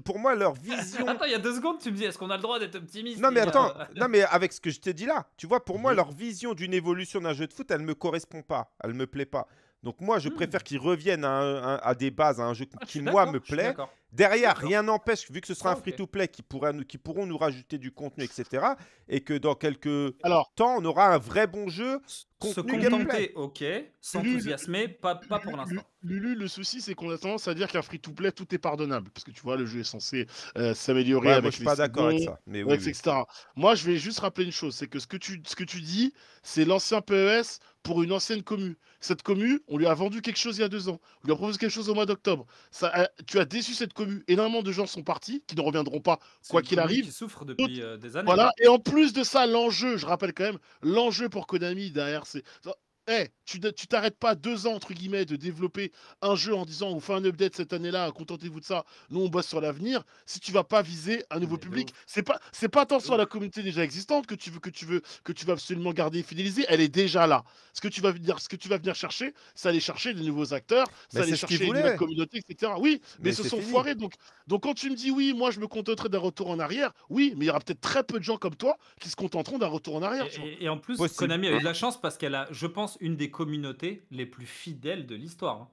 Pour moi, leur vision. Attends, il y a deux secondes, tu me dis, est-ce qu'on a le droit d'être optimiste Non mais gars attends, non mais avec ce que je t'ai dit là, tu vois, pour moi leur vision d'une évolution d'un jeu de foot, elle me correspond pas, elle me plaît pas. Donc moi je Hmm. préfère qu'ils reviennent à, un- un- à des bases, à un jeu Ah, qui moi me plaît. Derrière, rien n'empêche, vu que ce sera Ah, un free-to-play qui, pourrait nous- qui pourront nous rajouter du contenu, etc. Et que dans quelques Alors, temps, on aura un vrai bon jeu. Se contenter, ok. S'enthousiasmer, pas, pas pour l'instant. Lulu, le souci, c'est qu'on a tendance à dire qu'un free-to-play, tout est pardonnable. Parce que tu vois, le jeu est censé euh, s'améliorer Ouais, avec moi je suis les pas d'accord avec ça. Mais avec, oui. etc. Moi, je vais juste rappeler une chose, c'est que ce que tu, ce que tu dis, c'est l'ancien PES pour une ancienne commu. Cette commu, on lui a vendu quelque chose il y a deux ans. On lui a proposé quelque chose au mois d'octobre. Ça, a- tu as déçu cette commu. Énormément de gens sont partis, qui ne reviendront pas, quoi qu'il arrive. qui souffre depuis euh, des années. Voilà. Et en plus de ça, l'enjeu, je rappelle quand même, l'enjeu pour Konami derrière, c'est. Hey, tu ne- tu t'arrêtes pas deux ans, entre guillemets, de développer un jeu en disant on fait un update cette année-là, contentez-vous de ça, nous on bosse sur l'avenir. Si tu vas pas viser un nouveau Mais public, c'est pas c'est pas attention à la communauté déjà existante que tu veux que tu veux que tu vas absolument garder et fidéliser, elle est déjà là. Ce que tu vas venir ce que tu vas venir chercher, c'est aller chercher de nouveaux acteurs, c'est aller chercher une communauté, etc. Oui, mais, Mais ce sont fini. foirés. Donc donc quand tu me dis oui, moi je me contenterai d'un retour en arrière, oui, mais il y aura peut-être très peu de gens comme toi qui se contenteront d'un retour en arrière. tu vois. Et, et- et en plus, Possible. Konami a eu de la chance parce qu'elle a, je pense, une des communautés les plus fidèles de l'histoire. hein.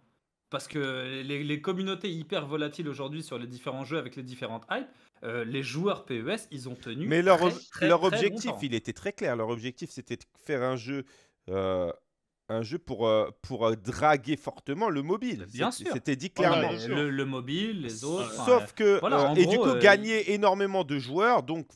Parce que les, les communautés hyper volatiles aujourd'hui sur les différents jeux avec les différentes hypes, euh, les joueurs PES, ils ont tenu. Mais leur, très, ob- très, leur très objectif, longtemps. il était très clair. Leur objectif, c'était de faire un jeu, euh, un jeu pour, euh, pour draguer fortement le mobile. Bien C'était- sûr. C'était dit Voilà, clairement. le, le mobile, les autres. Sauf que, voilà, et du coup, gagner énormément de joueurs, donc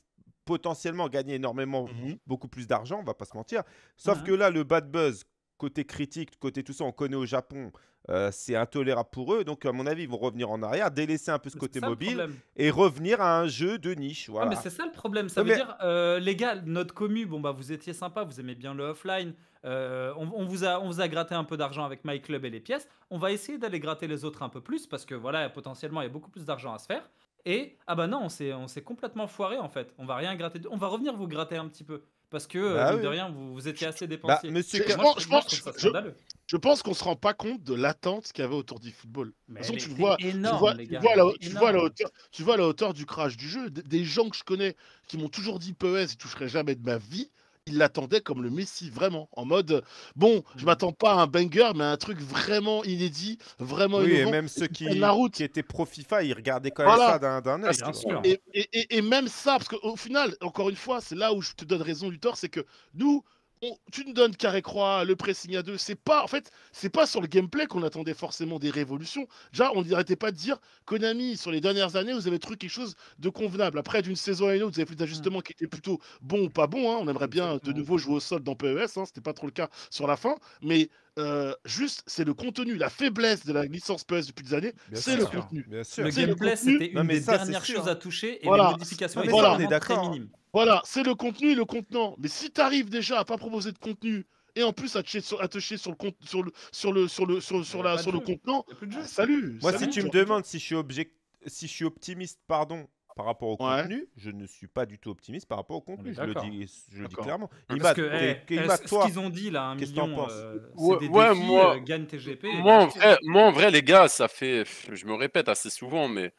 potentiellement gagner énormément, Mhm. beaucoup plus d'argent, on va pas se mentir. Sauf Ouais. que là, le bad buzz, côté critique, côté tout ça, on connaît au Japon, euh, c'est intolérable pour eux. Donc, à mon avis, ils vont revenir en arrière, délaisser un peu ce côté ça mobile et revenir à un jeu de niche. Ah, Voilà. mais c'est ça le problème. Ça veut mais- dire, euh, les gars, notre commu, bon bah vous étiez sympa, vous aimez bien le offline. euh, on, on vous a, on vous a gratté un peu d'argent avec My Club et les pièces. On va essayer d'aller gratter les autres un peu plus parce que voilà, potentiellement il y a beaucoup plus d'argent à se faire. Et ah bah non, on s'est, on s'est complètement foiré en fait. On va rien gratter. On va revenir vous gratter un petit peu parce que euh, Bah de rien, vous, vous étiez assez Bah, dépensier. monsieur Je- je Moi, pense- je, moi, je je trouve ça pense- je- scandaleux. Je pense qu'on se rend pas compte de l'attente qu'il y avait autour du football. Mais De toute façon, tu vois, tu énorme, vois, les tu gars, vois la, tu vois la énorme. hauteur, tu vois la hauteur du crash du jeu. Des, des gens que je connais qui m'ont toujours dit PES, je toucherai jamais de ma vie. Ils l'attendaient comme le Messi, vraiment. En mode, bon, je Mhm. m'attends pas à un banger, mais à un truc vraiment inédit, vraiment Oui, et même ceux qui, la route. qui étaient pro FIFA, ils regardaient quand même Voilà. ça d'un d'un œil. bien tu sûr. vois. Et, et- et- et même ça, parce qu'au final, encore une fois, c'est là où je te donne raison du tort, c'est que nous, on- tu nous donnes carré croix, le pressing à deux, c'est pas, en fait, c'est pas sur le gameplay qu'on attendait forcément des révolutions. Déjà, on n'arrêtait pas de dire, Konami, sur les dernières années, vous avez trouvé quelque chose de convenable. Après, d'une saison à une autre, vous avez fait des ajustements qui étaient plutôt bons ou pas bons. hein. On aimerait bien de nouveau jouer au sol dans PES, hein. c'était pas trop le cas sur la fin, mais euh, juste, c'est le contenu, la faiblesse de la licence PES depuis des années, c'est le contenu. Bien sûr. Le gameplay, c'était une des ça, dernières choses à toucher et Voilà. les modifications Non, étaient est vraiment très minimes. Voilà, c'est le contenu et le contenant. Mais si tu arrives déjà à pas proposer de contenu et en plus à te chier sur, à te chier sur le compte sur le sur le sur le sur, sur y a la pas sur de le jeu. contenant, salut. Moi, si tu me demandes si je suis, object... si je suis optimiste, pardon, par rapport au Ouais. contenu, je ne suis pas du tout optimiste par rapport au contenu. Je le dis, je le dis D'accord. clairement. Parce que t'es- eh, eh, Imad, ce qu'ils ont dit là, un qu'est-ce que t'en million, penses euh, Ouais, c'est des ouais, défis, moi- euh, gagne TGP. Moi en, vrai, moi, en vrai, les gars, ça fait. Je me répète assez souvent, mais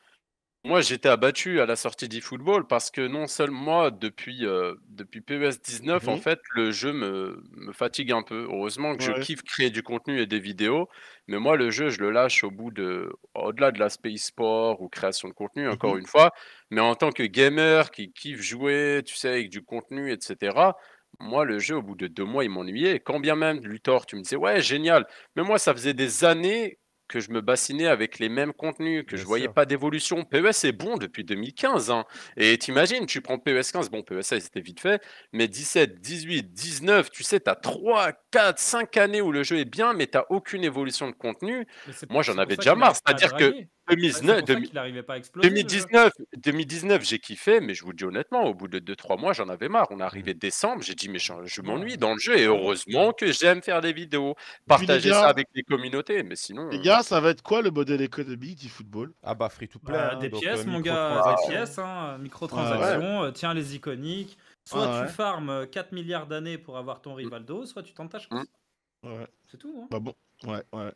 moi, j'étais abattu à la sortie d'eFootball parce que non seulement moi, depuis, euh, depuis PES 19, en Mhm. fait, le jeu me, me fatigue un peu. Heureusement que je kiffe créer du contenu et des vidéos, mais moi, le jeu, je le lâche au bout de. Au-delà de l'aspect e-sport ou création de contenu, encore Mhm. une fois, mais en tant que gamer qui kiffe jouer, tu sais, avec du contenu, etc. Moi, le jeu, au bout de deux mois, il m'ennuyait. Quand bien même, Luthor, tu me disais, ouais, génial. Mais moi, ça faisait des années que je me bassinais avec les mêmes contenus, que Bien je voyais sûr. pas d'évolution. PES est bon depuis 2015. hein. Et t'imagines, tu prends PES 15, bon, PES 16, c'était vite fait, mais 17, 18, 19, tu sais, tu as 3, 4, 5 années où le jeu est bien, mais tu aucune évolution de contenu. Moi, j'en avais déjà marre. C'est-à-dire que draguer. Ouais, C'est 2019, pour ça 2000 qu'il n'arrivait pas à exploser. le jeu. 2019, 2019 j'ai kiffé, mais je vous dis honnêtement, au bout de 2-3 mois, j'en avais marre. On est arrivé décembre, j'ai dit, mais je, je m'ennuie dans le jeu. Et heureusement que j'aime faire des vidéos, partager gars- ça avec les communautés. Mais sinon, Les euh, gars, ça va être quoi le modèle économique du football? Ah bah free to play. Bah, hein, des donc, pièces, euh, mon gars, microtransactions. des pièces, hein, microtransactions, euh, tiens les iconiques. Soit Ah ouais. tu farmes euh, 4 milliards d'années pour avoir ton Rivaldo, soit tu tentes ta chance. Mm. Ouais. C'est tout. hein. Bah bon. Ouais, ouais.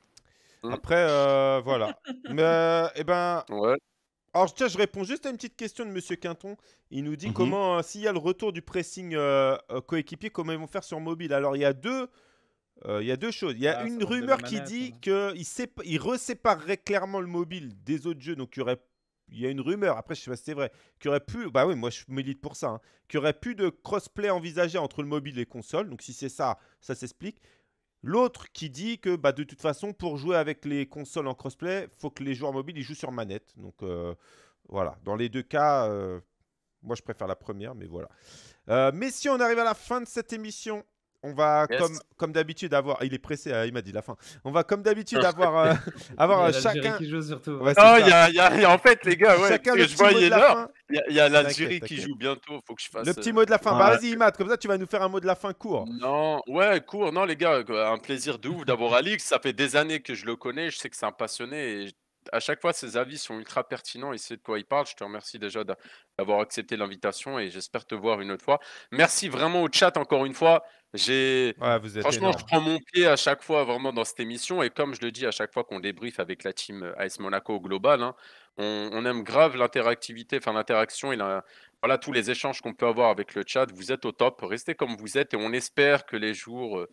Après, euh, voilà. Mais, euh, eh ben, ouais. alors tiens, je réponds juste à une petite question de Monsieur Quinton. Il nous dit Mhm. comment, euh, s'il y a le retour du pressing euh, euh, coéquipier, comment ils vont faire sur mobile? Alors, il y a deux. il y a deux choses. Il y a Ah, une rumeur qui dit hein. qu'il sépa- il reséparerait clairement le mobile des autres jeux. Donc, il y aurait. Il y a une rumeur, après je sais pas si c'est vrai, qu'il y aurait plus, bah oui, moi je milite pour ça, hein, qu'il y aurait plus de crossplay envisagé entre le mobile et les consoles. Donc si c'est ça, ça s'explique. L'autre qui dit que bah, de toute façon, pour jouer avec les consoles en crossplay, faut que les joueurs mobiles ils jouent sur manette. Donc euh, voilà, dans les deux cas, euh, moi je préfère la première, mais voilà. Euh, mais si on arrive à la fin de cette émission, on va Yes. comme, comme d'habitude avoir. Il est pressé, euh, il m'a dit la fin. On va comme d'habitude avoir, euh, avoir Il euh, y a l'Algérie chacun. qui joue surtout. Ouais, il y a, il y a- il y a- en fait, les gars, ouais, Chacun le je petit mot de voyais fin. Il y a, il y a l'Algérie qui joue bientôt. Faut que je fasse. Le petit mot de la fin. Ouais. Bah vas-y, Imad, comme ça tu vas nous faire un mot de la fin court. Non, ouais, court. Non, les gars, un plaisir de ouf d'avoir Alix. Ça fait des années que je le connais. Je sais que c'est un passionné. Et à chaque fois, ses avis sont ultra pertinents. Il sait de quoi il parle. Je te remercie déjà d'a- d'avoir accepté l'invitation et j'espère te voir une autre fois. Merci vraiment au chat encore une fois. J'ai Ouais, Franchement, énorme. je prends mon pied à chaque fois vraiment dans cette émission et comme je le dis à chaque fois qu'on débriefe avec la team euh, AS Monaco au global, hein, on, on aime grave l'interactivité, enfin l'interaction et la- voilà tous les échanges qu'on peut avoir avec le chat. Vous êtes au top, restez comme vous êtes et on espère que les jours, euh,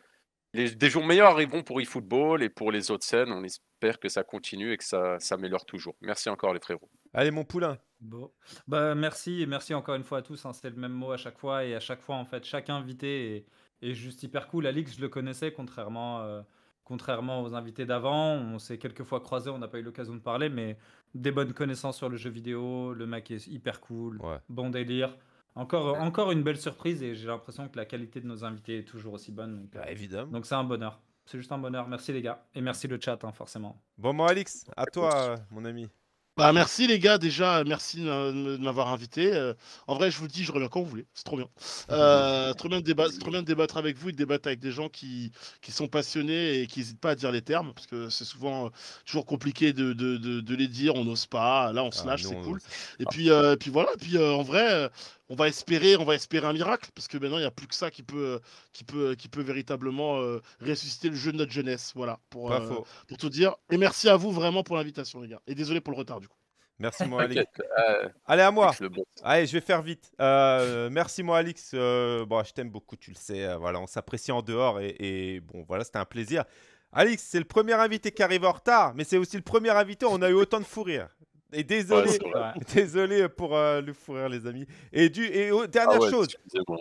les, des jours meilleurs arriveront pour eFootball et pour les autres scènes. On espère que ça continue et que ça s'améliore toujours. Merci encore les frérots. Allez, mon poulain. Bon. Bah, merci et merci encore une fois à tous. hein, C'est le même mot à chaque fois et à chaque fois en fait chaque invité est, est juste hyper cool. Alix, je le connaissais contrairement, euh, contrairement aux invités d'avant. On s'est quelques fois croisés, on n'a pas eu l'occasion de parler, mais des bonnes connaissances sur le jeu vidéo. Le mec est hyper cool, Ouais. bon délire. Encore, encore une belle surprise et j'ai l'impression que la qualité de nos invités est toujours aussi bonne. Donc, euh, Bah, évidemment. donc c'est un bonheur. C'est juste un bonheur. Merci les gars et merci le chat hein, forcément. Bon, mon Alix, à toi, mon ami. Bah merci les gars déjà, merci de m'a- de m'avoir invité. Euh, en vrai je vous le dis, je reviens quand vous voulez, c'est trop bien. Euh, trop bien de débattre, trop bien de débattre avec vous et de débattre avec des gens qui, qui sont passionnés et qui n'hésitent pas à dire les termes parce que c'est souvent euh, toujours compliqué de, de, de, de les dire, on n'ose pas. Là on se Ah, lâche, c'est cool. Et puis, euh, puis voilà, puis euh, en vrai, euh, on va espérer, on va espérer un miracle parce que maintenant il n'y a plus que ça qui peut, euh, qui peut, qui peut véritablement euh, ressusciter le jeu de notre jeunesse. Voilà, pour, euh, pour tout dire. Et merci à vous vraiment pour l'invitation les gars. Et désolé pour le retard du coup. Merci, Alix. T'inquiète, euh, Allez, à moi. Alex. Allez, je vais faire vite. Euh, merci moi Alix. Euh, bon, je t'aime beaucoup, tu le sais. Euh, voilà, on s'apprécie en dehors et, et bon, voilà, c'était un plaisir. Alix, c'est le premier invité qui arrive en retard, mais c'est aussi le premier invité. où On a eu autant de fou rire. Et désolé, Ouais. Ouais. désolé pour euh, le fou rire, les amis. Et du et oh, Ah dernière ouais, chose, excusez-moi.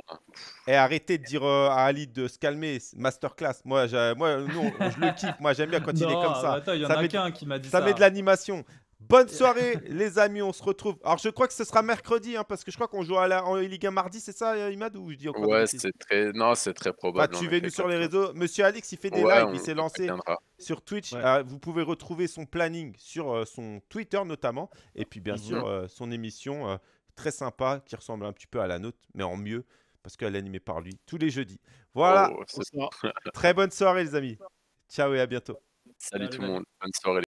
et arrêtez de dire euh, à Ali de se calmer. Masterclass. Moi, moi, non, je le kiffe. Moi, j'aime bien quand il est comme ça. attends, il y en Ça a met- qu'un qui m'a dit Ça ça. met de l'animation. Bonne soirée, les amis. On se retrouve. Alors, je crois que ce sera mercredi, hein, parce que je crois qu'on joue à la, en Ligue 1 mardi, c'est ça, Imad Ou je dis encore Ouais, c'est très. Non, c'est très Bah, probable. Suivez-nous sur les réseaux. Monsieur Alix, il fait des Ouais, lives. on- Il s'est lancé sur Twitch. Ouais. Euh, vous pouvez retrouver son planning sur euh, son Twitter, notamment. Et puis, bien Mhm. sûr, euh, son émission euh, très sympa qui ressemble un petit peu à la nôtre, mais en mieux, parce qu'elle est animée par lui tous les jeudis. Voilà. Oh. Très bonne soirée, les amis. Ciao et à bientôt. Salut Salut, tout le monde. Bonne soirée.